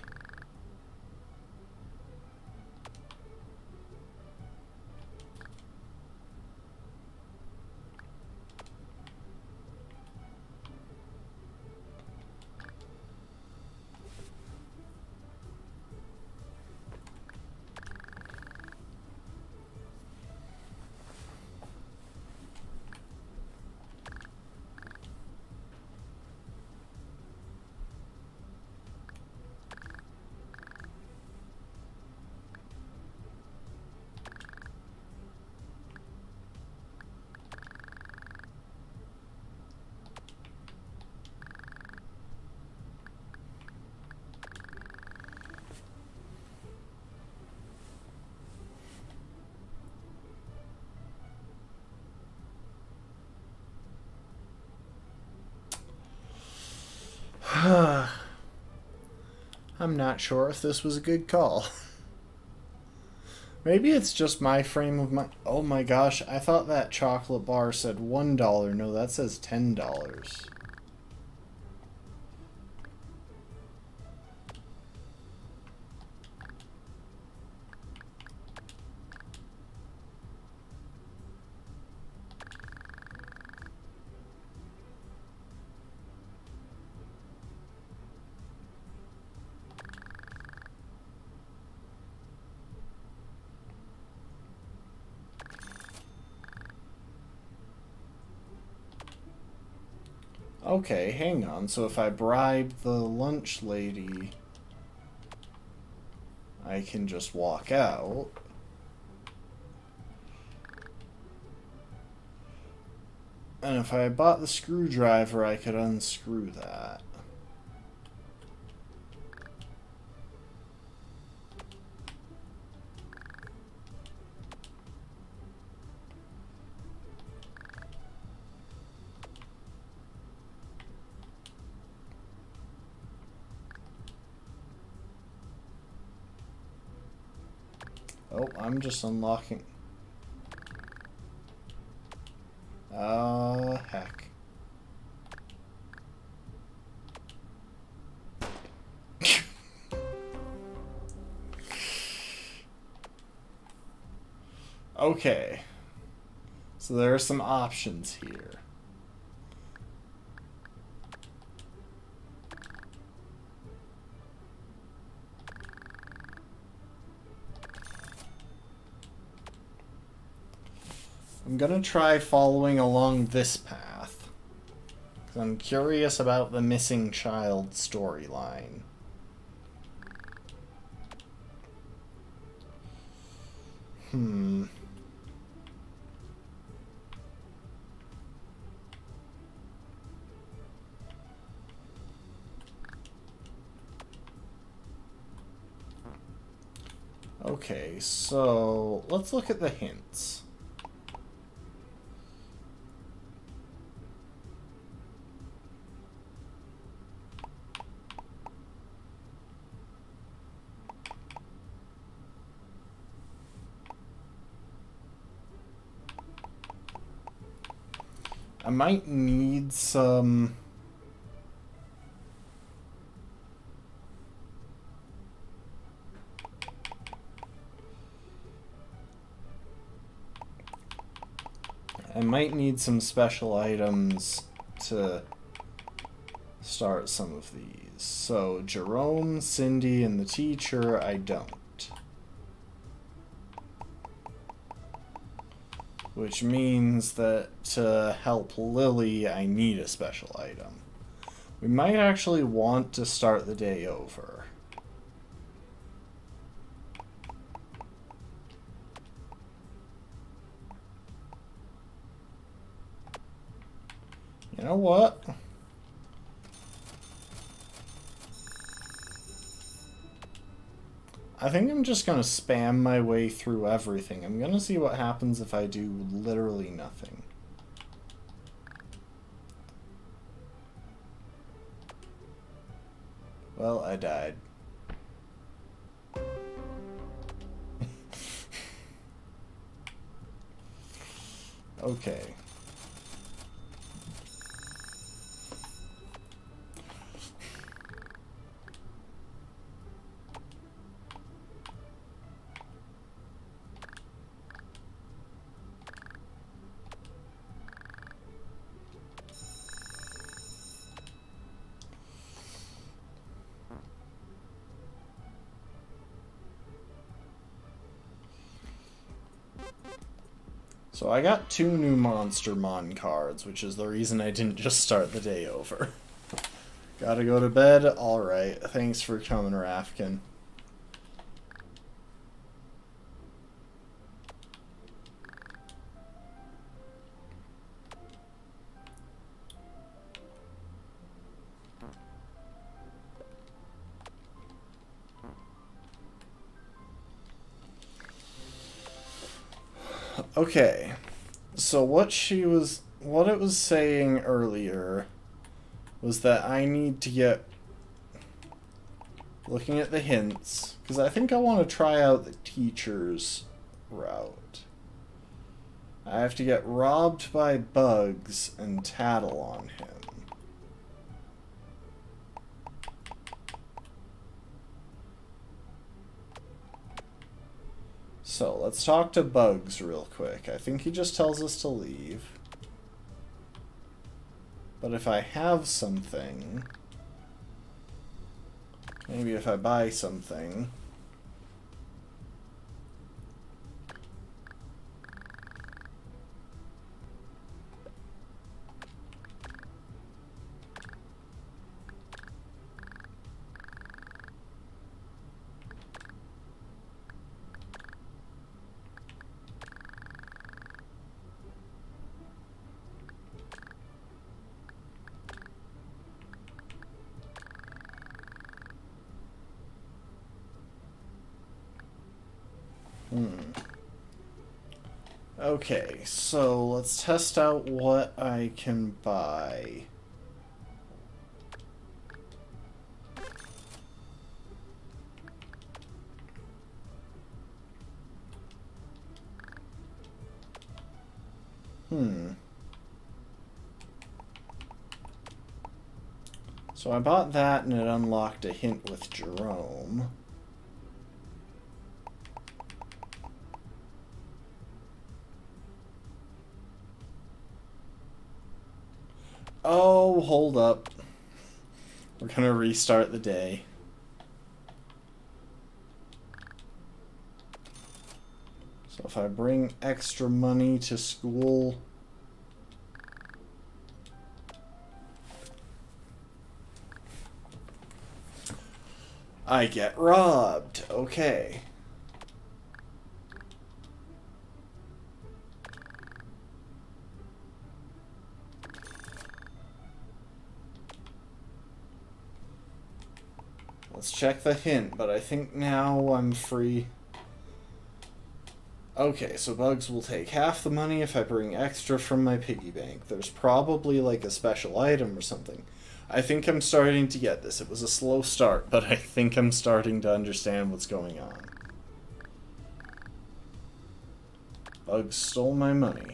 I'm not sure if this was a good call. Maybe it's just my frame of mind. Oh my gosh, I thought that chocolate bar said $1. No, that says $10. Okay, hang on. So if I bribe the lunch lady, I can just walk out. And if I bought the screwdriver, I could unscrew that. Just unlocking. Uh, heck. okay. So there are some options here. Gonna try following along this path. I'm curious about the missing child storyline. Hmm. Okay, so let's look at the hints. Might need some... I might need some special items to start some of these. So Jerome, Cindy, and the teacher, I don't. Which means that to help Lily, I need a special item. We might actually want to start the day over. You know what? I think I'm just going to spam my way through everything. I'm going to see what happens if I do literally nothing. Well, I died. okay. I got two new Monstermon cards, which is the reason I didn't just start the day over. Gotta go to bed? Alright. Thanks for coming, Rafkin. Okay. So what she was what it was saying earlier was that I need to get looking at the hints because I think I want to try out the teacher's route. I have to get robbed by bugs and tattle on him. So let's talk to Bugs real quick. I think he just tells us to leave. But if I have something, maybe if I buy something, let's test out what I can buy. Hmm. So I bought that and it unlocked a hint with Jerome. Oh, hold up. We're gonna restart the day. So if I bring extra money to school... I get robbed. Okay. Let's check the hint, but I think now I'm free. Okay, so Bugs will take half the money if I bring extra from my piggy bank. There's probably like a special item or something. I think I'm starting to get this. It was a slow start, but I think I'm starting to understand what's going on. Bugs stole my money.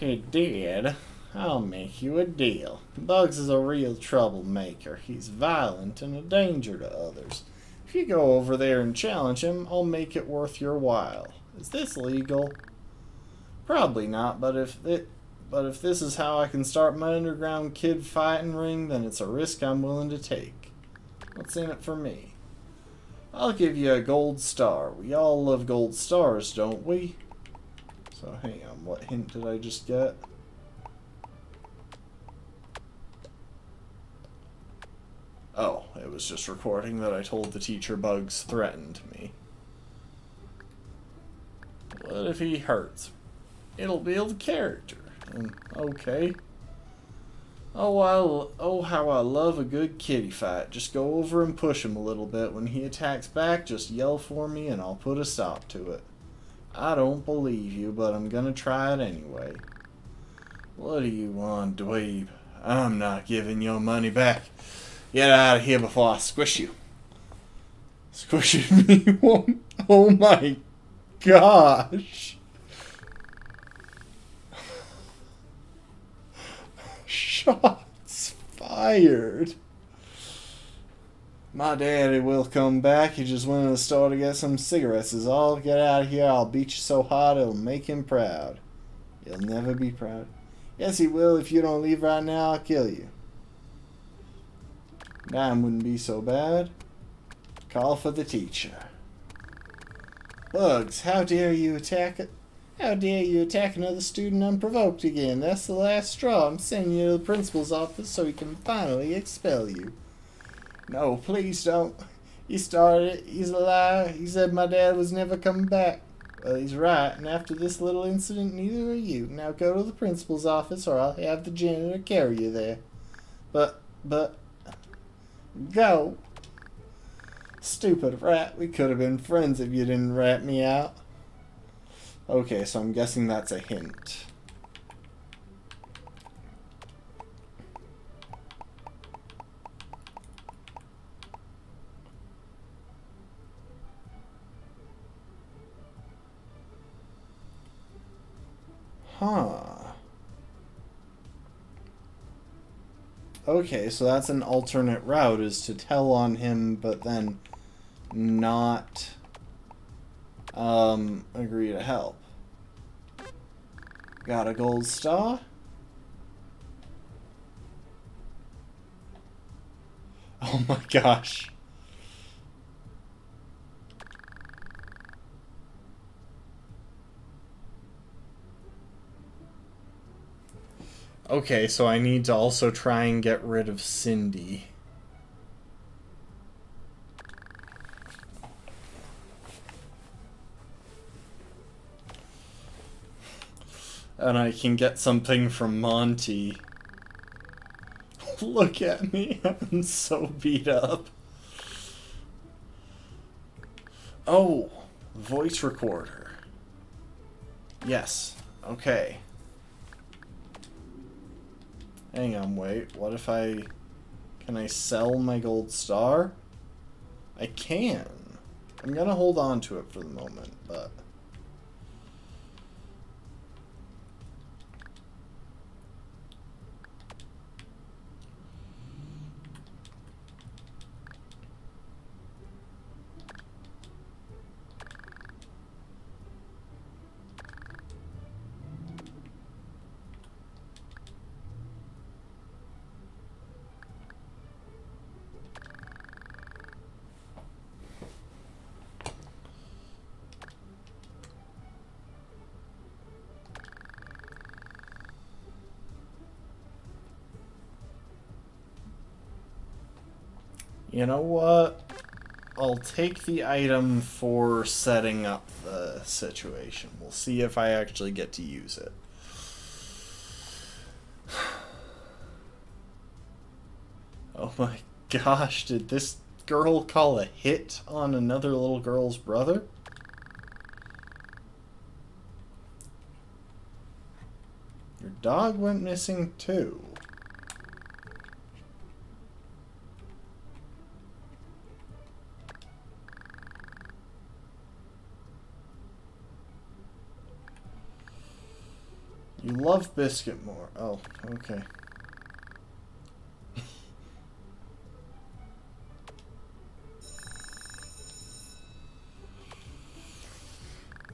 He did. I'll make you a deal. Bugs is a real troublemaker. He's violent and a danger to others. If you go over there and challenge him, I'll make it worth your while. Is this legal? Probably not, but if it but if this is how I can start my underground kid fighting ring, then it's a risk I'm willing to take. What's in it for me? I'll give you a gold star. We all love gold stars, don't we? So hang on, what hint did I just get? Oh, it was just recording that I told the teacher Bugs threatened me. What if he hurts? It'll build character. Okay. Oh, I, oh, how I love a good kitty fight. Just go over and push him a little bit. When he attacks back, just yell for me and I'll put a stop to it. I don't believe you, but I'm gonna try it anyway. What do you want, dweeb? I'm not giving your money back. Get out of here before I squish you. Squishing me? Oh my gosh. Shots fired. My daddy will come back. He just went to the store to get some cigarettes. Is all. Get out of here. I'll beat you so hard it'll make him proud. He'll never be proud. Yes, he will. If you don't leave right now, I'll kill you. Nine wouldn't be so bad. Call for the teacher. Bugs, how dare you attack it? How dare you attack another student unprovoked again? That's the last straw. I'm sending you to the principal's office so he can finally expel you. No, please don't. He started it. He's a liar. He said my dad was never coming back. Well, he's right, and after this little incident, neither are you. Now go to the principal's office or I'll have the janitor carry you there. But, but, go. Stupid rat, we could have been friends if you didn't rat me out. Okay, so I'm guessing that's a hint. Huh. Okay, so that's an alternate route, is to tell on him, but then not um, agree to help. Got a gold star? Oh my gosh. Okay, so I need to also try and get rid of Cindy. And I can get something from Monty. Look at me, I'm so beat up. Oh, voice recorder. Yes, okay. Hang on, wait. What if I... Can I sell my gold star? I can. I'm gonna hold on to it for the moment, but... You know what? I'll take the item for setting up the situation. We'll see if I actually get to use it. Oh my gosh, did this girl call a hit on another little girl's brother? Your dog went missing too. You love biscuit more. Oh, okay.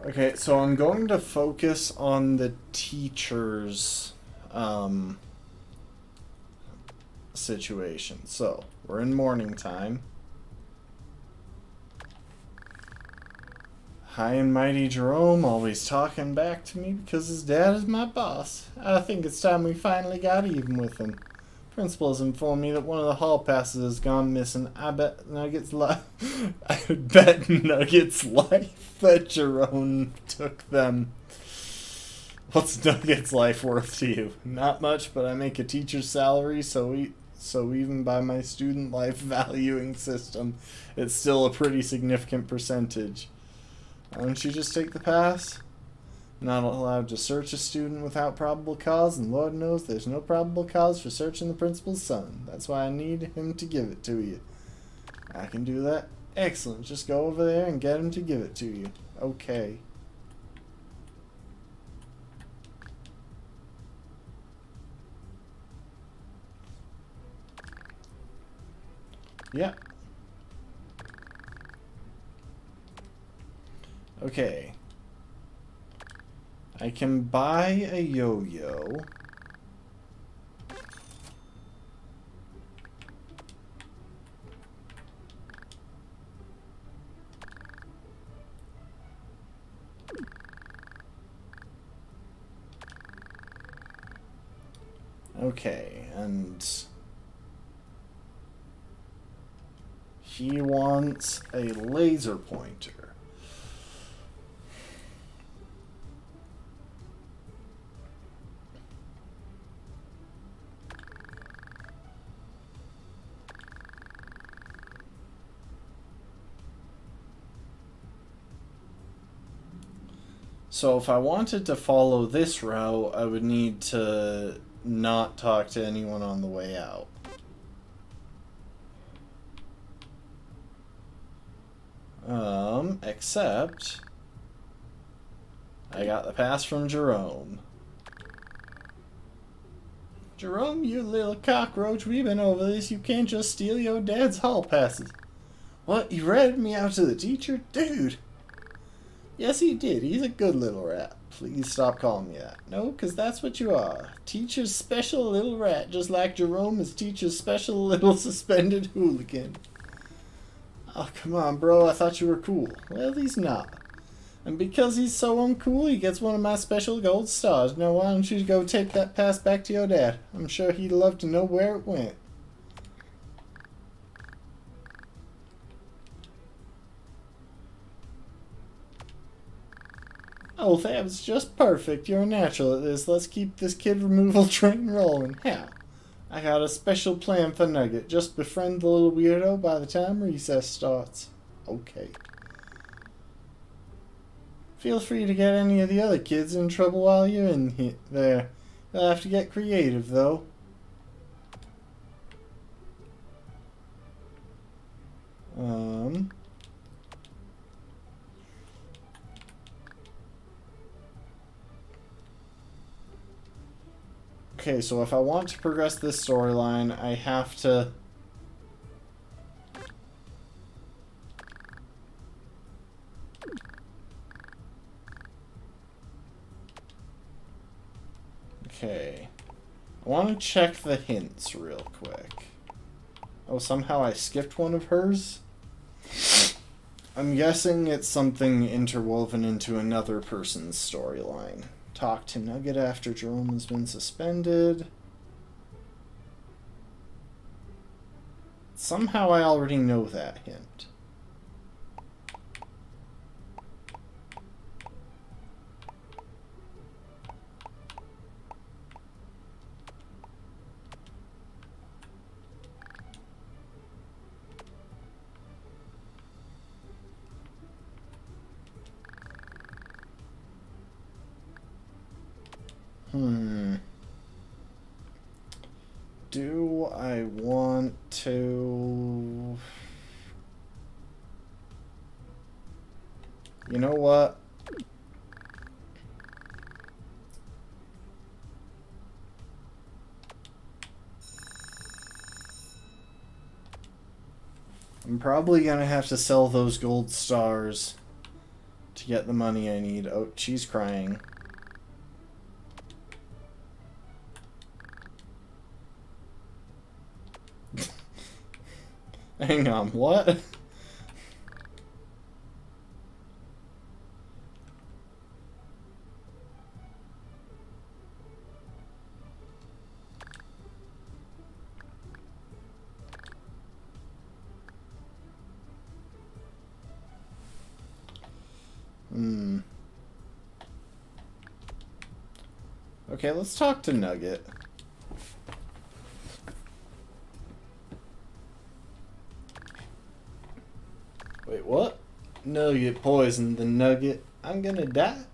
okay, so I'm going to focus on the teacher's um, situation. So, we're in morning time. High and mighty Jerome always talking back to me because his dad is my boss. I think it's time we finally got even with him. Principal has informed me that one of the hall passes has gone missing. I bet Nugget's life. I bet Nugget's life that Jerome took them. What's Nugget's life worth to you? Not much, but I make a teacher's salary, so we, so even by my student life valuing system, it's still a pretty significant percentage. Why don't you just take the pass? Not allowed to search a student without probable cause, and Lord knows there's no probable cause for searching the principal's son. That's why I need him to give it to you. I can do that. Excellent. Just go over there and get him to give it to you. Okay. Yep. Okay. I can buy a yo-yo. Okay, and he wants a laser pointer. So if I wanted to follow this route, I would need to not talk to anyone on the way out. Um, except I got the pass from Jerome. Jerome, you little cockroach, we've been over this. You can't just steal your dad's hall passes. What, you read me out to the teacher? Dude! Yes, he did. He's a good little rat. Please stop calling me that. No, because that's what you are. Teacher's special little rat, just like Jerome is teacher's special little suspended hooligan. Oh, come on, bro. I thought you were cool. Well, he's not. And because he's so uncool, he gets one of my special gold stars. Now, why don't you go take that pass back to your dad? I'm sure he'd love to know where it went. Oh, Fab's just perfect. You're a natural at this. Let's keep this kid removal train rolling. How? I got a special plan for Nugget. Just befriend the little weirdo by the time recess starts. Okay. Feel free to get any of the other kids in trouble while you're in here. there. You'll have to get creative, though. Um... Okay, so if I want to progress this storyline, I have to... Okay. I want to check the hints real quick. Oh, somehow I skipped one of hers? I'm guessing it's something interwoven into another person's storyline. Talk to Nugget after Jerome has been suspended. Somehow I already know that hint. Hmm. Do I want to... You know what? I'm probably going to have to sell those gold stars to get the money I need. Oh, she's crying. Hang on, what? Hmm. Okay, let's talk to Nugget. Nugget poisoned the nugget. I'm gonna die?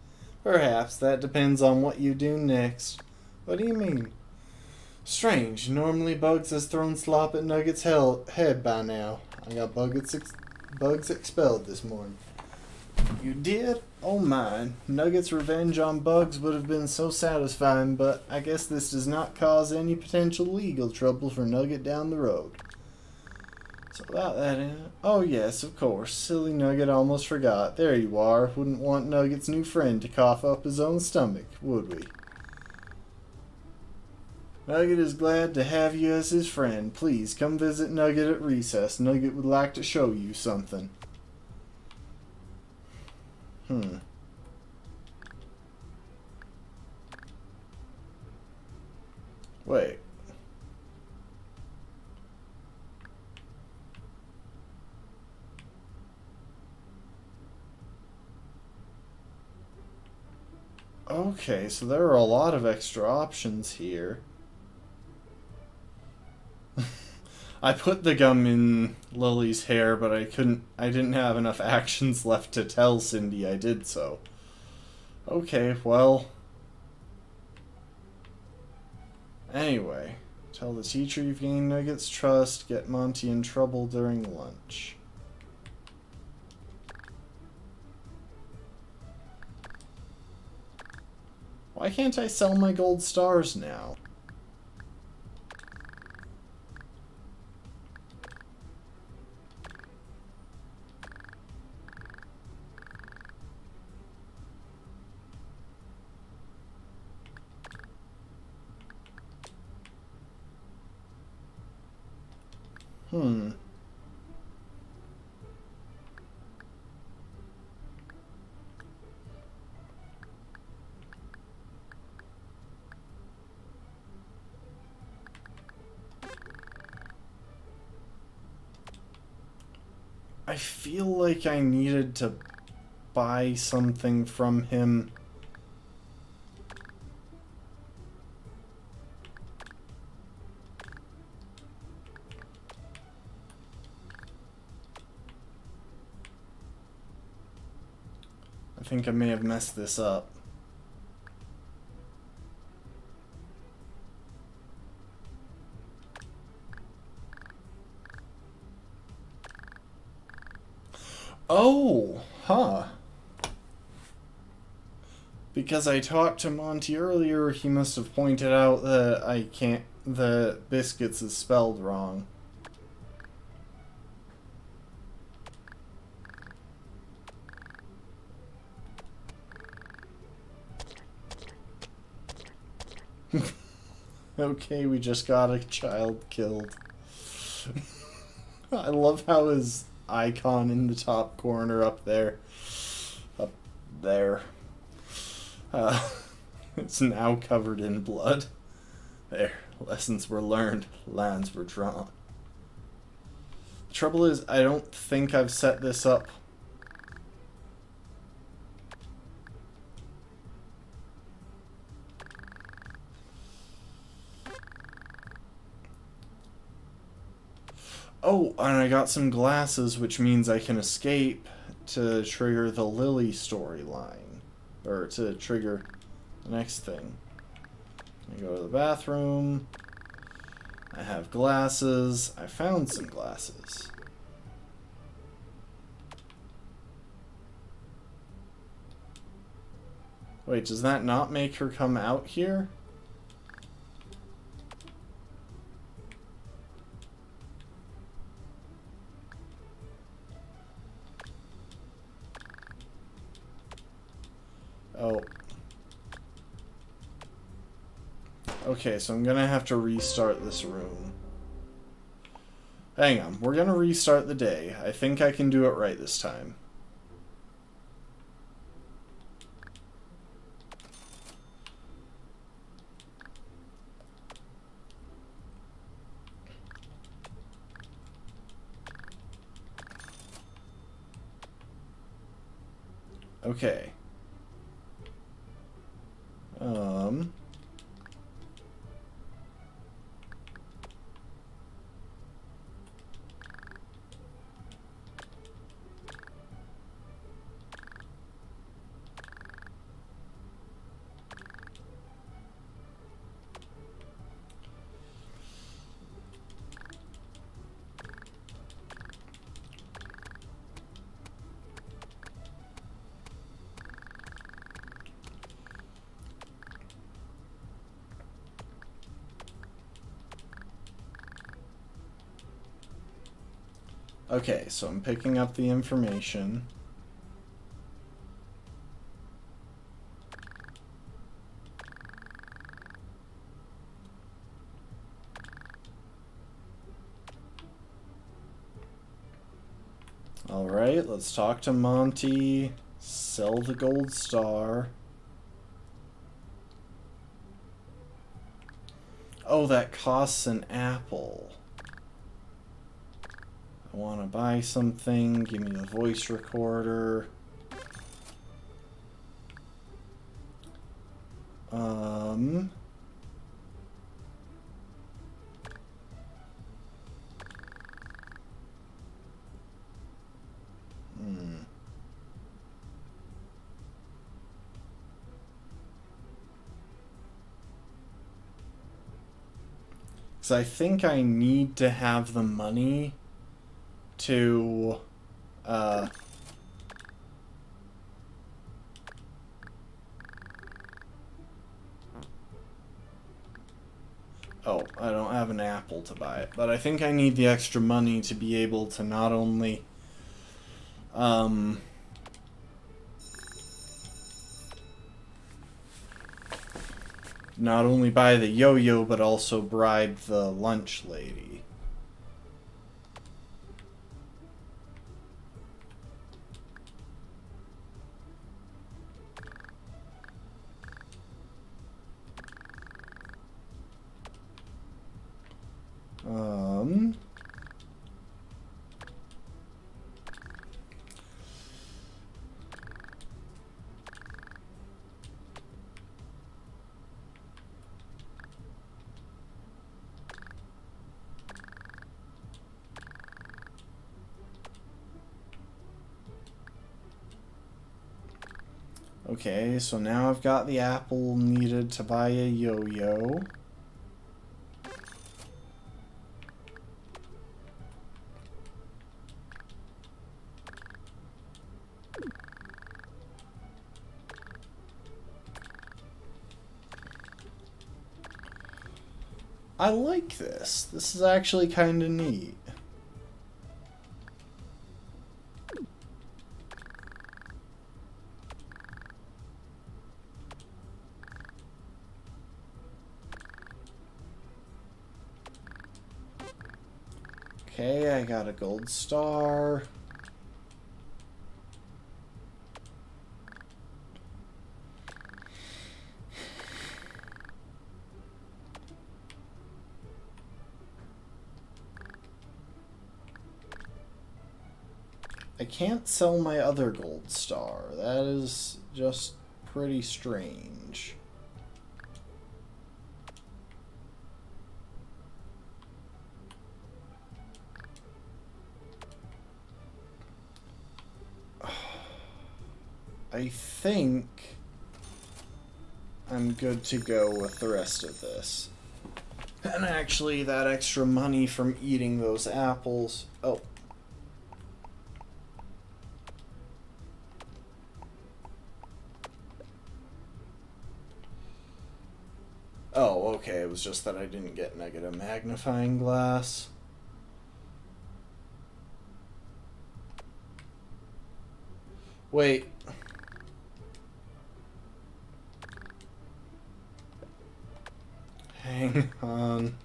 Perhaps. That depends on what you do next. What do you mean? Strange. Normally Bugs has thrown slop at Nugget's hell head by now. I got Bugs, ex Bugs expelled this morning. You did? Oh my. Nugget's revenge on Bugs would have been so satisfying, but I guess this does not cause any potential legal trouble for Nugget down the road. So about that, uh, oh yes, of course. Silly Nugget almost forgot. There you are. Wouldn't want Nugget's new friend to cough up his own stomach, would we? Nugget is glad to have you as his friend. Please, come visit Nugget at recess. Nugget would like to show you something. Hmm. Wait. Okay, so there are a lot of extra options here. I put the gum in Lily's hair, but I couldn't I didn't have enough actions left to tell Cindy I did so. Okay, well. Anyway, tell the teacher you've gained Nugget's trust, get Monty in trouble during lunch. Why can't I sell my gold stars now? Hmm. Feel like I needed to buy something from him. I think I may have messed this up. Because I talked to Monty earlier, he must have pointed out that I can't, the biscuits is spelled wrong. okay, we just got a child killed. I love how his icon in the top corner up there. Up there. Uh, it's now covered in blood. There, lessons were learned, lines were drawn. The trouble is, I don't think I've set this up Oh, and I got some glasses, which means I can escape to trigger the Lily storyline. Or to trigger the next thing. I go to the bathroom. I have glasses. I found some glasses. Wait, does that not make her come out here? Okay, so I'm gonna have to restart this room. Hang on, we're gonna restart the day. I think I can do it right this time. Okay. Okay, so I'm picking up the information. Alright, let's talk to Monty. Sell the gold star. Oh, that costs an apple. I want to buy something. Give me the voice recorder. Um. Hmm. Because I think I need to have the money to. Uh, Oh, I don't have an apple to buy it, but I think I need the extra money to be able to not only um not only buy the yo-yo but also bribe the lunch lady. Okay, so now I've got the apple needed to buy a yo-yo. I like this. This is actually kind of neat. Gold star. I can't sell my other gold star. That is just pretty strange. Think I'm good to go with the rest of this. And actually, that extra money from eating those apples. Oh. Oh, okay. It was just that I didn't get negative magnifying glass. Wait. On. Um,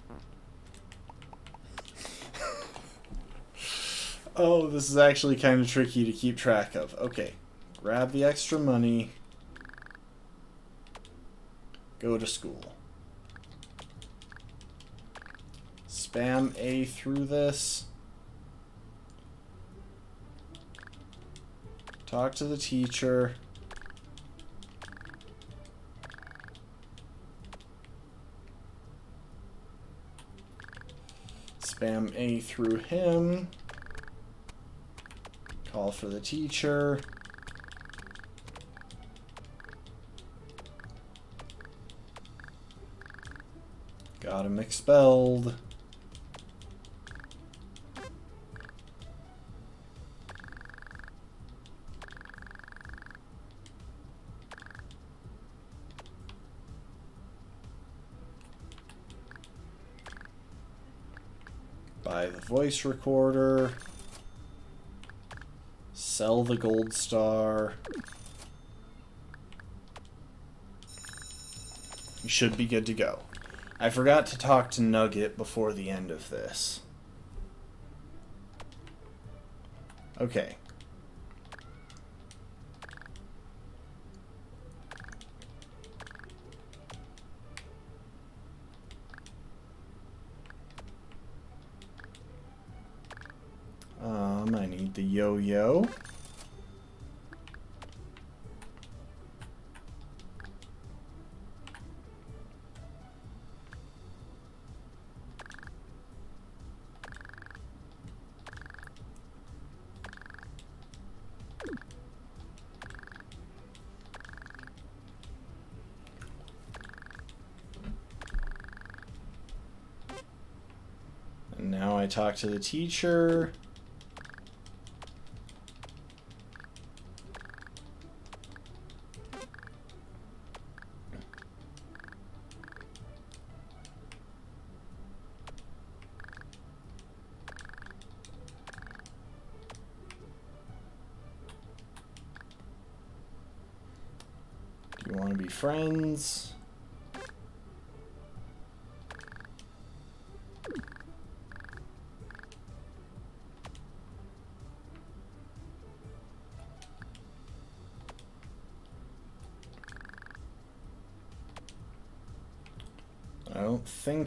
oh, this is actually kind of tricky to keep track of. Okay. Grab the extra money. Go to school. Spam A through this. Talk to the teacher. Spam A through him. Call for the teacher. Got him expelled. Voice recorder. Sell the gold star. You should be good to go. I forgot to talk to Nugget before the end of this. Okay. yo-yo. now I talk to the teacher.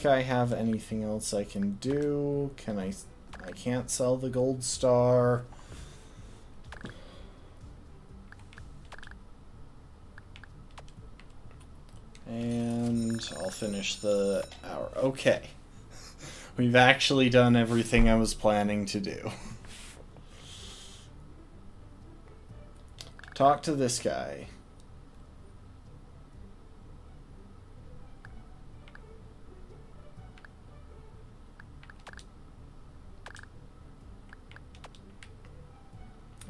Think I have anything else I can do. Can I... I can't sell the gold star. And I'll finish the hour. Okay. We've actually done everything I was planning to do. Talk to this guy.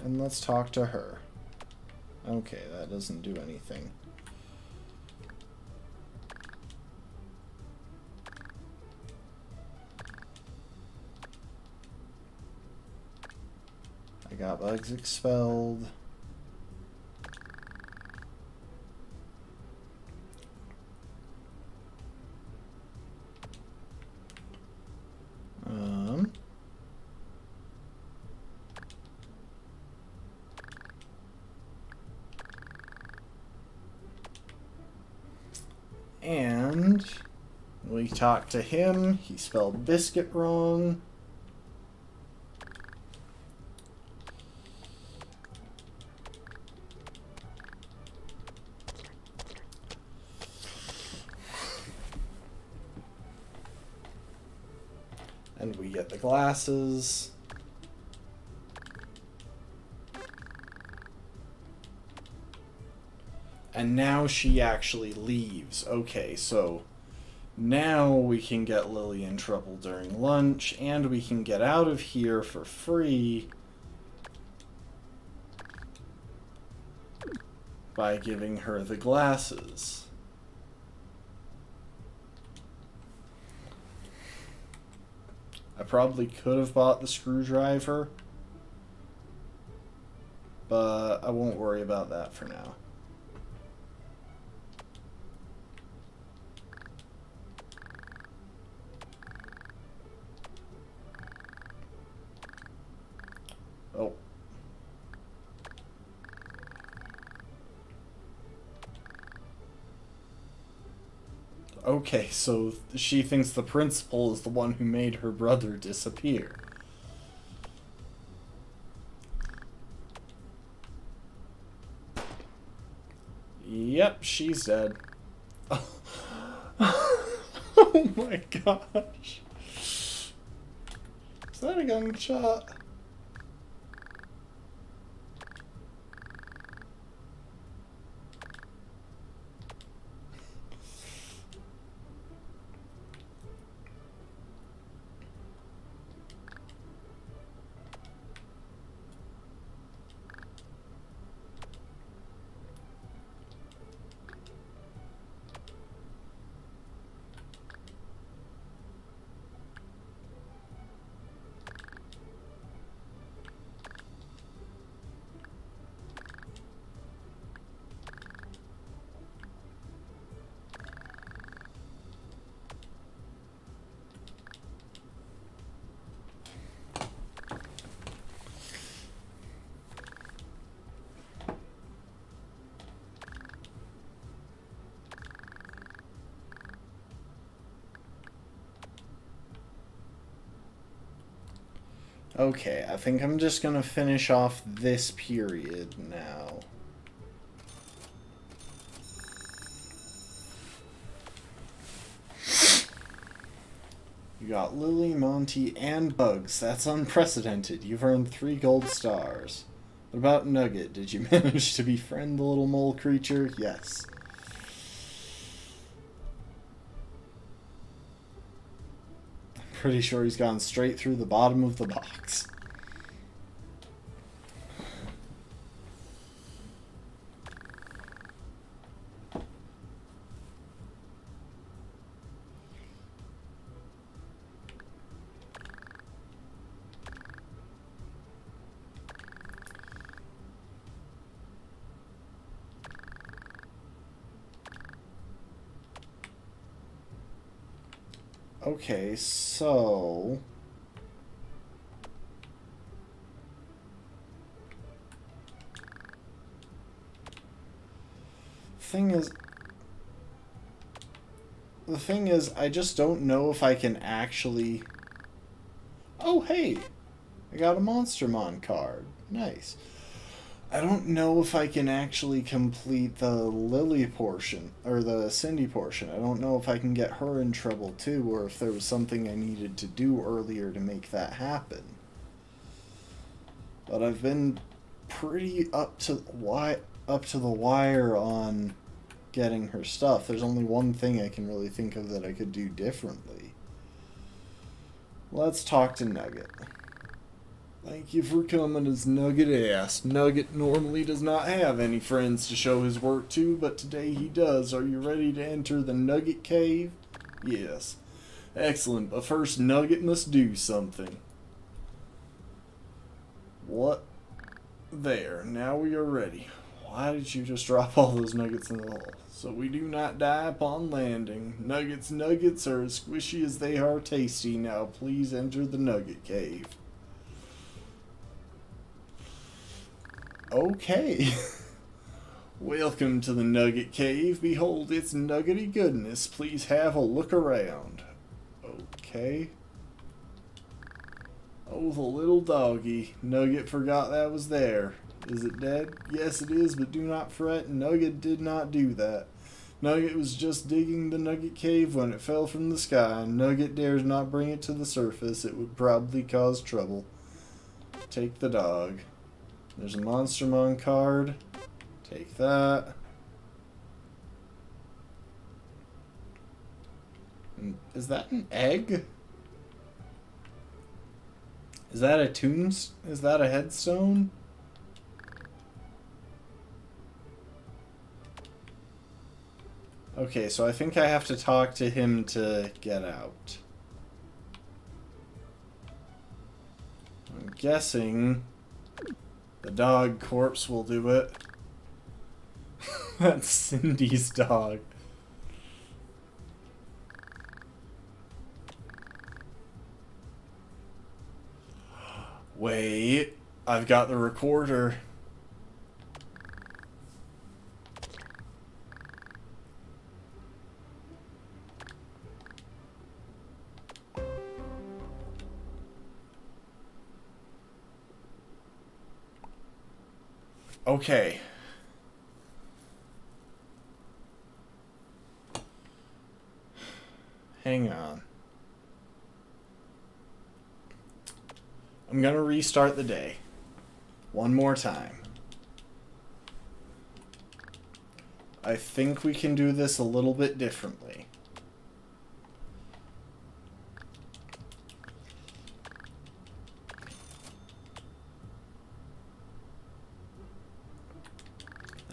And let's talk to her. Okay, that doesn't do anything. I got bugs expelled. Um, and we talked to him. He spelled biscuit wrong. And we get the glasses. And now she actually leaves. Okay, so now we can get Lily in trouble during lunch, and we can get out of here for free by giving her the glasses. I probably could have bought the screwdriver, but I won't worry about that for now. Okay, so she thinks the principal is the one who made her brother disappear. Yep, she's dead. oh my gosh. Is that a gunshot? Okay, I think I'm just gonna finish off this period now. You got Lily, Monty, and Bugs. That's unprecedented. You've earned three gold stars. What about Nugget? Did you manage to befriend the little mole creature? Yes. Pretty sure he's gone straight through the bottom of the box. Okay, so... Thing is... The thing is, I just don't know if I can actually... Oh, hey! I got a Monstermon card. Nice. I don't know if I can actually complete the Lily portion, or the Cindy portion. I don't know if I can get her in trouble too, or if there was something I needed to do earlier to make that happen. But I've been pretty up to why up to the wire on getting her stuff. There's only one thing I can really think of that I could do differently. Let's talk to Nugget. Thank you for coming as Nugget ass. Nugget normally does not have any friends to show his work to, but today he does. Are you ready to enter the Nugget Cave? Yes. Excellent, but first Nugget must do something. What? There, now we are ready. Why did you just drop all those nuggets in the hole? So we do not die upon landing. Nuggets nuggets are as squishy as they are tasty. Now please enter the Nugget Cave. Okay. Welcome to the Nugget Cave. Behold its nuggety goodness. Please have a look around. Okay. Oh, the little doggy. Nugget forgot that was there. Is it dead? Yes, it is, but do not fret. Nugget did not do that. Nugget was just digging the Nugget Cave when it fell from the sky. Nugget dares not bring it to the surface. It would probably cause trouble. Take the dog. There's a Monstermon card. Take that. Is that an egg? Is that a tombs? Is that a headstone? Okay, so I think I have to talk to him to get out. I'm guessing the dog corpse will do it. That's Cindy's dog. Wait, I've got the recorder. Okay. Hang on. I'm going to restart the day. One more time. I think we can do this a little bit differently.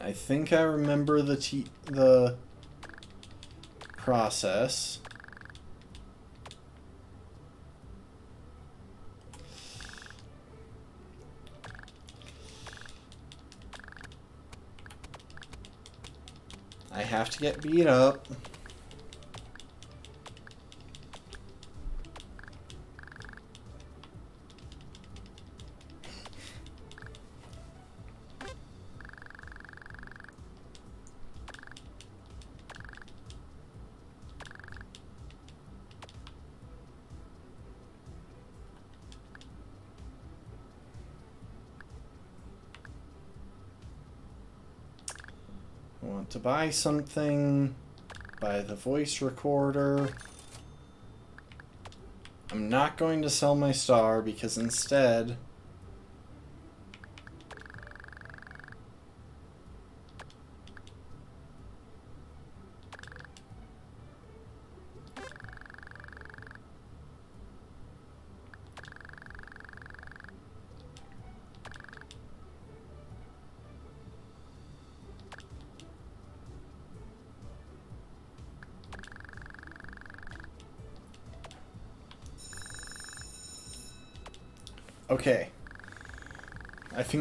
I think I remember the t the process. I have to get beat up. To buy something, buy the voice recorder. I'm not going to sell my star because instead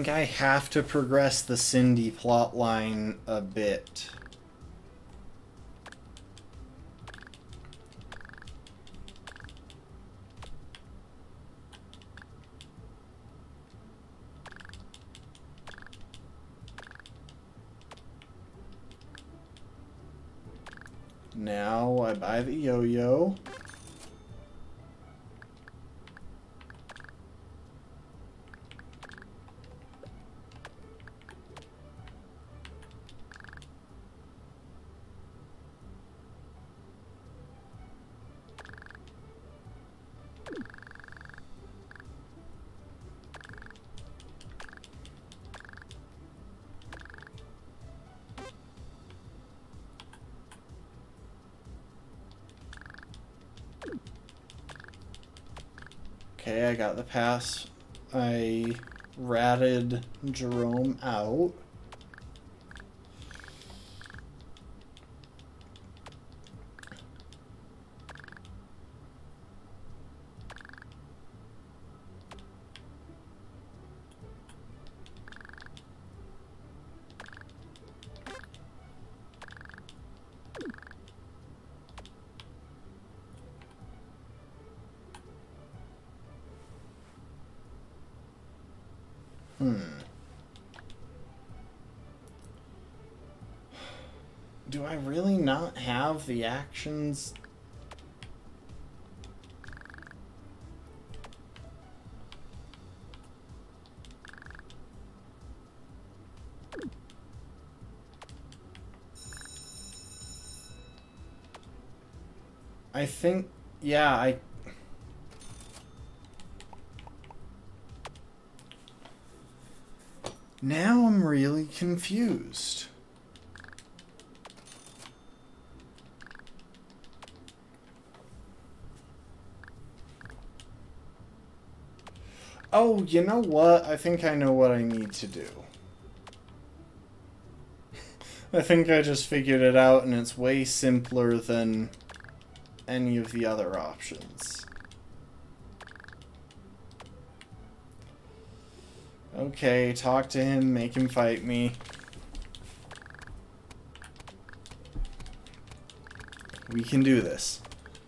I have to progress the Cindy plotline a bit. I got the pass. I ratted Jerome out. Actions? I think, yeah, I Now I'm really confused. Oh, you know what? I think I know what I need to do. I think I just figured it out and it's way simpler than any of the other options. Okay, talk to him, make him fight me. We can do this.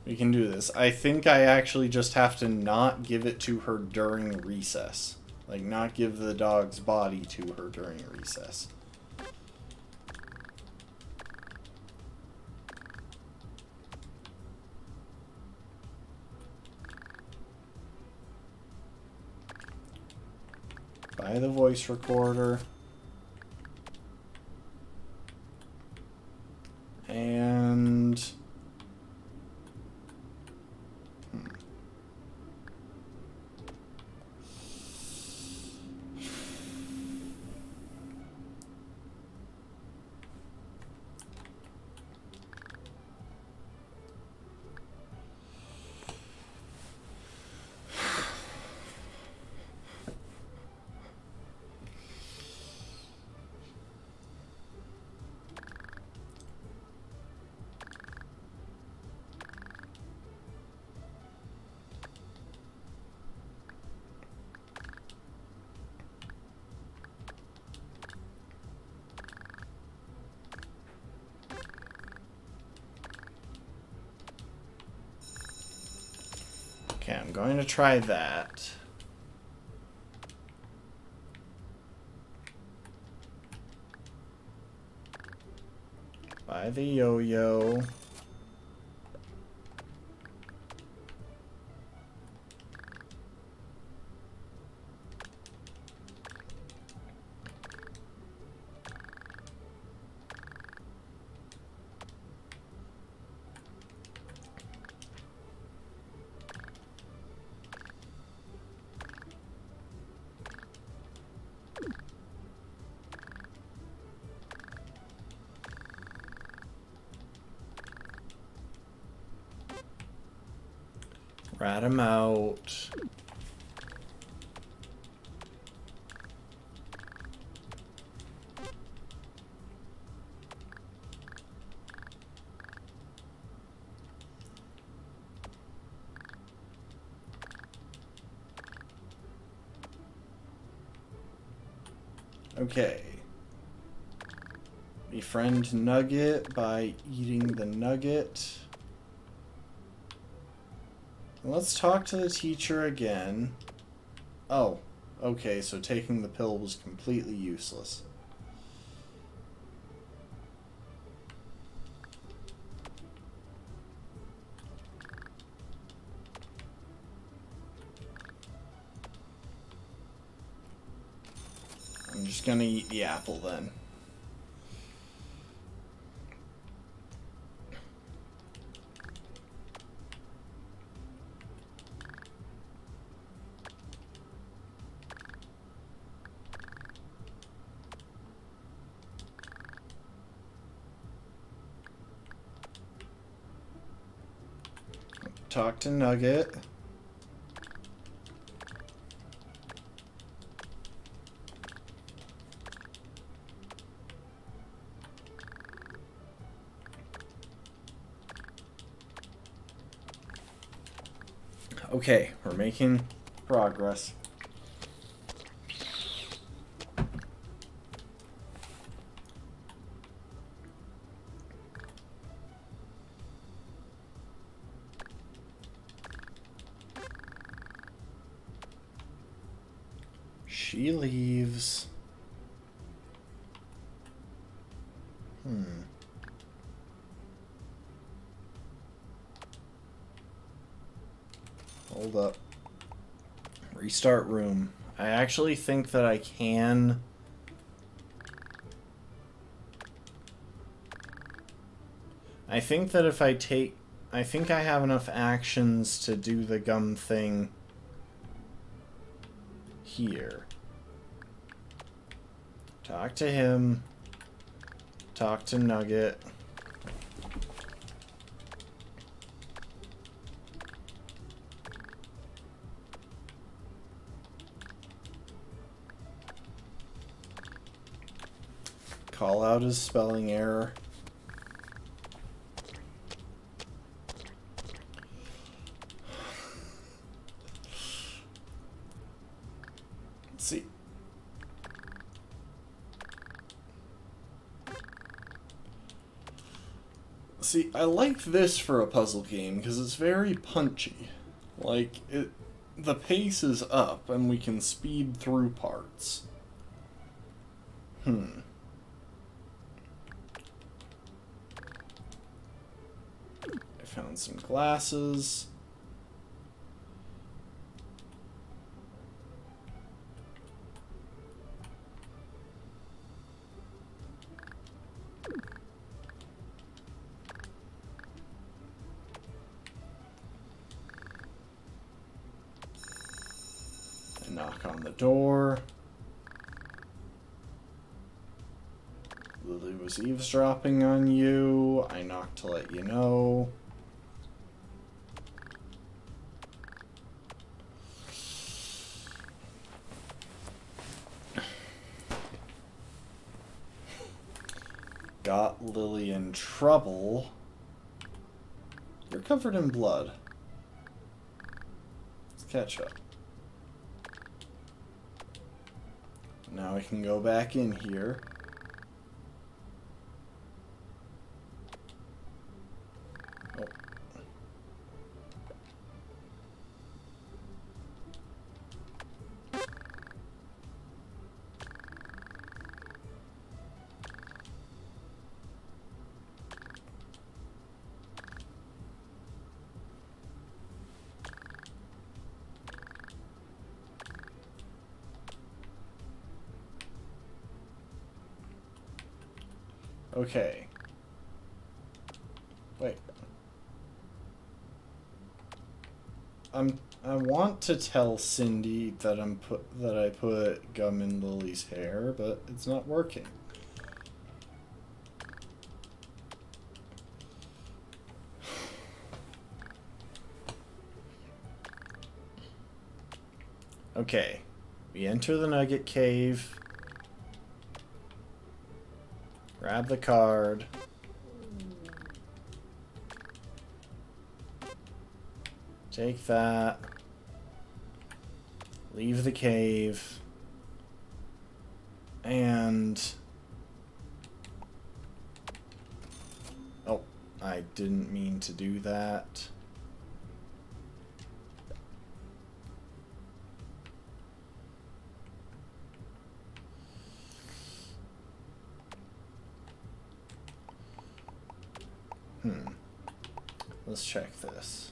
We can do this. I think I actually just have to not give it to her during recess. Like, not give the dog's body to her during recess. Buy the voice recorder. To try that. Buy the yo-yo. Rat him out. Okay. Befriend Nugget by eating the nugget. Let's talk to the teacher again. Oh, okay, so taking the pill was completely useless. I'm just gonna eat the apple then. To Nugget. Okay, we're making progress. Restart room. I actually think that I can... I think that if I take... I think I have enough actions to do the gum thing here. Talk to him. Talk to Nugget. Out his spelling error. See. See, I like this for a puzzle game because it's very punchy. Like, it, the pace is up and we can speed through parts. Hmm. I found some glasses. Knock on the door. Lily was eavesdropping on you. I knocked to let you know. Got Lily in trouble. You're covered in blood. Let's catch up. Now I can go back in here. Okay. Wait. I'm I want to tell Cindy that I'm put that I put gum in Lily's hair, but it's not working. Okay. We enter the Nugget Cave. Grab the card. Take that. Leave the cave. And... Oh, I didn't mean to do that. This.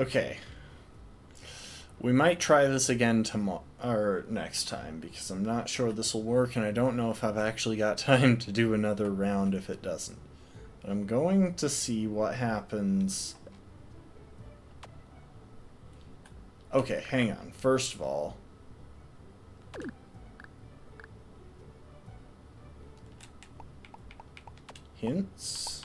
Okay. We might try this again tomorrow or next time because I'm not sure this will work and I don't know if I've actually got time to do another round if it doesn't. But I'm going to see what happens. Okay, hang on. First of all, hints.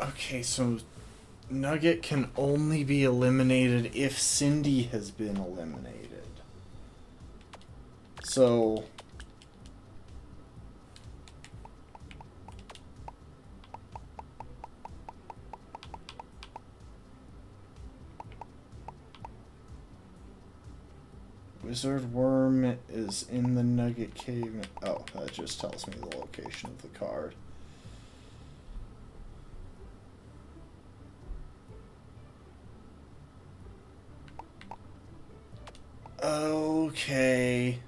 Okay, so Nugget can only be eliminated if Cindy has been eliminated. So Wizard Worm is in the Nugget Cave. Oh, that just tells me the location of the card. Okay.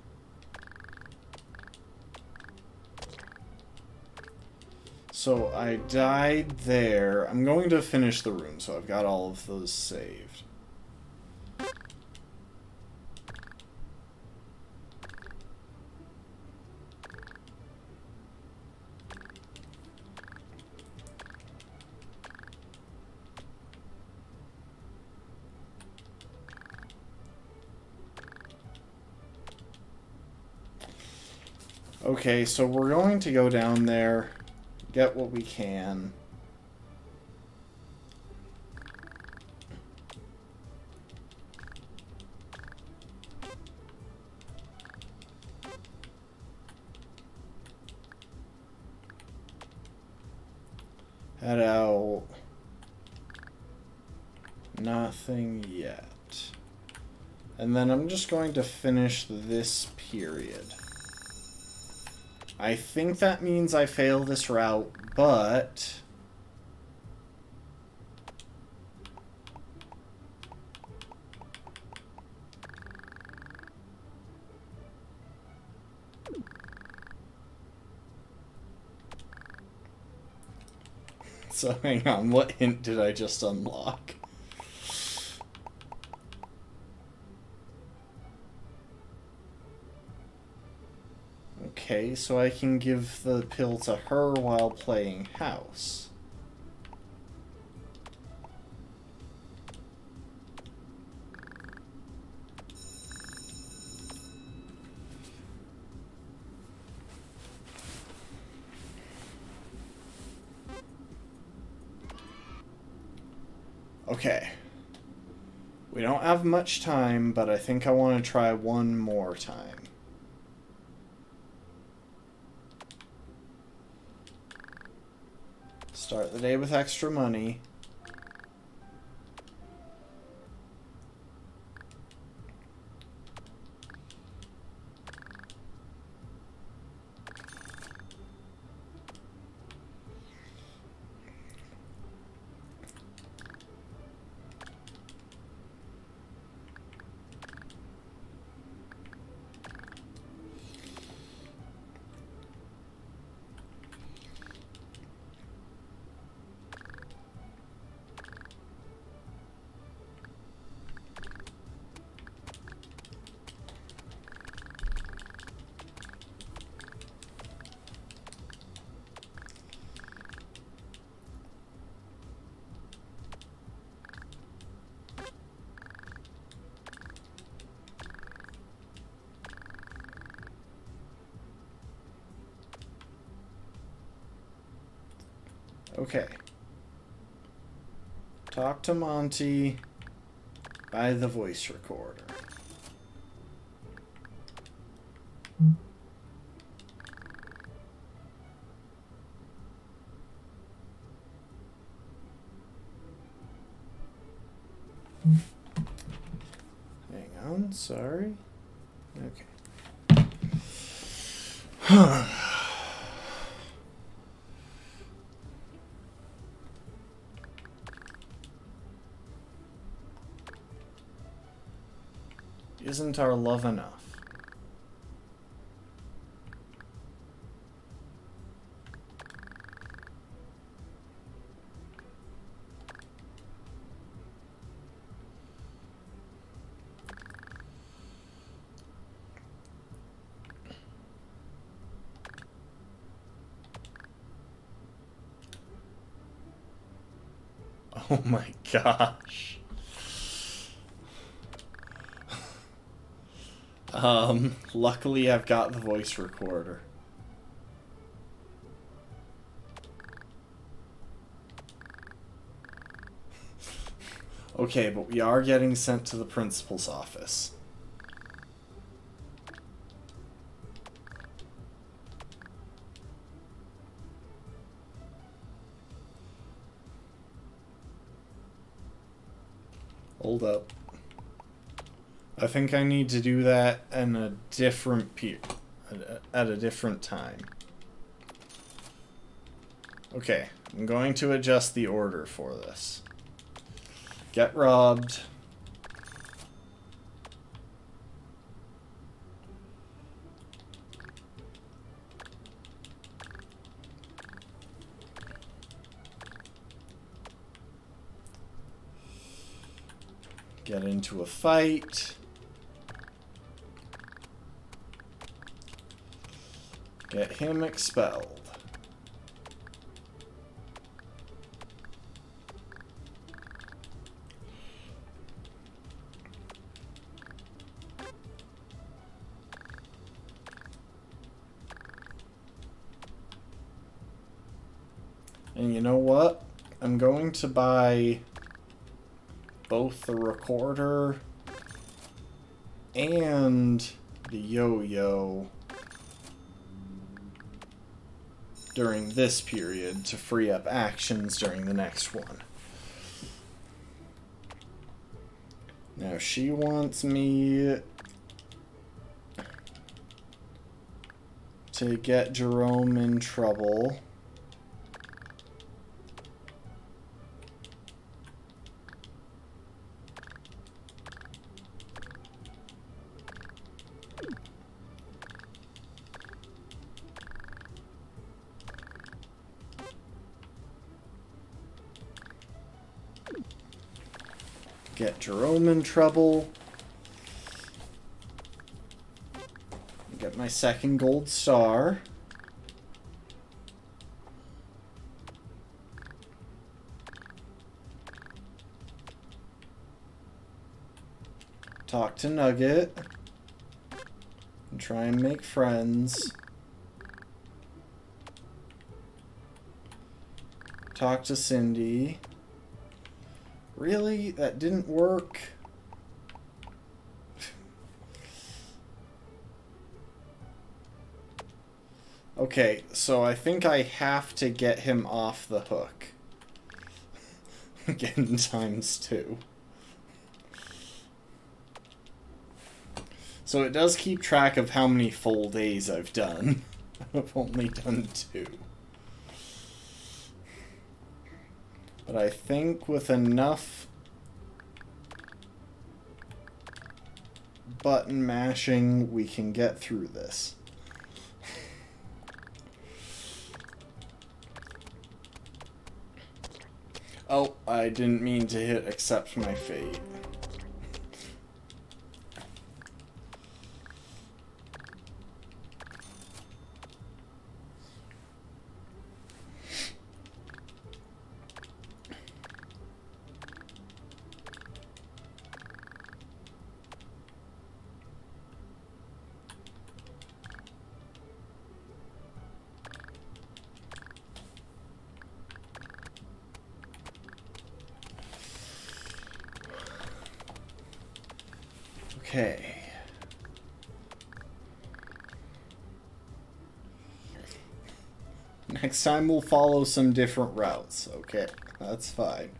So I died there. I'm going to finish the room, so I've got all of those saved. Okay, so we're going to go down there, get what we can. Head out. Nothing yet. And then I'm just going to finish this period. I think that means I fail this route, but... So hang on, what hint did I just unlock? So I can give the pill to her while playing house. Okay. We don't have much time, but I think I want to try one more time. Start the day with extra money. Talk to Monty by the voice recorder. Isn't our love enough? Oh my gosh. Um, luckily I've got the voice recorder. Okay, but we are getting sent to the principal's office. Hold up. I think I need to do that in a different pe at a different time. Okay, I'm going to adjust the order for this. Get robbed. Get into a fight. Get him expelled. And you know what? I'm going to buy both the recorder and the yo-yo during this period to free up actions during the next one. Now she wants me to get Jerome in trouble. In trouble. Get my second gold star. Talk to Nugget. And try and make friends. Talk to Cindy. Really? That didn't work? Okay, so I think I have to get him off the hook. Again, times two. So it does keep track of how many full days I've done. I've only done two. But I think with enough button mashing, we can get through this. I didn't mean to hit accept my fate. Next time we'll follow some different routes. Okay, that's fine.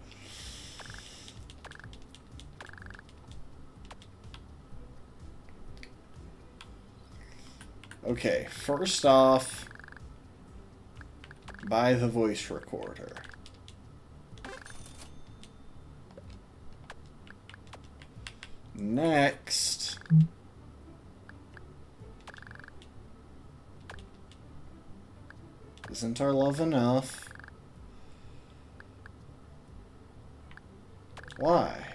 Okay, first off, buy the voice recorder. Next, our love enough? Why?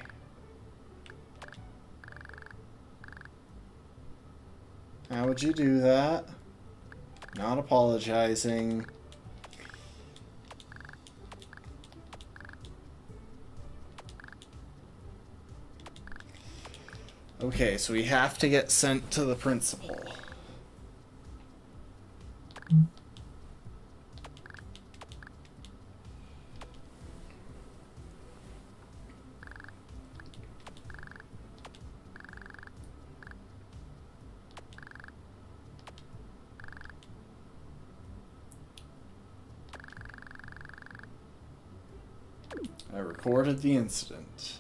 How would you do that? Not apologizing. Okay, so we have to get sent to the principal. I recorded the incident.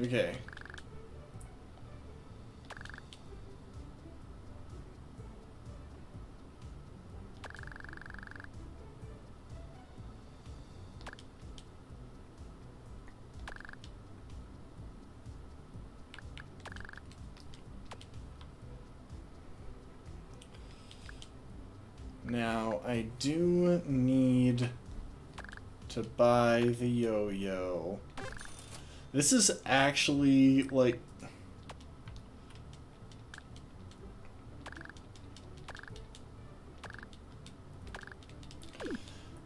Okay. Buy the yo-yo. This is actually, like...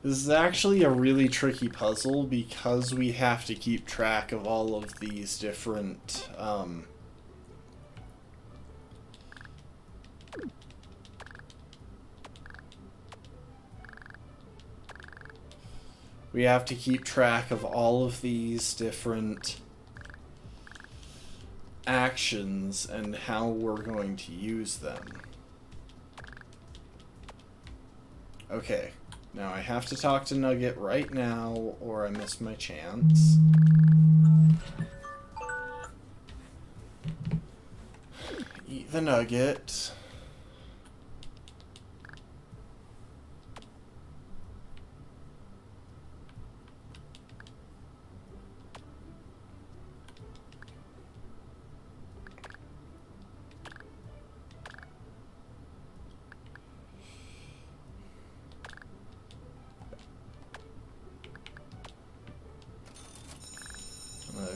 This is actually a really tricky puzzle because we have to keep track of all of these different, um... We have to keep track of all of these different actions and how we're going to use them. Okay, now I have to talk to Nugget right now or I miss my chance. Eat the nugget.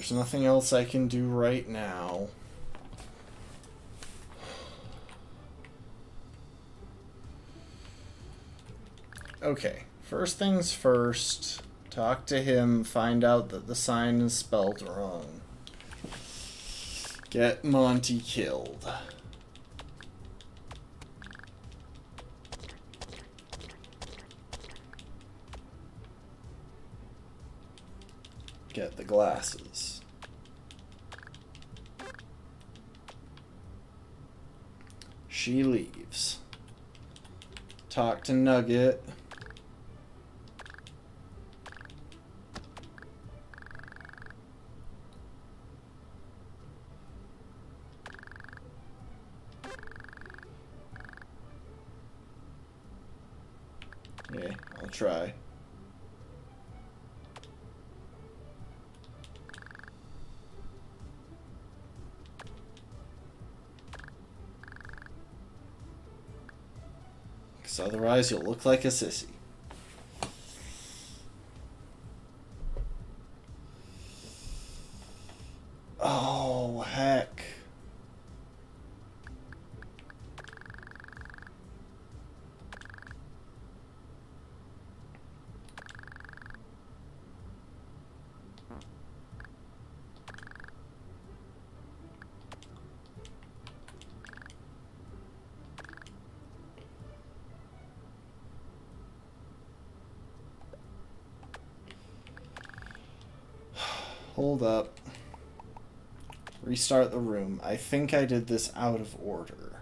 There's nothing else I can do right now. Okay, first things first, talk to him, find out that the sign is spelled wrong. Get Monty killed. Get the glasses. She leaves. Talk to Nugget. Yeah, I'll try. Otherwise you'll look like a sissy. Oh, heck. Hold up. Restart the room. I think I did this out of order.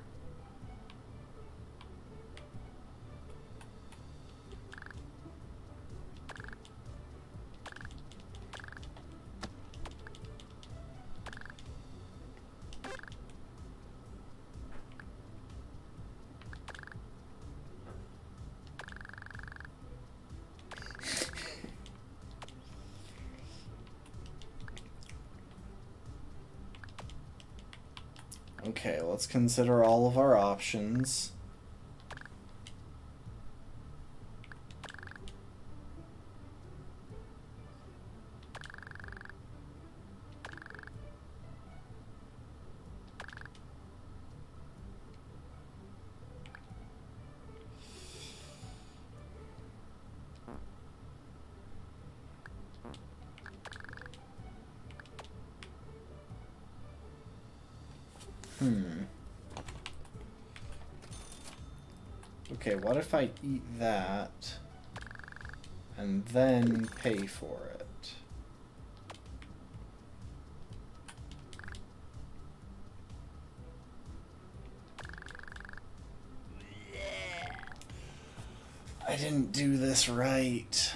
Consider all of our options. What if I eat that and then pay for it? I didn't do this right.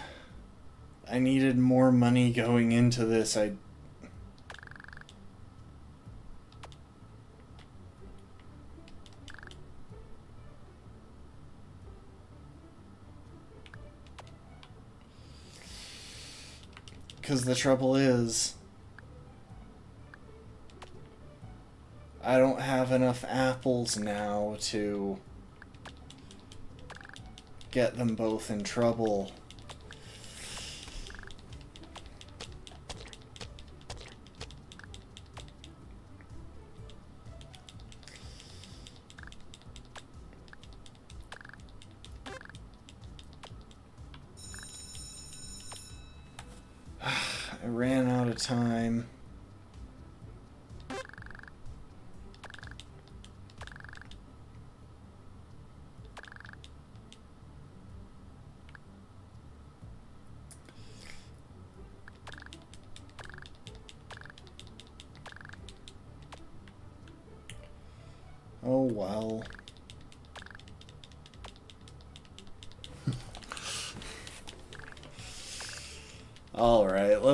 I needed more money going into this. I Because the trouble is, I don't have enough apples now to get them both in trouble.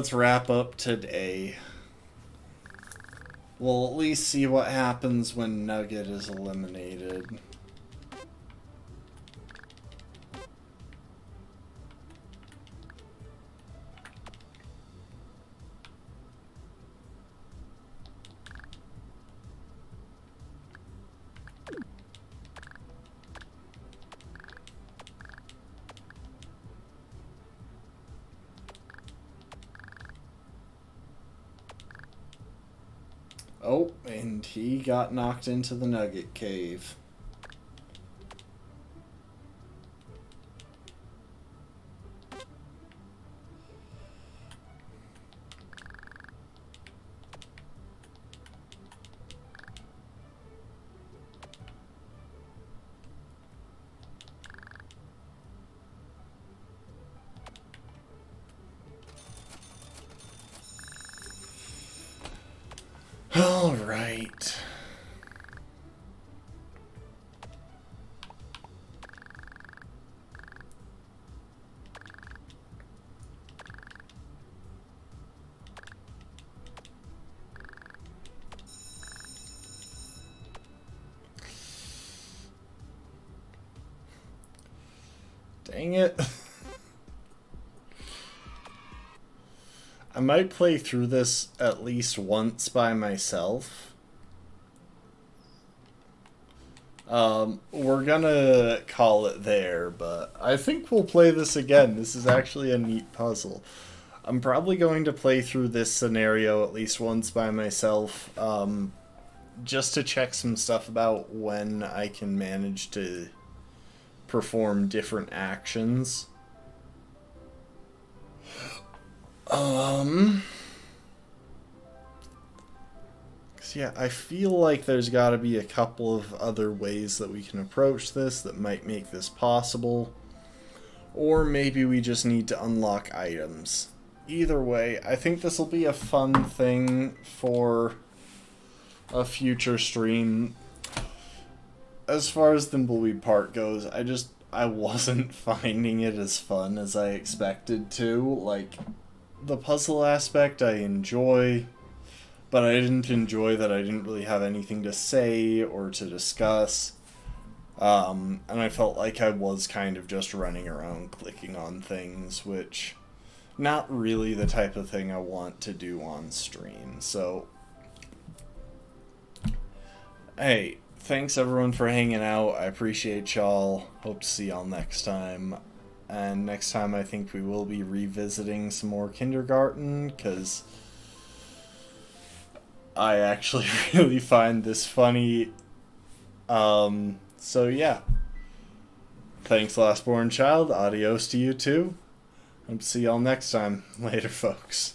Let's wrap up today. We'll at least see what happens when Nugget is eliminated. Got knocked into the Nugget Cave. Dang it. I might play through this at least once by myself. Um, we're gonna call it there, but I think we'll play this again. This is actually a neat puzzle. I'm probably going to play through this scenario at least once by myself, um, just to check some stuff about when I can manage to perform different actions. Um. yeah, I feel like there's got to be a couple of other ways that we can approach this that might make this possible. Or maybe we just need to unlock items. either way, I think this will be a fun thing for a future stream. As far as Thimbleweed Park goes, I just I wasn't finding it as fun as I expected to. Like the puzzle aspect I enjoy, but I didn't enjoy that I didn't really have anything to say or to discuss. Um, and I felt like I was kind of just running around clicking on things, which not really the type of thing I want to do on stream. So hey, thanks everyone for hanging out. I appreciate y'all. Hope to see y'all next time. And next time I think we will be revisiting some more kindergarten because I actually really find this funny. Um, so yeah. Thanks, Last Born Child. Adios to you too. Hope to see y'all next time. Later, folks.